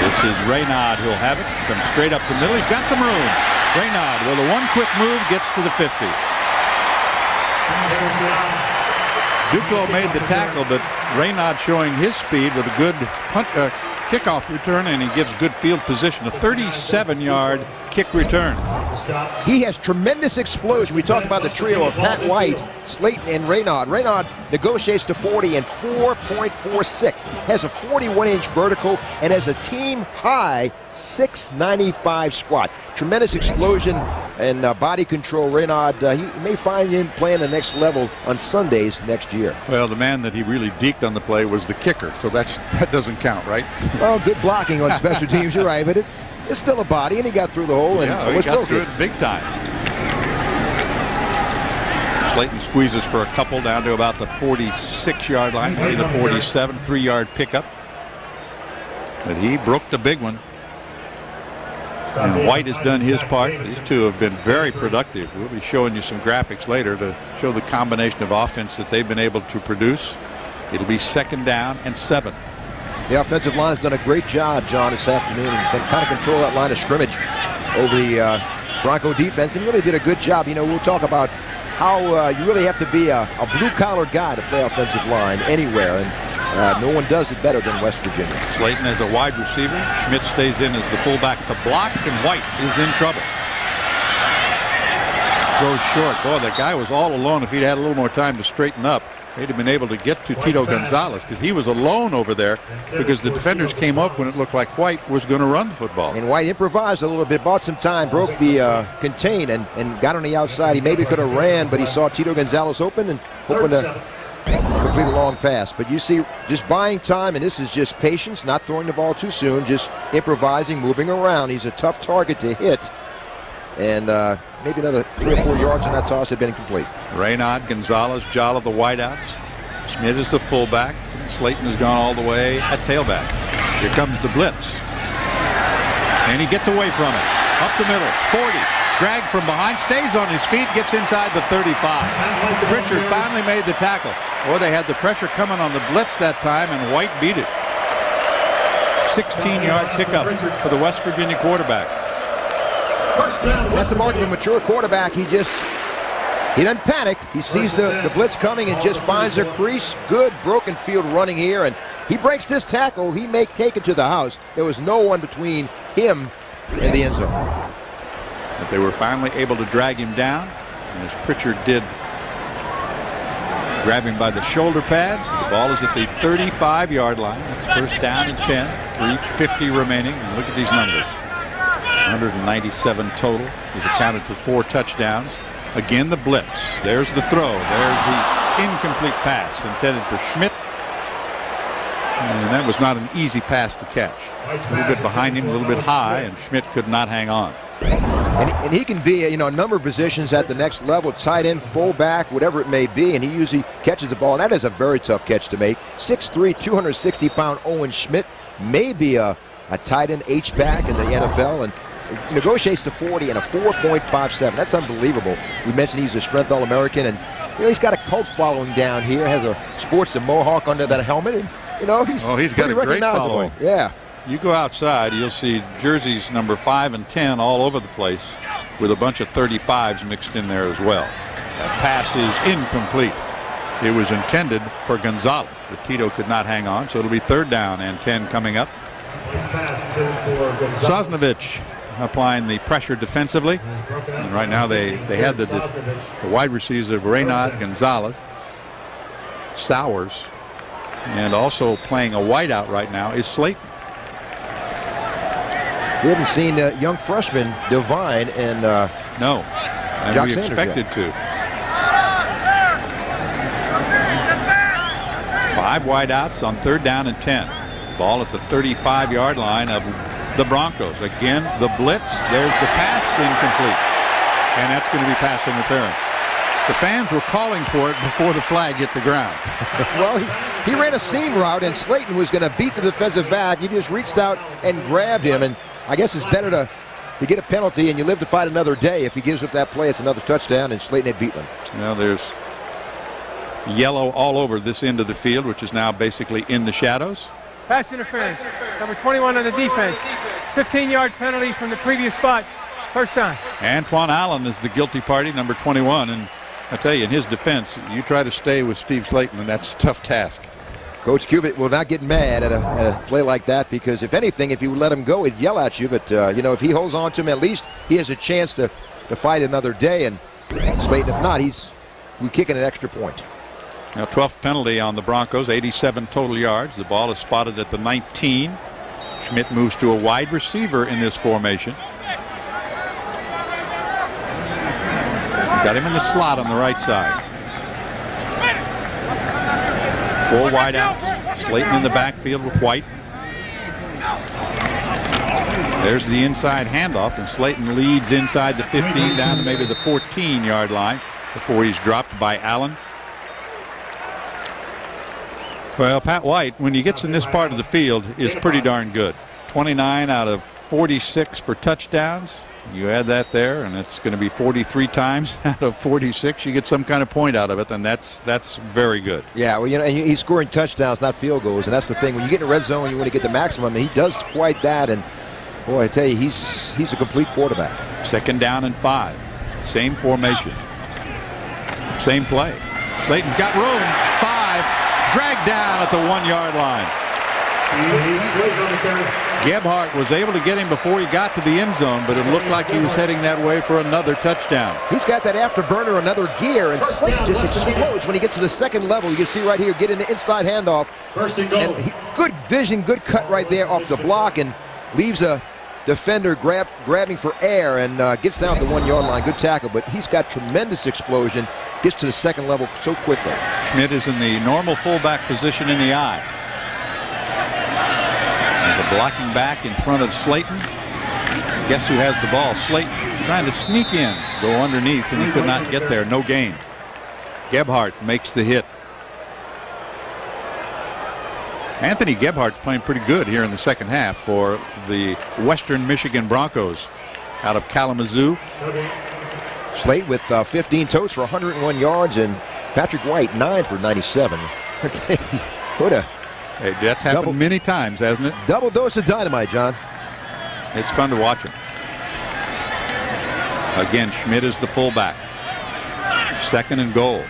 This is Reynaud who'll have it. Comes straight up the middle. He's got some room. Reynaud with a one quick move gets to the 50. Duclos made the tackle, but Reynaud showing his speed with a good punt, uh, kickoff return, and he gives good field position. A 37-yard kick return. He has tremendous explosion. We talk about the trio of Pat White, Slaton, and Reynaud. Reynaud negotiates to 40 and 4.46. Has a 41-inch vertical and has a team high 695 squat. Tremendous explosion and uh, body control. Reynaud, uh, he may find him playing the next level on Sundays next year. Well, the man that he really deked on the play was the kicker, so that's (laughs) that doesn't count, right? Well, good blocking on special (laughs) teams. You're right, but it's it's still a body, and he got through the hole and yeah, he was got through it big time. Slaton squeezes for a couple down to about the 46-yard line, maybe the 47, three-yard pickup. But he broke the big one. And White has done his part. These two have been very productive. We'll be showing you some graphics later to show the combination of offense that they've been able to produce. It'll be second down and seven. The offensive line has done a great job, John, this afternoon, and kind of control that line of scrimmage over the uh, Bronco defense, and really did a good job. You know, we'll talk about how uh, you really have to be a, a blue-collar guy to play offensive line anywhere, and uh, no one does it better than West Virginia. Slaton as a wide receiver. Schmitt stays in as the fullback to block, and White is in trouble. Throws short. Boy, that guy was all alone. If he'd had a little more time to straighten up, they'd have been able to get to Tito Gonzalez because he was alone over there because the defenders came up when it looked like White was going to run the football. And White improvised a little bit, bought some time, broke the uh, contain, and, and got on the outside. He maybe could have ran, but he saw Tito Gonzalez open and hoping to complete a long pass. But you see, just buying time, and this is just patience, not throwing the ball too soon, just improvising, moving around. He's a tough target to hit. And uh, maybe another three or four yards on that toss had been incomplete. Reynaud, Gonzales, Jalloh the wideouts. Schmitt is the fullback. Slaton has gone all the way at tailback. Here comes the blitz. And he gets away from it. Up the middle, 40. Drag from behind, stays on his feet, gets inside the 35. Pritchard finally made the tackle. Or they had the pressure coming on the blitz that time, and White beat it. 16-yard pickup for the West Virginia quarterback. That's the mark of a mature quarterback. He just he doesn't panic. He sees the, the blitz coming and just finds a crease. Good broken field running here, and he breaks this tackle. He may take it to the house. There was no one between him and the end zone. But they were finally able to drag him down, as Pritchard did grab him by the shoulder pads. The ball is at the 35-yard line. It's first down and 10. 350 remaining. And look at these numbers. 197 total. He's accounted for four touchdowns. Again, the blitz. There's the throw. There's the incomplete pass intended for Schmitt. And that was not an easy pass to catch. A little bit behind him, a little bit high, and Schmitt could not hang on. And, and, he can be, you know, a number of positions at the next level, tight end, fullback, whatever it may be, and he usually catches the ball, and that is a very tough catch to make. 6'3", 260-pound Owen Schmitt may be a, a tight end H-back in the NFL, and negotiates to 40 and a 4.57. That's unbelievable. We mentioned he's a strength All-American, and you know he's got a cult following down here. Has a sports a mohawk under that helmet, and you know he's oh he's got a great following. Yeah. You go outside, you'll see jerseys number five and 10 all over the place, with a bunch of 35s mixed in there as well. That pass is incomplete. It was intended for Gonzales, but Tito could not hang on, so it'll be third down and 10 coming up. Sosnovich applying the pressure defensively. And right now they, they had the, the wide receivers of Reynaud, Gonzales, Sowers, and also playing a wideout right now is Slaton. We haven't seen uh, young freshman Devine and uh, no, and Jock we Sanders expected yet. to. Five wideouts on third down and 10. Ball at the 35-yard line of the Broncos. Again, the blitz. There's the pass incomplete. And that's going to be pass interference. The fans were calling for it before the flag hit the ground. (laughs) well, he, he ran a seam route, and Slaton was going to beat the defensive back. He just reached out and grabbed him, and I guess it's better to, to get a penalty, and you live to fight another day. If he gives up that play, it's another touchdown, and Slaton had beaten him. Now there's yellow all over this end of the field, which is now basically in the shadows. Pass interference. Number 21 on the defense. 15-yard penalty from the previous spot. First down. Antoine Allen is the guilty party, number 21, and I tell you, in his defense, you try to stay with Steve Slaton, and that's a tough task. Coach Cubit will not get mad at a, at a, play like that because, if anything, if you let him go, he'd yell at you. But, uh, you know, if he holds on to him, at least he has a chance to, to fight another day. And Slaton, if not, he's we kicking an extra point. Now, 12th penalty on the Broncos, 87 total yards. The ball is spotted at the 19. Schmitt moves to a wide receiver in this formation. Got him in the slot on the right side. Four wide outs. Slaton in the backfield with White. There's the inside handoff, and Slaton leads inside the 15 down to maybe the 14 yard line before he's dropped by Allen. Well, Pat White, when he gets in this part of the field, is pretty darn good. 29 out of 46 for touchdowns. You add that there, and it's going to be 43 times (laughs) out of 46. You get some kind of point out of it, and that's that's very good. Yeah, well, you know, and he's scoring touchdowns, not field goals, and that's the thing. When you get in the red zone, you want to get the maximum, and he does quite that. And boy, I tell you, he's he's a complete quarterback. Second down and five, same formation, same play. Slaton's got room. Five, dragged down at the one-yard line. Gebhart was able to get him before he got to the end zone, but it looked like he was heading that way for another touchdown. He's got that afterburner, another gear, and Slate just explodes when he gets to the second level. You can see right here, getting the inside handoff. First and goal. And he, good vision, good cut right there off the block, and leaves a defender grab, grabbing for air and uh, gets down to the one-yard line. Good tackle, but he's got tremendous explosion. Gets to the second level so quickly. Schmitt is in the normal fullback position in the I. The blocking back in front of Slaton. Guess who has the ball? Slaton trying to sneak in, go underneath, and he could not get there. No gain. Gebhart makes the hit. Anthony Gebhart's playing pretty good here in the second half for the Western Michigan Broncos out of Kalamazoo. Slate with uh, 15 totes for 101 yards and Patrick White 9 for 97. (laughs) what a Hey, that's happened Double- many times, hasn't it? double dose of dynamite, John. It's fun to watch him. Again, Schmitt is the fullback. Second and goal.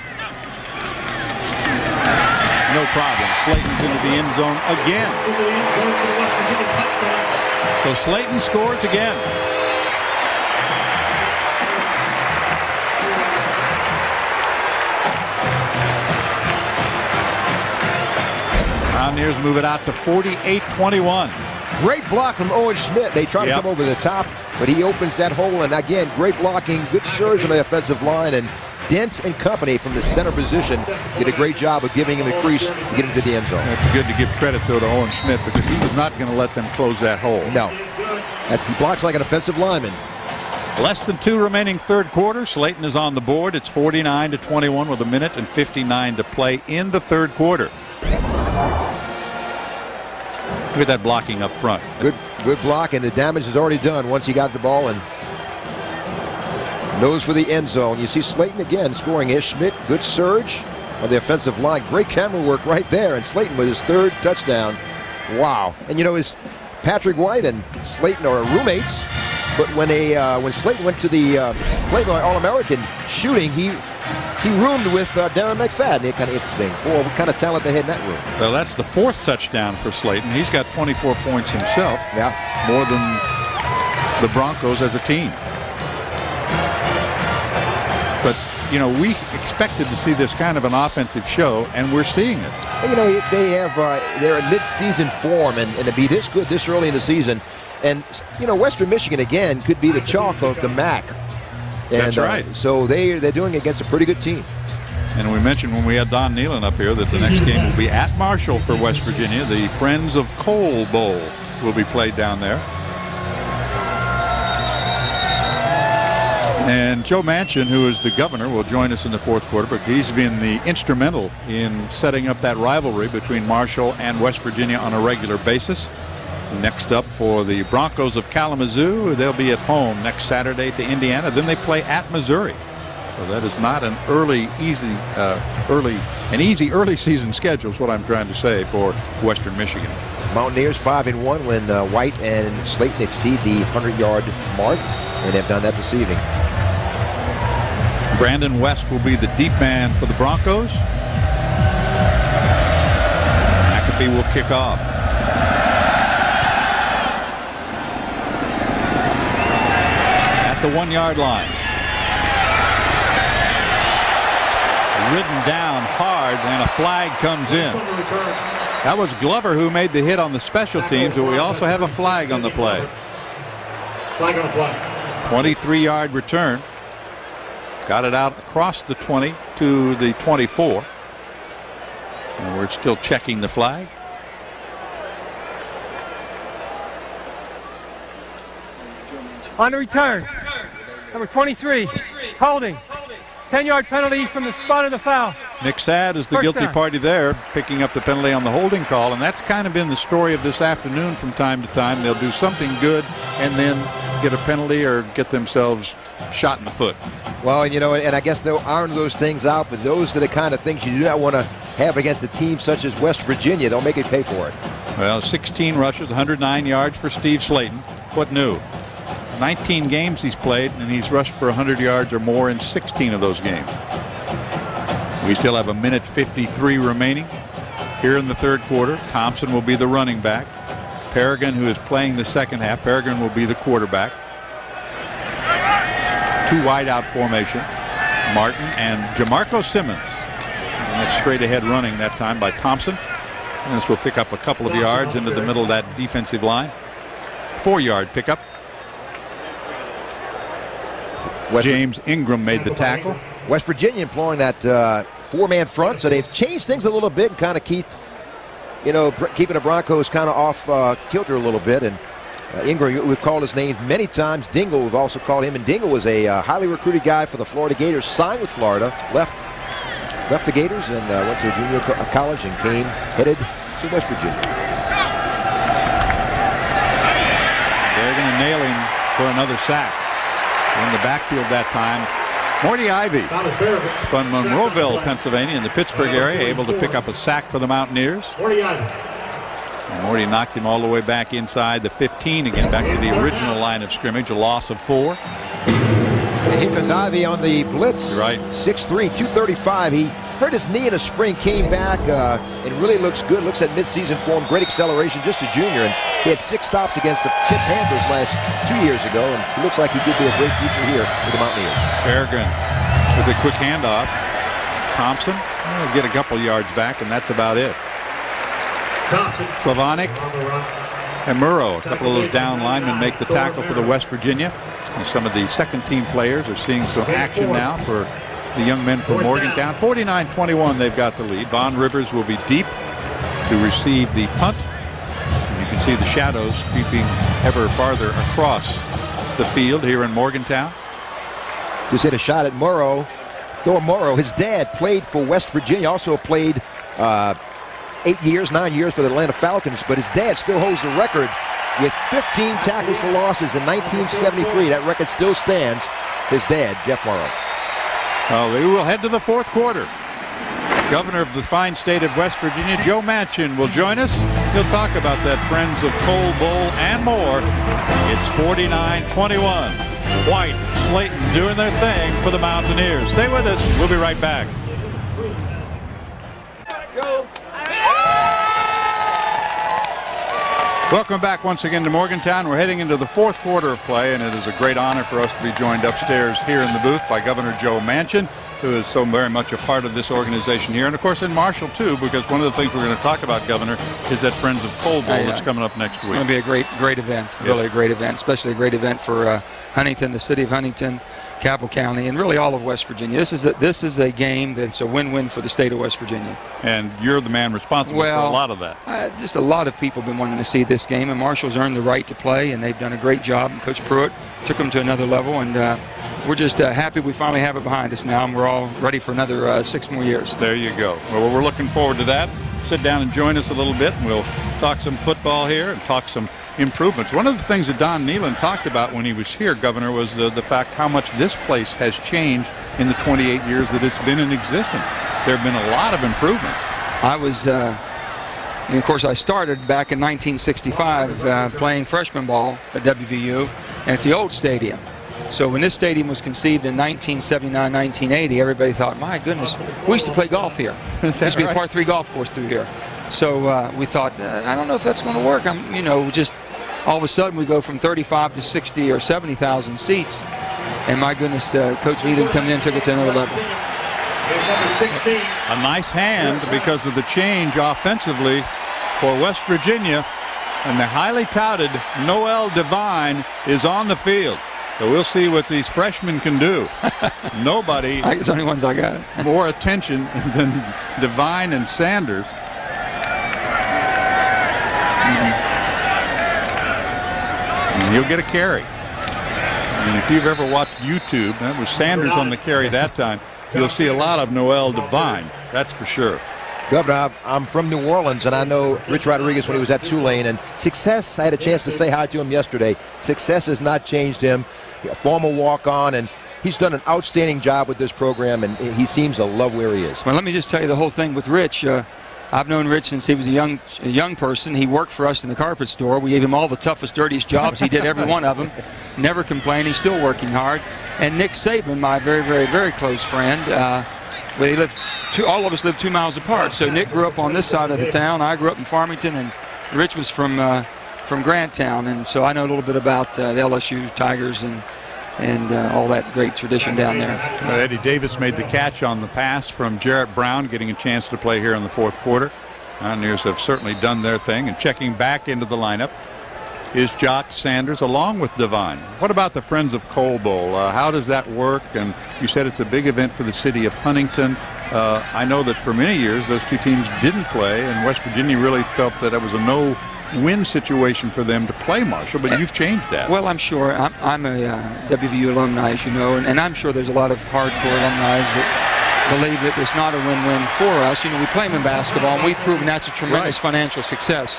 No problem. Slaton's into the end zone again. To the end zone for the West Virginia touchdown. So Slaton scores again. Mountaineers move it out to 48-21. Great block from Owen Schmitt. They try to Yep. come over the top, but he opens that hole. And again, great blocking, good surge on the offensive line. And Dent and company from the center position did a great job of giving him a crease to get into the end zone. It's good to give credit though to Owen Schmitt because he was not going to let them close that hole. No, That's, he blocks like an offensive lineman. Less than two remaining third quarter. Slaton is on the board. It's 49 to 21 with a minute and 59 to play in the third quarter. Look at that blocking up front. Good, good block, and the damage is already done once he got the ball and nose for the end zone. You see Slaton again scoring Schmitt. Good surge on the offensive line. Great camera work right there, and Slaton with his third touchdown. Wow! And you know, his Patrick White and Slaton are roommates. But when a uh, when Slaton went to the uh, Playboy All-American shooting, he he roomed with uh, Darren McFadden. It kind of interesting. Boy, what kind of talent they had in that room. Well, that's the fourth touchdown for Slaton. He's got 24 points himself. Yeah. More than the Broncos as a team. But, you know, we expected to see this kind of an offensive show, and we're seeing it. You know, they have uh, they're in mid-season form, and, and to be this good this early in the season, and you know, Western Michigan again could be the chalk of the MAC. And, That's right. Uh, so they they're doing it against a pretty good team. And we mentioned when we had Don Nehlen up here that the next game will be at Marshall for West Virginia. The Friends of Coal Bowl will be played down there. And Joe Manchin, who is the governor, will join us in the fourth quarter, but he's been the instrumental in setting up that rivalry between Marshall and West Virginia on a regular basis. Next up for the Broncos of Kalamazoo, they'll be at home next Saturday to Indiana. Then they play at Missouri. So that is not an early, easy, uh, early, an easy early season schedule is what I'm trying to say for Western Michigan. Mountaineers five and one when uh, White and Slaton exceed the 100-yard mark, and they've done that this evening. Brandon West will be the deep man for the Broncos. McAfee will kick off. At the one yard line. Ridden down hard and a flag comes in. That was Glover who made the hit on the special teams, but we also have a flag on the play. Flag on the play. 23 yard return. Got it out across the 20 to the 24. And we're still checking the flag. On the return. Number 23, holding. 10-yard penalty from the spot of the foul. Nick Sad is the First guilty down. party there, picking up the penalty on the holding call, and that's kind of been the story of this afternoon from time to time. They'll do something good and then get a penalty or get themselves shot in the foot. Well, and you know, and I guess they'll iron those things out, but those are the kind of things you do not want to have against a team such as West Virginia. They'll make it pay for it. Well, 16 rushes, 109 yards for Steve Slaton. What new? 19 games he's played, and he's rushed for 100 yards or more in 16 of those games. We still have a minute 53 remaining here in the third quarter. Thompson will be the running back. Peregrin, who is playing the second half, Peregrin will be the quarterback. Two wide out formation. Martin and Jamarco Simmons. And that's straight ahead running that time by Thompson. And this will pick up a couple of yards into the middle of that defensive line. Four yard pickup. West, James Ingram made the tackle. West Virginia employing that uh, four-man front, so they've changed things a little bit and kind of keep, you know, br- keeping the Broncos kind of off uh, kilter a little bit. And uh, Ingram, we've called his name many times. Dingle, we've also called him. And Dingle was a uh, highly recruited guy for the Florida Gators. Signed with Florida, left left the Gators, and uh, went to a junior co- college and came headed to West Virginia. They're going to nail him for another sack. In the backfield that time, Mortty Ivy from uh, Monroeville, Pennsylvania, in the Pittsburgh area, able to pick up a sack for the Mountaineers. And Morty knocks him all the way back inside the 15 again, back to the original line of scrimmage, a loss of four. And here comes Ivy on the blitz. You're right. 6'3", 235. He hurt his knee in a spring, came back, uh, and really looks good. Looks at midseason form, great acceleration, just a junior. And he had six stops against the Pitt Panthers last two years ago, and he looks like he could be a great future here with the Mountaineers. Peregrin with a quick handoff. Thompson will get a couple yards back, and that's about it. Thompson. Slavonic Merrow, a couple of those down linemen, make the tackle for the West Virginia. And some of the second team players are seeing some action now for the young men from Morgantown. 49-21, they've got the lead. Vaughn Rivers will be deep to receive the punt. You can see the shadows creeping ever farther across the field here in Morgantown. Just hit a shot at Merrow. Thor Merrow, his dad played for West Virginia, also played uh, eight years, nine years for the Atlanta Falcons, but his dad still holds the record with 15 tackles for losses in 1973. That record still stands. His dad, Jeff Merrow. Well, we will head to the fourth quarter. Governor of the fine state of West Virginia, Joe Manchin, will join us. He'll talk about that Friends of Coal Bowl and more. It's 49-21. White, Slaton doing their thing for the Mountaineers. Stay with us. We'll be right back. Welcome back once again to Morgantown. We're heading into the fourth quarter of play, and it is a great honor for us to be joined upstairs here in the booth by Governor Joe Manchin, who is so very much a part of this organization here, and of course in Marshall too, because one of the things we're going to talk about, Governor, is that Friends of Coal Bowl that's coming up next It's week. It's going to be a great, great event. Really a great event, especially a great event for uh, Huntington, the city of Huntington, Cabell County, and really all of West Virginia. This is a, this is a game that's a win-win for the state of West Virginia. And you're the man responsible for a lot of that. Uh, just a lot of people have been wanting to see this game, and Marshall's earned the right to play, and they've done a great job. And Coach Pruett took them to another level, and uh, we're just uh, happy we finally have it behind us now, and we're all ready for another uh, six more years. There you go. Well, we're looking forward to that. Sit down and join us a little bit, and we'll talk some football here and talk some improvements. One of the things that Don Nehlen talked about when he was here, Governor, was the, the fact how much this place has changed in the 28 years that it's been in existence. There have been a lot of improvements. I was, uh, and of course, I started back in 1965 uh, playing freshman ball at WVU at the old stadium. So when this stadium was conceived in 1979, 1980, everybody thought, my goodness, we used to play golf here. (laughs) There used to be a right? par three golf course through here. So uh, we thought, uh, I don't know if that's going to work. I'm, you know, just all of a sudden we go from 35 to 60 or 70,000 seats. And my goodness, uh, Coach Lee come in and took it to another level. A nice hand because of the change offensively for West Virginia. And the highly touted Noel Devine is on the field. So we'll see what these freshmen can do. (laughs) Nobody I, it's the only ones I got. more attention than Devine and Sanders. And he'll get a carry. And if you've ever watched YouTube, that was Sanders on the carry that time, you'll see a lot of Noel Devine. That's for sure. Governor, I'm- I'm from New Orleans, and I know Rich Rodriguez when he was at Tulane. And success, I had a chance to say hi to him yesterday. Success has not changed him. A former walk-on, and he's done an outstanding job with this program, and he seems to love where he is. Well, let me just tell you the whole thing with Rich. Uh, I've known Rich since he was a young a young person. He worked for us in the carpet store. We gave him all the toughest, dirtiest jobs. He did every one of them. (laughs) Never complained. He's still working hard. And Nick Saban, my very, very, very close friend, uh, we live two, all of us live two miles apart. So Nick grew up on this side of the town. I grew up in Farmington, and Rich was from uh, from Granttown, and so I know a little bit about uh, the LSU Tigers and and uh, all that great tradition down there. Uh, Eddie Davis made the catch on the pass from Jarrett Brown, getting a chance to play here in the fourth quarter. Mountaineers have certainly done their thing, and checking back into the lineup is Jock Sanders along with Devine. What about the Friends of Coal Bowl? Uh, how does that work? And you said it's a big event for the city of Huntington. Uh, I know that for many years those two teams didn't play, and West Virginia really felt that it was a no win situation for them to play Marshall, but you've changed that. Well, I'm sure. I'm, I'm a uh, WVU alumni, as you know, and, and I'm sure there's a lot of hardcore alumni that believe that it's not a win-win for us. You know, we play them in basketball, and we've proven that's a tremendous Right. financial success.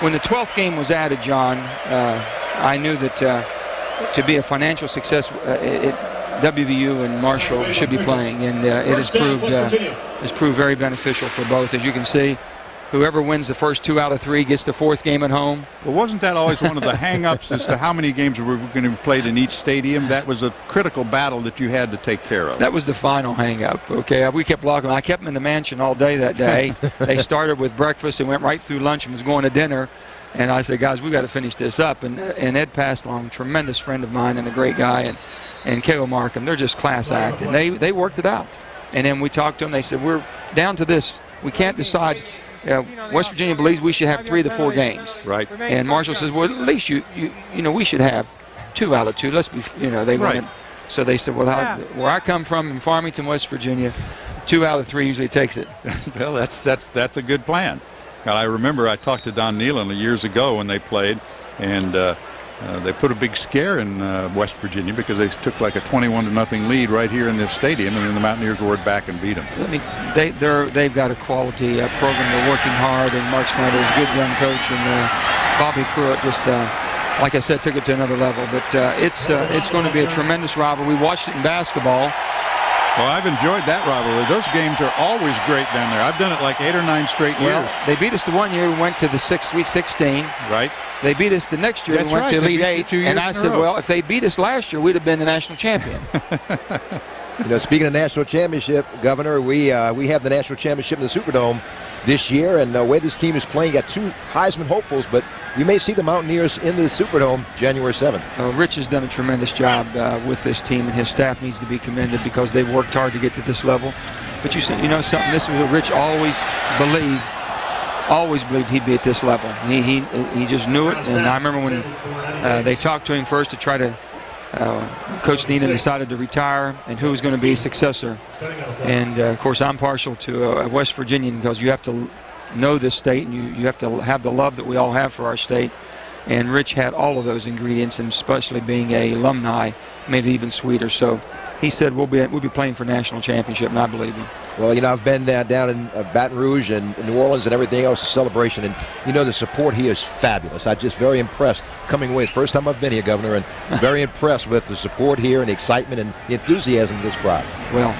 When the 12th game was added, John, uh, I knew that uh, to be a financial success, uh, it, it, WVU and Marshall should be playing, and uh, it has proved uh, has proved very beneficial for both. As you can see, whoever wins the first two out of three gets the fourth game at home. Well, wasn't that always one of the (laughs) hang-ups as to how many games were going to be played in each stadium? That was a critical battle that you had to take care of. That was the final hang-up. Okay, we kept locking. I kept them in the mansion all day that day. (laughs) they started with breakfast and went right through lunch and was going to dinner. And I said, guys, we got to finish this up. And and Ed Pastilong, tremendous friend of mine and a great guy, and and Caleb Markham, they're just class act, and they they worked it out. And then we talked to them. They said, we're down to this. We can't decide. Uh, West Virginia believes we should have three to four games. Right. And Marshall says, well, at least you, you, you know, we should have two out of two. Let's be, you know, they Right. wanted. So they said, well, how, where I come from in Farmington, West Virginia, two out of three usually takes it. (laughs) well, that's that's that's a good plan. And I remember I talked to Don Nehlen years ago when they played, and uh, uh, they put a big scare in uh, West Virginia because they took like a 21 to nothing lead right here in this stadium, and then the Mountaineers roared back and beat them. I mean, they they're they've got a quality uh, program. They're working hard, and Mark Snyder is a good young coach, and uh, Bobby Pruett just. Uh, like I said, took it to another level, but it's it's going to be a tremendous rivalry. We watched it in basketball. Well, I've enjoyed that rivalry. Those games are always great down there. I've done it like eight or nine straight Well, years. they beat us the one year. We went to the six, Sweet 16. Right. They beat us the next year. That's we went right. to Elite Eight. two years And I said, row. well, if they beat us last year, we'd have been the national champion. (laughs) You know, speaking of national championship, Governor, we uh, we have the national championship in the Superdome this year, and the way this team is playing, got two Heisman hopefuls, but we may see the Mountaineers in the Superdome January 7th. Uh, Rich has done a tremendous job uh, with this team, and his staff needs to be commended because they've worked hard to get to this level. But you you know something. This was what Rich always believed. Always believed he'd be at this level. He he he just knew it. And I remember when uh, they talked to him first to try to. Uh, Coach Needham decided to retire, and who was going to be his successor. And uh, of course, I'm partial to uh, West Virginian because you have to know this state, and you, you have to have the love that we all have for our state. And Rich had all of those ingredients, and especially being a alumni made it even sweeter. So he said we'll be we'll be playing for national championship, and I believe him. Well, you know, I've been uh, down in uh, Baton Rouge and New Orleans and everything else, the celebration, and you know the support here is fabulous. I'm just very impressed coming away. First time I've been here, Governor, and (laughs) very impressed with the support here and the excitement and the enthusiasm of this crowd. Well,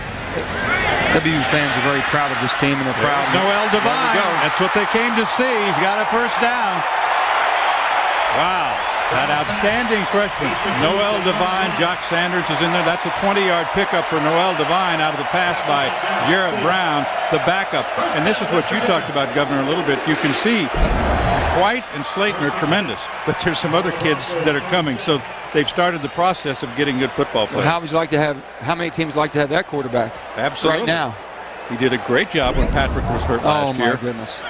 WU fans are very proud of this team, and they're proud. Noel There Devine. That's what they came to see. He's got a first down. Wow. That outstanding freshman, Noel Devine, Jock Sanders is in there. That's a 20-yard pickup for Noel Devine out of the pass by Jarrett Brown, the backup. And this is what you talked about, Governor, a little bit. You can see White and Slaton are tremendous, but there's some other kids that are coming. So they've started the process of getting good football players. Well, how would you like to have? How many teams like to have that quarterback? Absolutely. Right now. He did a great job when Patrick was hurt oh, last year. oh, my year. goodness.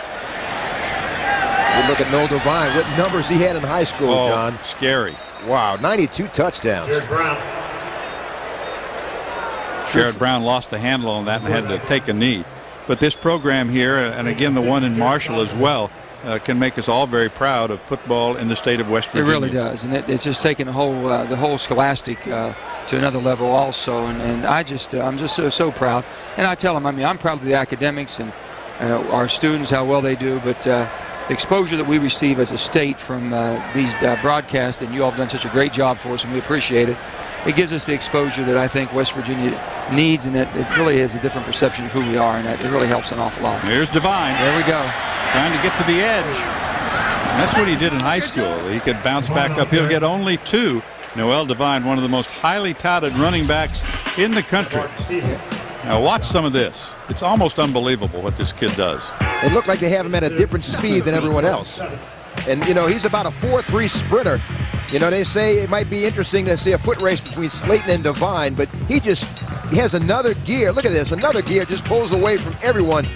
Good look at Noel Devine. What numbers he had in high school, Oh, John. scary. Wow, 92 touchdowns. Jarrett Brown. Jarrett Brown lost the handle on that and had to take a knee. But this program here, and again the one in Marshall as well, uh, can make us all very proud of football in the state of West Virginia. It really does, and it, it's just taken the whole uh, the whole Scholastic uh, to another level also. And, and I just uh, I'm just so, so proud. And I tell them, I mean, I'm proud of the academics and uh, our students how well they do, but. The exposure that we receive as a state from uh, these uh, broadcasts, and you all have done such a great job for us, and we appreciate it. It gives us the exposure that I think West Virginia needs, and it, it really has a different perception of who we are, and it, it really helps an awful lot. Here's Devine. There we go. Trying to get to the edge. And that's what he did in high school. He could bounce back up. He'll get only two. Noel Devine, one of the most highly touted running backs in the country. Now watch some of this. It's almost unbelievable what this kid does. It looked like they have him at a different speed than everyone else. And, you know, he's about a 4-3 sprinter. You know, they say it might be interesting to see a foot race between Slaton and Devine, but he just he has another gear. Look at this, another gear just pulls away from everyone.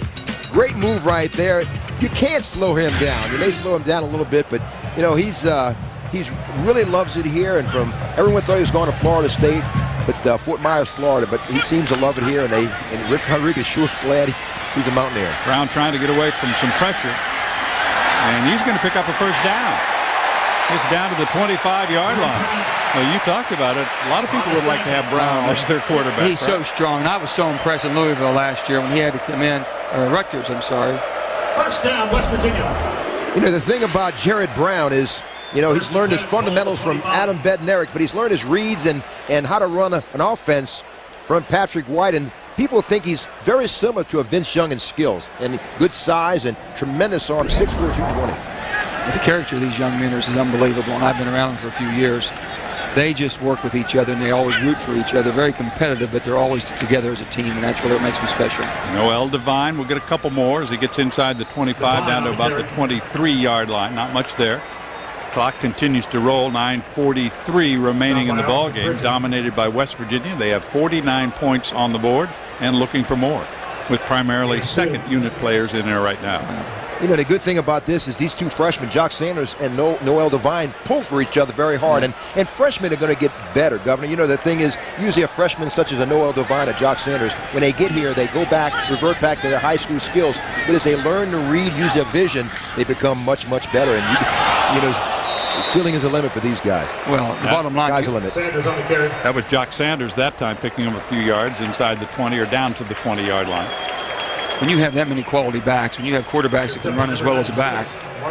Great move right there. You can't slow him down. You may slow him down a little bit, but, you know, he's uh, he's really loves it here. And from everyone thought he was going to Florida State, but uh, Fort Myers, Florida. But he seems to love it here, and they and Rick Rodriguez sure (laughs) glad he, he's a Mountaineer. Brown trying to get away from some pressure. And he's going to pick up a first down. It's down to the 25-yard line. Well, you talked about it. A lot of people would like to have Brown as their quarterback. He's so strong. And I was so impressed in Louisville last year when he had to come in, or Rutgers, I'm sorry. First down, West Virginia. You know, the thing about Jarrett Brown is, you know, he's learned his fundamentals from Adam Bednarik, but he's learned his reads and, and how to run a, an offense from Patrick White. And people think he's very similar to a Vince Young in skills and good size and tremendous arm, 6'4", 220. The character of these young men is unbelievable, and I've been around them for a few years. They just work with each other, and they always root for each other. Very competitive, but they're always together as a team, and that's really what makes them special. Noel Devine will get a couple more as he gets inside the 25 down to about the 23-yard line. Not much there. Clock continues to roll. 9:43 remaining in the ball game, dominated by West Virginia. They have 49 points on the board and looking for more, with primarily second unit players in there right now. You know, the good thing about this is these two freshmen, Jock Sanders and no Noel Devine, pull for each other very hard. And, and freshmen are going to get better, Governor. You know, the thing is, usually a freshman such as a Noel Devine or Jock Sanders, when they get here, they go back, revert back to their high school skills. But as they learn to read, use their vision, they become much, much better. And, you, you know, the ceiling is a limit for these guys. Well, the bottom line, Sky's a limit. Sanders on the carry. That was Jock Sanders that time, picking him a few yards inside the 20 or down to the 20-yard line. when you have that many quality backs, when you have quarterbacks that can run as well as a back,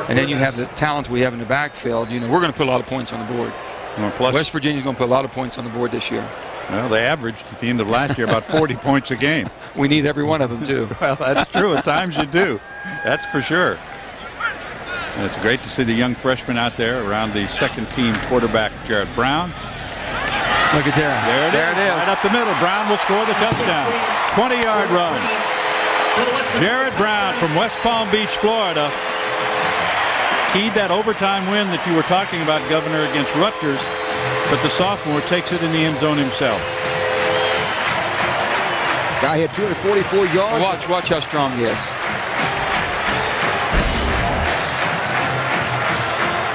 and then you have the talent we have in the backfield, you know, we're going to put a lot of points on the board. Well, plus, West Virginia's going to put a lot of points on the board this year. well, they averaged at the end of last year about 40 (laughs) points a game. We need every one of them, too. Well, that's true. At times you do. That's for sure. And it's great to see the young freshman out there around the second team quarterback, Jarrett Brown. Look at there. There it there is. it is. Right up the middle. Brown will score the touchdown. 20 yard run. Jarrett Brown from West Palm Beach, Florida. Keyed that overtime win that you were talking about, Governor, against Rutgers. But the sophomore takes it in the end zone himself. Guy had 244 yards. Watch, watch how strong he is.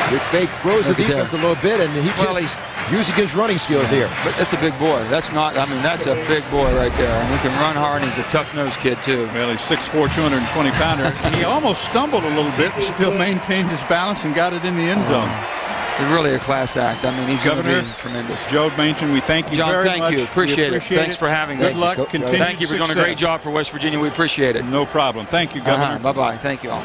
Good fake throws the Look at defense that. a little bit, and he Well, just using his running skills here. But that's a big boy. That's not, I mean, that's a big boy right there. And he can run hard, and he's a tough-nosed kid, too. Well, he's 6'4", 220 pounder. (laughs) he almost stumbled a little bit, but still maintained his balance and got it in the end zone. He's really a class act. I mean, he's going to be tremendous. Joe Manchin, we thank you John, very thank much. you. Appreciate, appreciate it. Thanks for having Good me. luck. Go- Continued Thank you for doing a great job for West Virginia. We appreciate it. No problem. Thank you, Governor. Uh-huh. Bye-bye. Thank you all.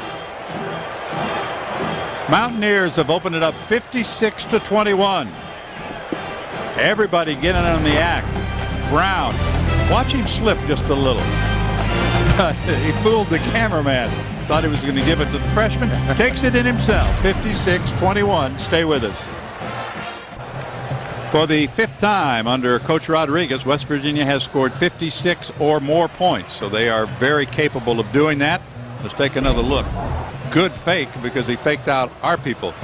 Mountaineers have opened it up 56 to 21. Everybody getting on the act. Brown, watch him slip just a little. (laughs) he fooled the cameraman. Thought he was going to give it to the freshman. (laughs) Takes it in himself. 56-21. Stay with us. For the fifth time under Coach Rodriguez, West Virginia has scored 56 or more points, so they are very capable of doing that. Let's take another look. Good fake because he faked out our people.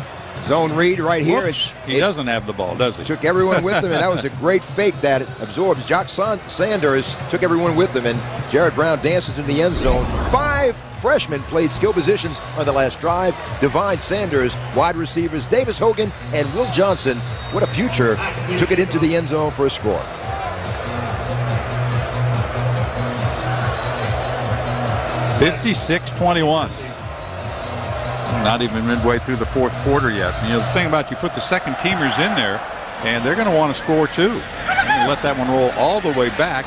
Zone read right here. He doesn't have the ball, does he? Took everyone with him, and that was a (laughs) great fake that absorbs. Jock Sanders took everyone with him, and Jarrett Brown dances in the end zone. Five freshmen played skill positions on the last drive. Devine Sanders, wide receivers Davis Hogan and Will Johnson. What a future. Took it into the end zone for a score. Fifty-six twenty-one. Not even midway through the fourth quarter yet. You know, the thing about you put the second teamers in there, and they're going to want to score too. let that one roll all the way back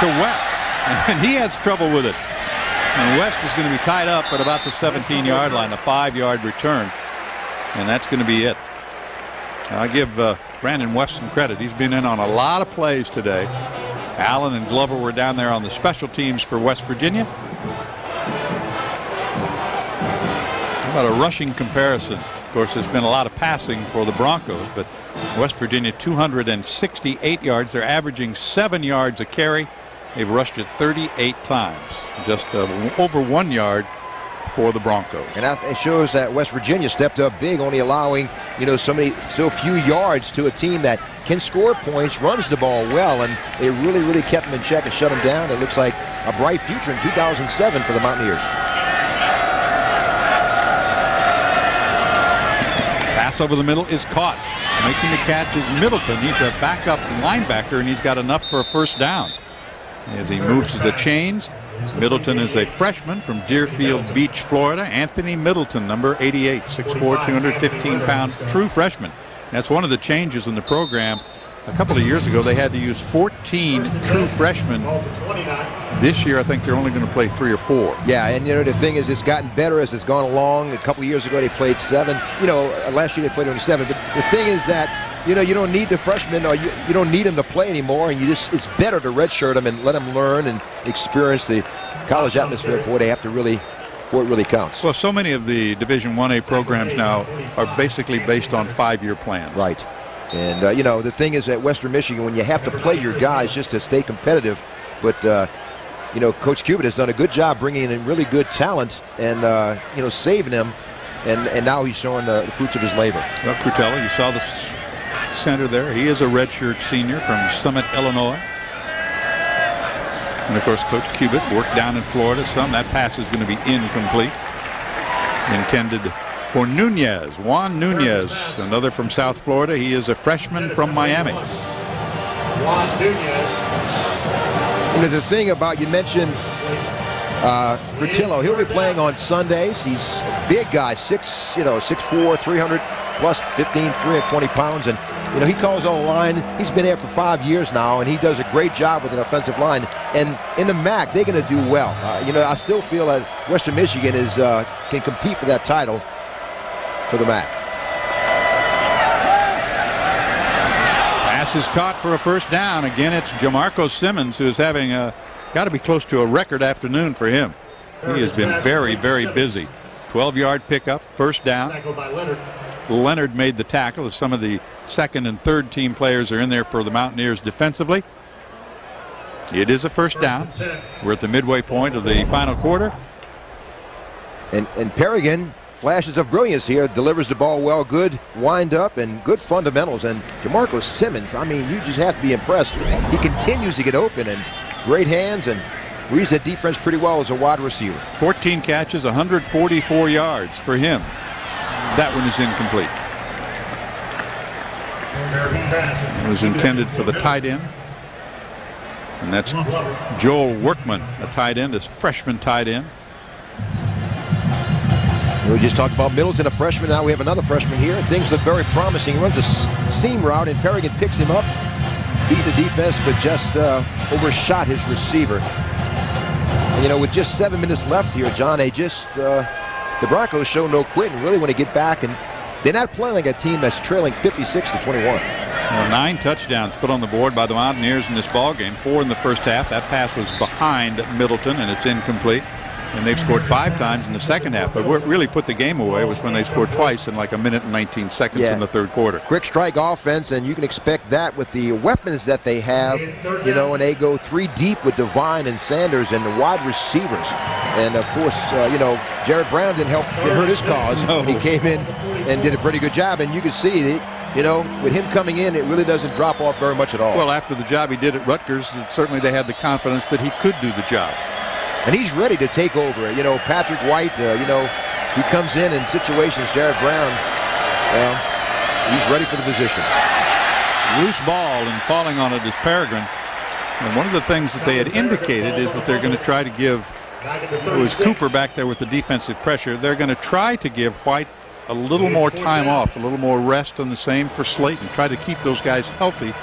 to West. (laughs) And he has trouble with it. And West is going to be tied up at about the 17-yard line, a five-yard return. And that's going to be it. I give uh, Brandon West some credit. He's been in on a lot of plays today. Allen and Glover were down there on the special teams for West Virginia. About a rushing comparison? Of course, there's been a lot of passing for the Broncos, but West Virginia 268 yards. They're averaging seven yards a carry. They've rushed it 38 times, just uh, over one yard for the Broncos. And it shows that West Virginia stepped up big, only allowing, you know, so many, so few yards to a team that can score points, runs the ball well, and they really, really kept them in check and shut them down. It looks like a bright future in 2007 for the Mountaineers. Pass over the middle is caught. Making the catch is Middleton. He's a backup linebacker, and he's got enough for a first down. As he moves to the chains, Middleton is a freshman from Deerfield Beach, Florida. Anthony Middleton, number 88, 6'4", 215 pound, true freshman. That's one of the changes in the program a couple of years ago, they had to use 14 true freshmen. This year, I think they're only going to play three or four. Yeah, and you know the thing is, it's gotten better as it's gone along. A couple of years ago, they played seven. You know, uh, last year they played only seven. But the thing is that you know you don't need the freshmen, or you, you don't need them to play anymore, and you just it's better to redshirt them and let them learn and experience the college atmosphere before they have to really before it really counts. Well, so many of the Division 1A programs now are basically based on five-year plans. Right. And, uh, you know, the thing is at Western Michigan, when you have to play your guys just to stay competitive, but, uh, you know, Coach Cubit has done a good job bringing in really good talent and, uh, you know, saving them. And, and now he's showing the, the fruits of his labor. Well, Crutella, you saw the center there. He is a redshirt senior from Summit, Illinois. And, of course, Coach Cubit worked down in Florida some. That pass is going to be incomplete. Intended for Nunez. Juan Nunez, another from South Florida. He is a freshman from Miami. Juan Nunez. You know, the thing about, you mentioned uh, Rutillo, he'll be playing on Sundays. He's a big guy, six, you know, 6'4", 300 plus 15, 320 pounds. And, you know, he calls on the line. He's been there for five years now, and he does a great job with an offensive line. And in the MAC, they're going to do well. Uh, you know, I still feel that Western Michigan is uh, can compete for that title for the MAC. Pass is caught for a first down. Again, it's Jamarco Simmons who's having a got to be close to a record afternoon for him. He has been very, very busy. 12-yard pickup, first down. Leonard made the tackle as some of the second and third team players are in there for the Mountaineers defensively. It is a first down. We're at the midway point of the final quarter. And, and Peregrin flashes of brilliance here. Delivers the ball well, good wind up, and good fundamentals. And Jamarco Simmons, I mean, you just have to be impressed. He continues to get open and great hands and reads that defense pretty well as a wide receiver. 14 catches, 144 yards for him. That one is incomplete. It was intended for the tight end. And that's Joel Workman, a tight end, a freshman tight end. We just talked about Middleton, a freshman. Now we have another freshman here. Things look very promising. He runs a seam route, and Peregrin picks him up, beat the defense, but just uh, overshot his receiver. And, you know, with just seven minutes left here, John, they just, uh, the Broncos show no quit and really want to get back, and they're not playing like a team that's trailing 56 to 21. Well, nine touchdowns put on the board by the Mountaineers in this ball game. Four in the first half. That pass was behind Middleton, and it's incomplete. And they've scored five times in the second half. But what really put the game away was when they scored twice in like a minute and 19 seconds Yeah. in the third quarter. quick strike offense, and you can expect that with the weapons that they have, you know, and they go three deep with Devine and Sanders and the wide receivers. And of course, uh, you know, Jarrett Brown didn't help, didn't hurt his cause when he came in and did a pretty good job. And you can see that, you know, with him coming in, it really doesn't drop off very much at all. Well, after the job he did at Rutgers, certainly they had the confidence that he could do the job. And he's ready to take over. You know, Patrick White, uh, you know, he comes in in situations, Jarrett Brown, well, he's ready for the position. Loose ball and falling on it is Peregrin. And one of the things that they had indicated is that they're going to try to give it was Cooper back there with the defensive pressure. They're going to try to give White a little more time off, a little more rest, and the same for Slaton. Try to keep those guys healthy.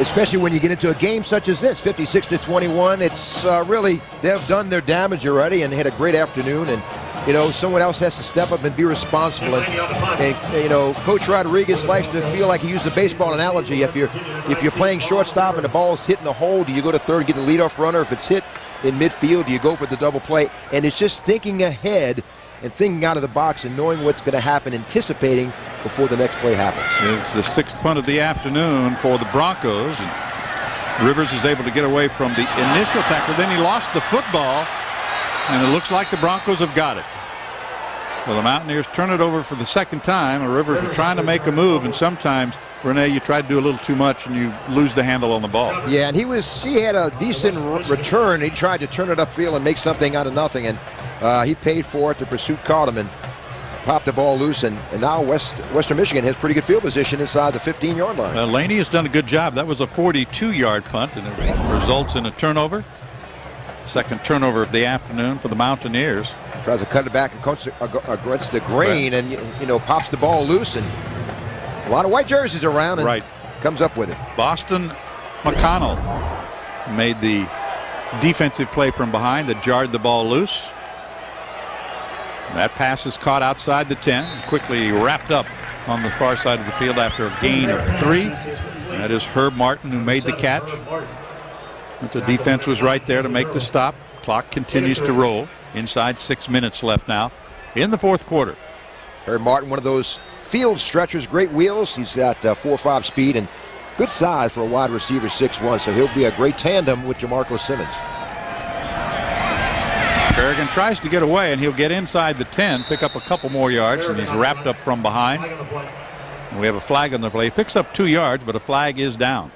Especially when you get into a game such as this 56 to 21 it's uh, really they've done their damage already and had a great afternoon. And you know someone else has to step up and be responsible. And, and you know coach rodriguez likes to feel like he used the baseball analogy. If you're if you're playing shortstop and the ball's hitting the hole do you go to third and get the leadoff runner? If it's hit in midfield do you go for the double play? And it's just thinking ahead and thinking out of the box and knowing what's going to happen anticipating before the next play happens It's the sixth punt of the afternoon for the Broncos. And Rivers is able to get away from the initial tackle. Then he lost the football, and it looks like the Broncos have got it. So the Mountaineers turn it over for the second time. And Rivers was trying to make a move, and sometimes, Renee, you try to do a little too much and you lose the handle on the ball. Yeah, and he was he had a decent return. He tried to turn it upfield and make something out of nothing, and uh, he paid for it. The pursuit caught him and popped the ball loose, and, and now West Western Michigan has pretty good field position inside the 15-yard line. Uh, Laney has done a good job. That was a 42-yard punt, and it results in a turnover. Second turnover of the afternoon for the Mountaineers. Tries to cut it back against uh, uh, against the grain, and you know pops the ball loose, and a lot of white jerseys around, and Right. comes up with it. Boston McConnell made the defensive play from behind that jarred the ball loose. That pass is caught outside the 10, quickly wrapped up on the far side of the field after a gain of three. That is Herb Martin who made the catch. But the defense was right there to make the stop. Clock continues to roll. Inside six minutes left now in the fourth quarter. Harry Martin, one of those field stretchers, great wheels. He's got uh, four or five speed and good size for a wide receiver, six one. so he'll be a great tandem with Jamarco Simmons. Peregrin tries to get away, and he'll get inside the 10, pick up a couple more yards, and he's wrapped up from behind. We have a flag on the play. He picks up two yards, but a flag is down.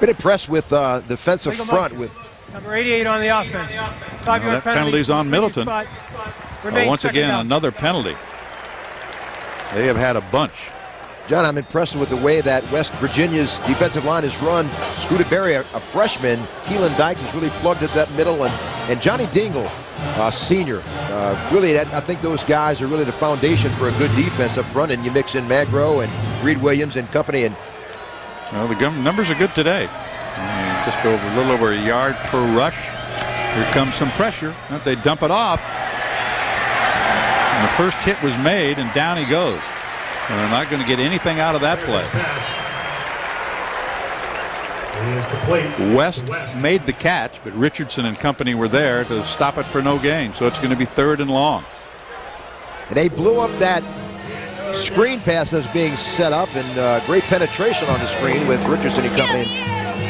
Been impressed with uh, defensive Legal front motion. with Number 88 on the offense. Five Well, yard that penalty's on Middleton. Spot. Uh, once again, down. another penalty. They have had a bunch. John, I'm impressed with the way that West Virginia's defensive line is run. Scooter Berry, a, a freshman, Keilen Dykes has really plugged at that middle, and, and Johnny Dingle, uh, senior. Uh, really, that, I think those guys are really the foundation for a good defense up front, and you mix in Magro and Reed Williams and company, and Well, the numbers are good today. And just over a little over a yard per rush. Here comes some pressure. They dump it off. And the first hit was made, and down he goes. And they're not going to get anything out of that play. West made the catch, but Richardson and company were there to stop it for no gain. So it's going to be third and long. They blew up that screen pass that's being set up and uh, great penetration on the screen with Richardson and company.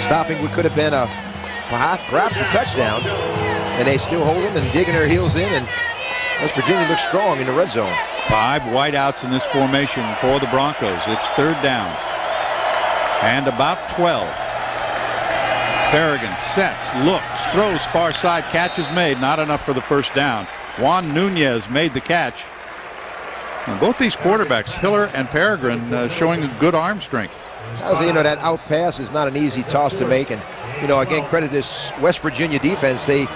Stopping what could have been a perhaps a touchdown. And they still hold them and digging their heels in. And West Virginia looks strong in the red zone. Five wideouts in this formation for the Broncos. It's third down. And about 12. Peregrin sets, looks, throws far side, catch is made. Not enough for the first down. Juan Nunez made the catch. Both these quarterbacks, Hiller and Peregrin, uh, showing good arm strength. As you know, that out pass is not an easy toss to make. And, you know, again, credit this West Virginia defense. They,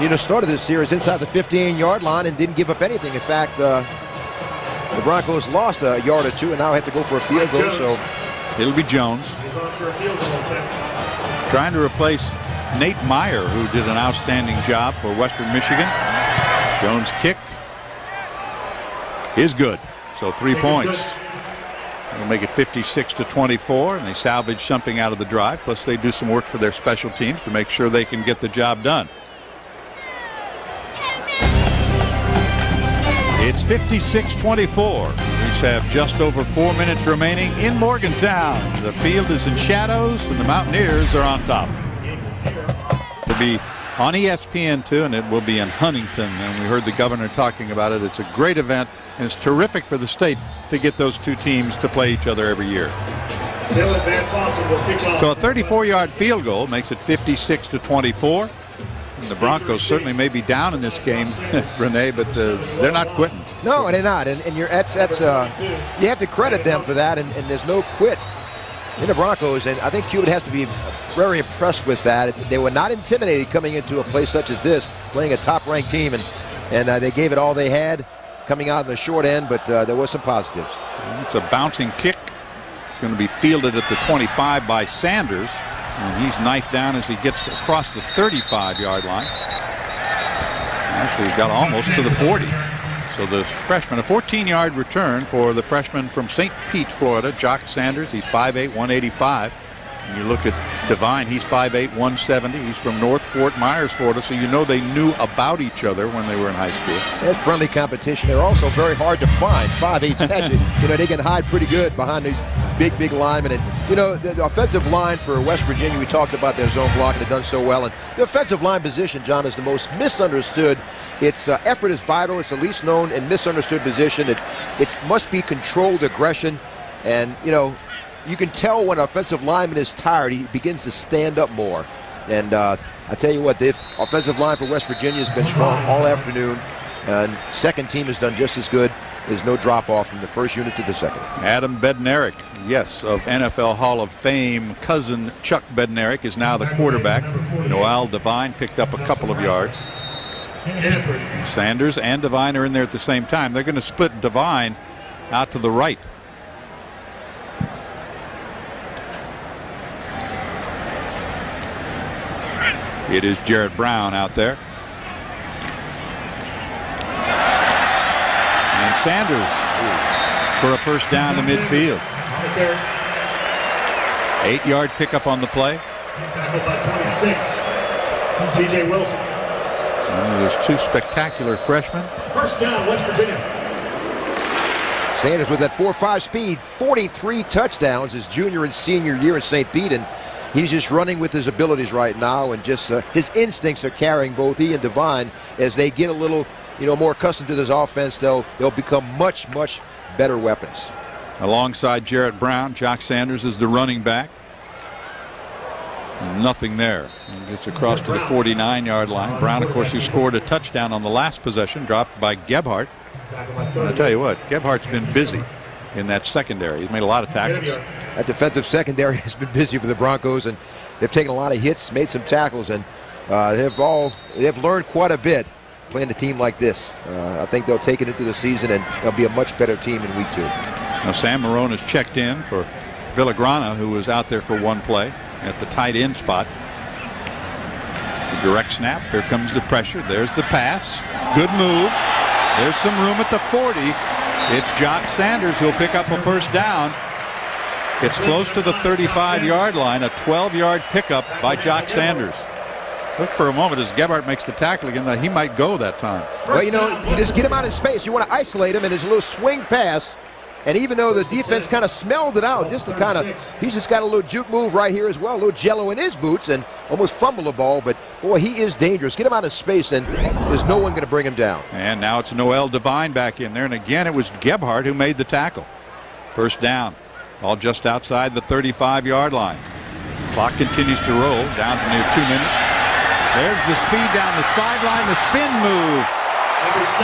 you know, started this series inside the 15-yard line and didn't give up anything. In fact, uh, the Broncos lost a yard or two and now have to go for a field goal. So It'll be Jones. Trying to replace Nate Meyer, who did an outstanding job for Western Michigan. Jones' kick is good. So three points. They'll make it 56 to 24, and they salvage something out of the drive. Plus, they do some work for their special teams to make sure they can get the job done. It's 56-24. We have just over four minutes remaining in Morgantown. The field is in shadows, and the Mountaineers are on top. To be on ESPN2 and it will be in Huntington and we heard the governor talking about it. It's a great event and it's terrific for the state to get those two teams to play each other every year. So a 34-yard field goal makes it 56 to 24. And the Broncos certainly may be down in this game, (laughs) Renee, but uh, they're not quitting. No, they're not. And, and you're, that's, that's uh, you have to credit them for that, and, and there's no quit in the Broncos. And I think Cubit has to be very impressed with that. They were not intimidated coming into a place such as this, playing a top-ranked team, and, and uh, they gave it all they had coming out in the short end, but uh, there were some positives. It's a bouncing kick it's going to be fielded at the 25 by Sanders. And he's knifed down as he gets across the 35 yard line. Actually, he's got almost to the 40. So the freshman, a 14 yard return for the freshman from St. Pete, Florida, Jock Sanders. He's 5'8, 185. And you look at Devine, he's 5'8", 170. He's from North Fort Myers, Florida, so you know they knew about each other when they were in high school. That's friendly competition. They're also very hard to find. 5'8", (laughs) you know, they can hide pretty good behind these big, big linemen. And, you know, the, the, offensive line for West Virginia, we talked about their zone block, and they've done so well. And the offensive line position, John, is the most misunderstood. Its uh, effort is vital. It's the least known and misunderstood position. It, it must be controlled aggression. And, you know, you can tell when an offensive lineman is tired, he begins to stand up more. And uh, I tell you what, the offensive line for West Virginia has been strong all afternoon. And second team has done just as good. There's no drop off from the first unit to the second. Adam Bednarik, yes, of NFL Hall of Fame cousin Chuck Bednarik is now the quarterback. Noel Devine picked up a couple of yards. Sanders and Devine are in there at the same time. They're going to split Devine out to the right. It is Jarrett Brown out there. And Sanders for a first down to midfield. Eight yard pickup on the play. C.J. Wilson. One of two spectacular freshmen. First down, West Virginia. Sanders with that 4-5 speed, 43 touchdowns his junior and senior year in St. Pete, and he's just running with his abilities right now, and just uh, his instincts are carrying both he and Devine as they get a little, you know, more accustomed to this offense. They'll they'll become much much better weapons. Alongside Jarrett Brown, Jock Sanders is the running back. Nothing there. And gets across to the 49-yard line. Brown, of course, who scored a touchdown on the last possession, dropped by Gebhart. And I tell you what, Gebhart's been busy in that secondary. He's made a lot of tackles. That defensive secondary (laughs) has been busy for the Broncos, and they've taken a lot of hits, made some tackles, and uh, they've all they've learned quite a bit playing a team like this. Uh, I think they'll take it into the season, and they'll be a much better team in week two. Now Sam Marone has checked in for Villagrana, who was out there for one play at the tight end spot. The direct snap. Here comes the pressure. There's the pass. Good move. There's some room at the 40. It's Jock Sanders who'll pick up a first down. It's close to the 35-yard line, a 12-yard pickup by Jock Sanders. Look for a moment as Gebhart makes the tackle again that he might go that time. Well, you know, you just get him out in space. You want to isolate him, and a little swing pass. And even though the defense kind of smelled it out, just to kind of, he's just got a little juke move right here as well, a little jello in his boots, and almost fumble the ball. But boy, he is dangerous. Get him out of space, and there's no one going to bring him down. And now it's Noel Devine back in there, and again it was Gebhart who made the tackle. First down. All just outside the 35-yard line. Clock continues to roll down to near two minutes. There's the speed down the sideline, the spin move.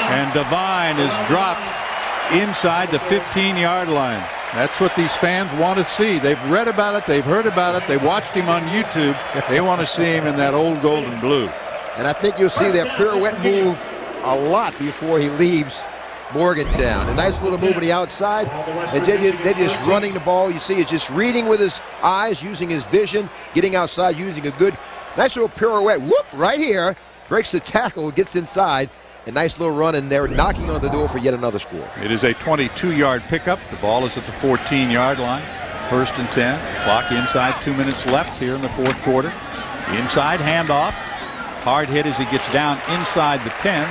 And Devine is dropped inside the 15-yard line. That's what these fans want to see. They've read about it. They've heard about it. They watched him on YouTube. They want to see him in that old gold and blue. And I think you'll see that pirouette move a lot before he leaves Morgantown. A nice little move on the outside. And they're just running the ball. You see, he's just reading with his eyes, using his vision, getting outside, using a good, nice little pirouette. Whoop, right here. Breaks the tackle, gets inside. A nice little run and they're knocking on the door for yet another score. It is a 22-yard pickup. The ball is at the 14-yard line. First and 10. Clock inside. Two minutes left here in the fourth quarter. Inside handoff. Hard hit as he gets down inside the 10,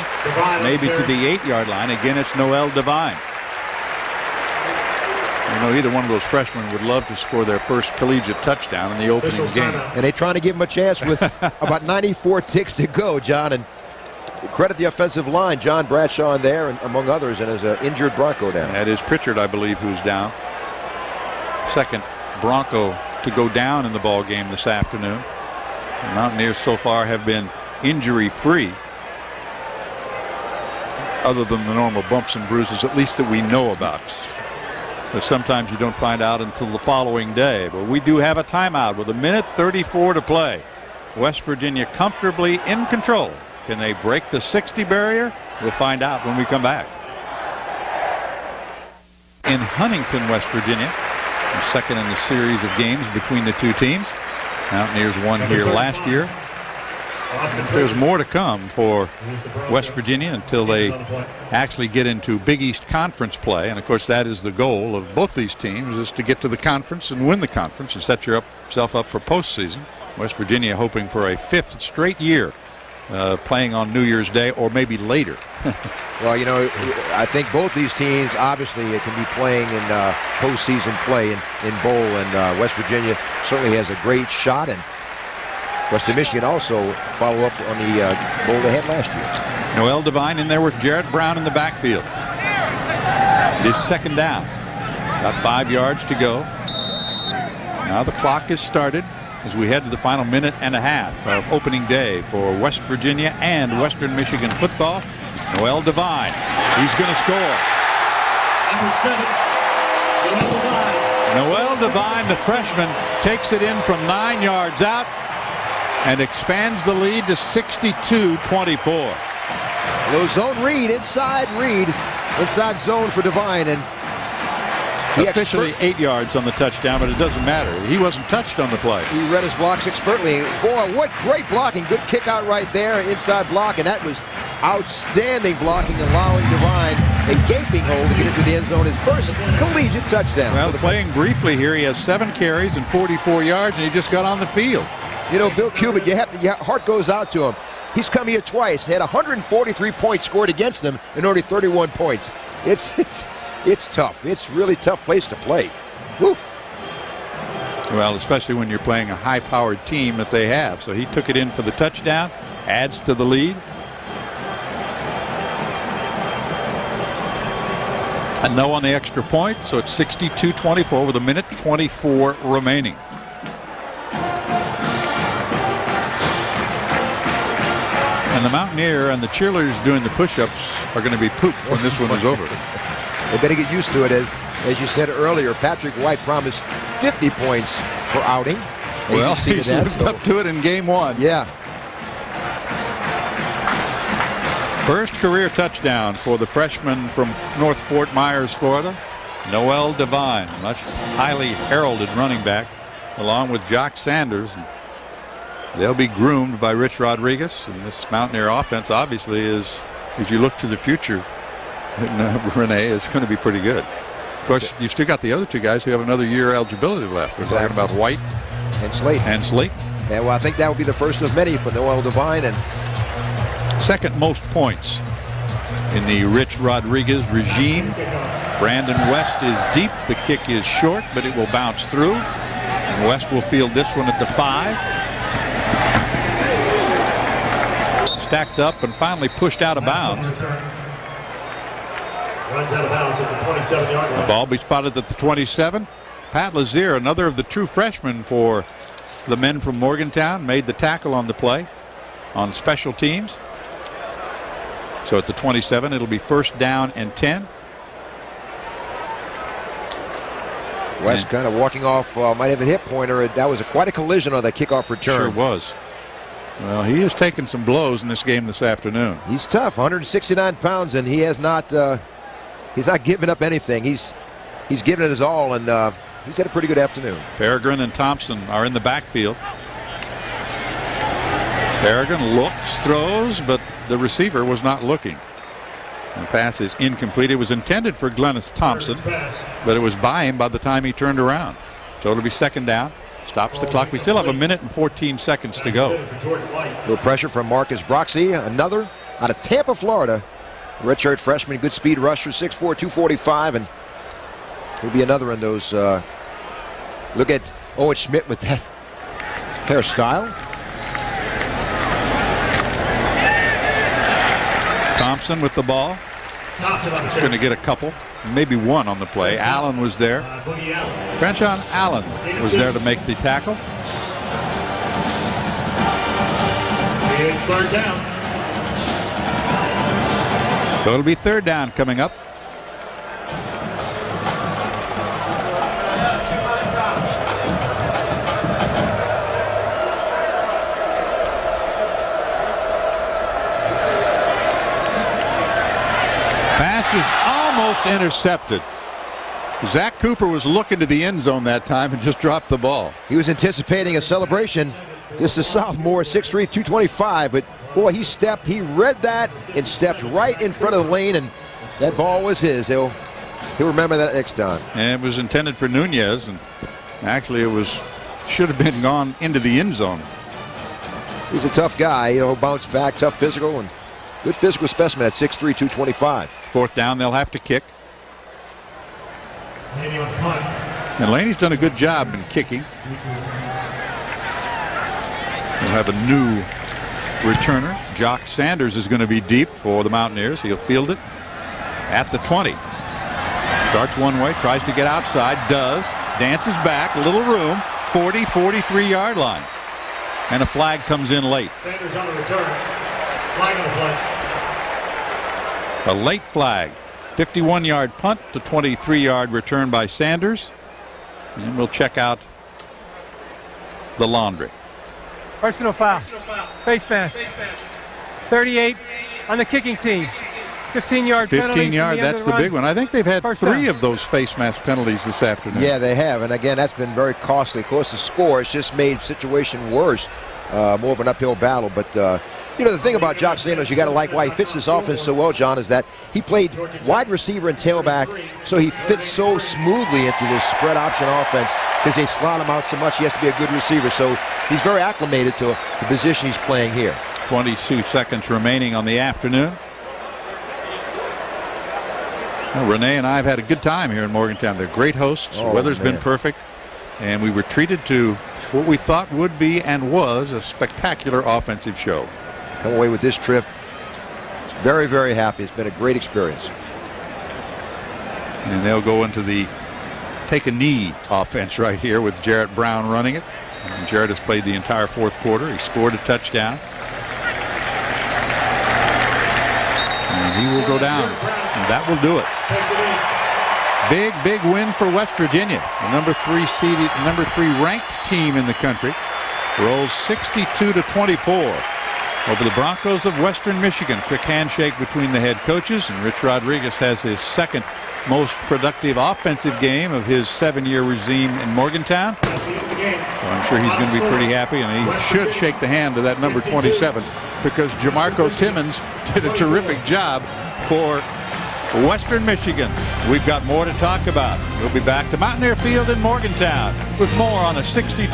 maybe to the 8-yard line. Again, it's Noel Devine. You know, either one of those freshmen would love to score their first collegiate touchdown in the opening game. And they're trying to give him a chance with (laughs) about 94 ticks to go, John. And credit the offensive line, John Bradshaw in there, and among others, and his an uh, injured Bronco down. That is Pritchard, I believe, who's down. Second Bronco to go down in the ball game this afternoon. The Mountaineers so far have been injury free other than the normal bumps and bruises at least that we know about but sometimes you don't find out until the following day but we do have a timeout with a minute 34 to play West Virginia comfortably in control can they break the 60 barrier? We'll find out when we come back. In Huntington West Virginia second in the series of games between the two teams. Mountaineers won here last year. There's more to come for West Virginia until they actually get into Big East Conference play. And of course, that is the goal of both these teams is to get to the conference and win the conference and set yourself up for postseason. West Virginia hoping for a fifth straight year uh, playing on New Year's Day or maybe later. (laughs) well, you know, I think both these teams obviously can be playing in uh, postseason play in, in bowl, and uh, West Virginia certainly has a great shot. And Western Michigan also follow up on the uh, bowl they had last year. Noel Devine in there with Jarrett Brown in the backfield. It is second down. About five yards to go. Now the clock is started as we head to the final minute and a half of opening day for West Virginia and Western Michigan football. Noel Devine. He's going to score. Number seven, Noel Devine. Noel Devine, the freshman, takes it in from nine yards out and expands the lead to 62-24. Low zone read, inside read, inside zone for Devine, and he officially eight yards on the touchdown, but it doesn't matter. He wasn't touched on the play. He read his blocks expertly. Boy, what great blocking! Good kick out right there, inside block, and that was outstanding blocking, allowing Devine a gaping hole to get into the end zone. His first collegiate touchdown. Well, playing briefly here, he has seven carries and 44 yards, and he just got on the field. You know, Bill Cubit, you have to, your heart goes out to him. He's come here twice, had 143 points scored against them, and only 31 points. It's (laughs) it's it's tough. It's really tough place to play. Woof. Well, especially when you're playing a high-powered team that they have. So he took it in for the touchdown, adds to the lead. And no on the extra point, so it's 62-24 with a minute 24 remaining. And the Mountaineer and the cheerleaders doing the push-ups are going to be pooped when this one is over. (laughs) they better get used to it. As as you said earlier, Patrick White promised 50 points per outing. Well, he's that, lived so. up to it in game one. Yeah. First career touchdown for the freshman from North Fort Myers, Florida, Noel Devine, much highly heralded running back, along with Jock Sanders. They'll be groomed by Rich Rodriguez, and this Mountaineer offense obviously is, as you look to the future, (laughs) Renee is going to be pretty good. Of course, you've still got the other two guys who have another year eligibility left. We're exactly. talking about White and Slate. And Slate. Yeah, well, I think that will be the first of many for Noel Devine and second most points in the Rich Rodriguez regime. Brandon West is deep. The kick is short, but it will bounce through. And West will field this one at the five. stacked up and finally pushed out of bounds. Runs out of bounds at the 27 yard line. The ball be spotted at the 27. Pat Lazear, another of the true freshmen for the men from Morgantown, made the tackle on the play on special teams. So at the 27, it'll be first down and 10. West and kind of walking off, uh, might have a hip pointer. That was a, quite a collision on that kickoff return. Sure was. Well, he has taken some blows in this game this afternoon. He's tough, 169 pounds, and he has not uh, he's not giving up anything. He's he's given it his all, and uh, he's had a pretty good afternoon. Peregrin and Thompson are in the backfield. Peregrin looks, throws, but the receiver was not looking. The pass is incomplete. It was intended for Glennis Thompson, but it was by him by the time he turned around. So it'll be second down. Stops the clock. We still have a minute and 14 seconds to go. Little pressure from Marcus Broxy, another out of Tampa, Florida. Redshirt freshman, good speed rusher, 6'4", 245, and he'll be another in those. Uh, look at Owen Schmitt with that (laughs) hairstyle. Thompson with the ball. He's going to get a couple, maybe one on the play. Allen was there. Crenshaw Allen was there to make the tackle. Third down. So it'll be third down coming up. Pass is almost intercepted. Zach Cooper was looking to the end zone that time and just dropped the ball. He was anticipating a celebration. Just a sophomore, 6'3", 225, but boy, he stepped, he read that and stepped right in front of the lane, and that ball was his. He'll, he'll remember that next time. And it was intended for Nunez, and actually it was should have been gone into the end zone. He's a tough guy, you know, bounce back, tough physical, and good physical specimen at 6'3", 225. Fourth down, they'll have to kick. And Laney's done a good job in kicking. We'll have a new returner. Jock Sanders is going to be deep for the Mountaineers. He'll field it at the 20. Starts one way, tries to get outside, does, dances back, little room, 40, 43 yard line. And a flag comes in late. Sanders on the return. Flag on the play. A late flag. 51 yard punt to 23 yard return by Sanders. And we'll check out the laundry. Personal foul. Face mask. 38 on the kicking team. 15 yard 15 yard, that's the, big one. I think they've had First three down. of those face mask penalties this afternoon. Yeah, they have, and again, that's been very costly. Of course, the score has just made situation worse. Uh, more of an uphill battle, but uh, you know the thing about Jock Sanders, you got to like why he fits this offense so well, John, is that he played wide receiver and tailback, so he fits so smoothly into this spread option offense because they slot him out so much. He has to be a good receiver, so he's very acclimated to the position he's playing here. 22 seconds remaining on the afternoon. Well, Renee and I have had a good time here in Morgantown. They're great hosts. Oh, the weather's been perfect. And we were treated to what we thought would be and was a spectacular offensive show. Come away with this trip. Very, very happy. It's been a great experience. And they'll go into the take a knee offense right here with Jarrett Brown running it. And Jarrett has played the entire fourth quarter. He scored a touchdown. And he will go down. And that will do it. Big, big win for West Virginia. The number three seeded, number three ranked team in the country rolls 62 to 24 over the Broncos of Western Michigan. Quick handshake between the head coaches, and Rich Rodriguez has his second most productive offensive game of his seven-year regime in Morgantown. So I'm sure he's going to be pretty happy, and he should shake the hand of that number 27 because Jamarco Simmons (laughs) did a terrific job for Western Michigan. We've got more to talk about. We'll be back to Mountaineer Field in Morgantown with more on a 62.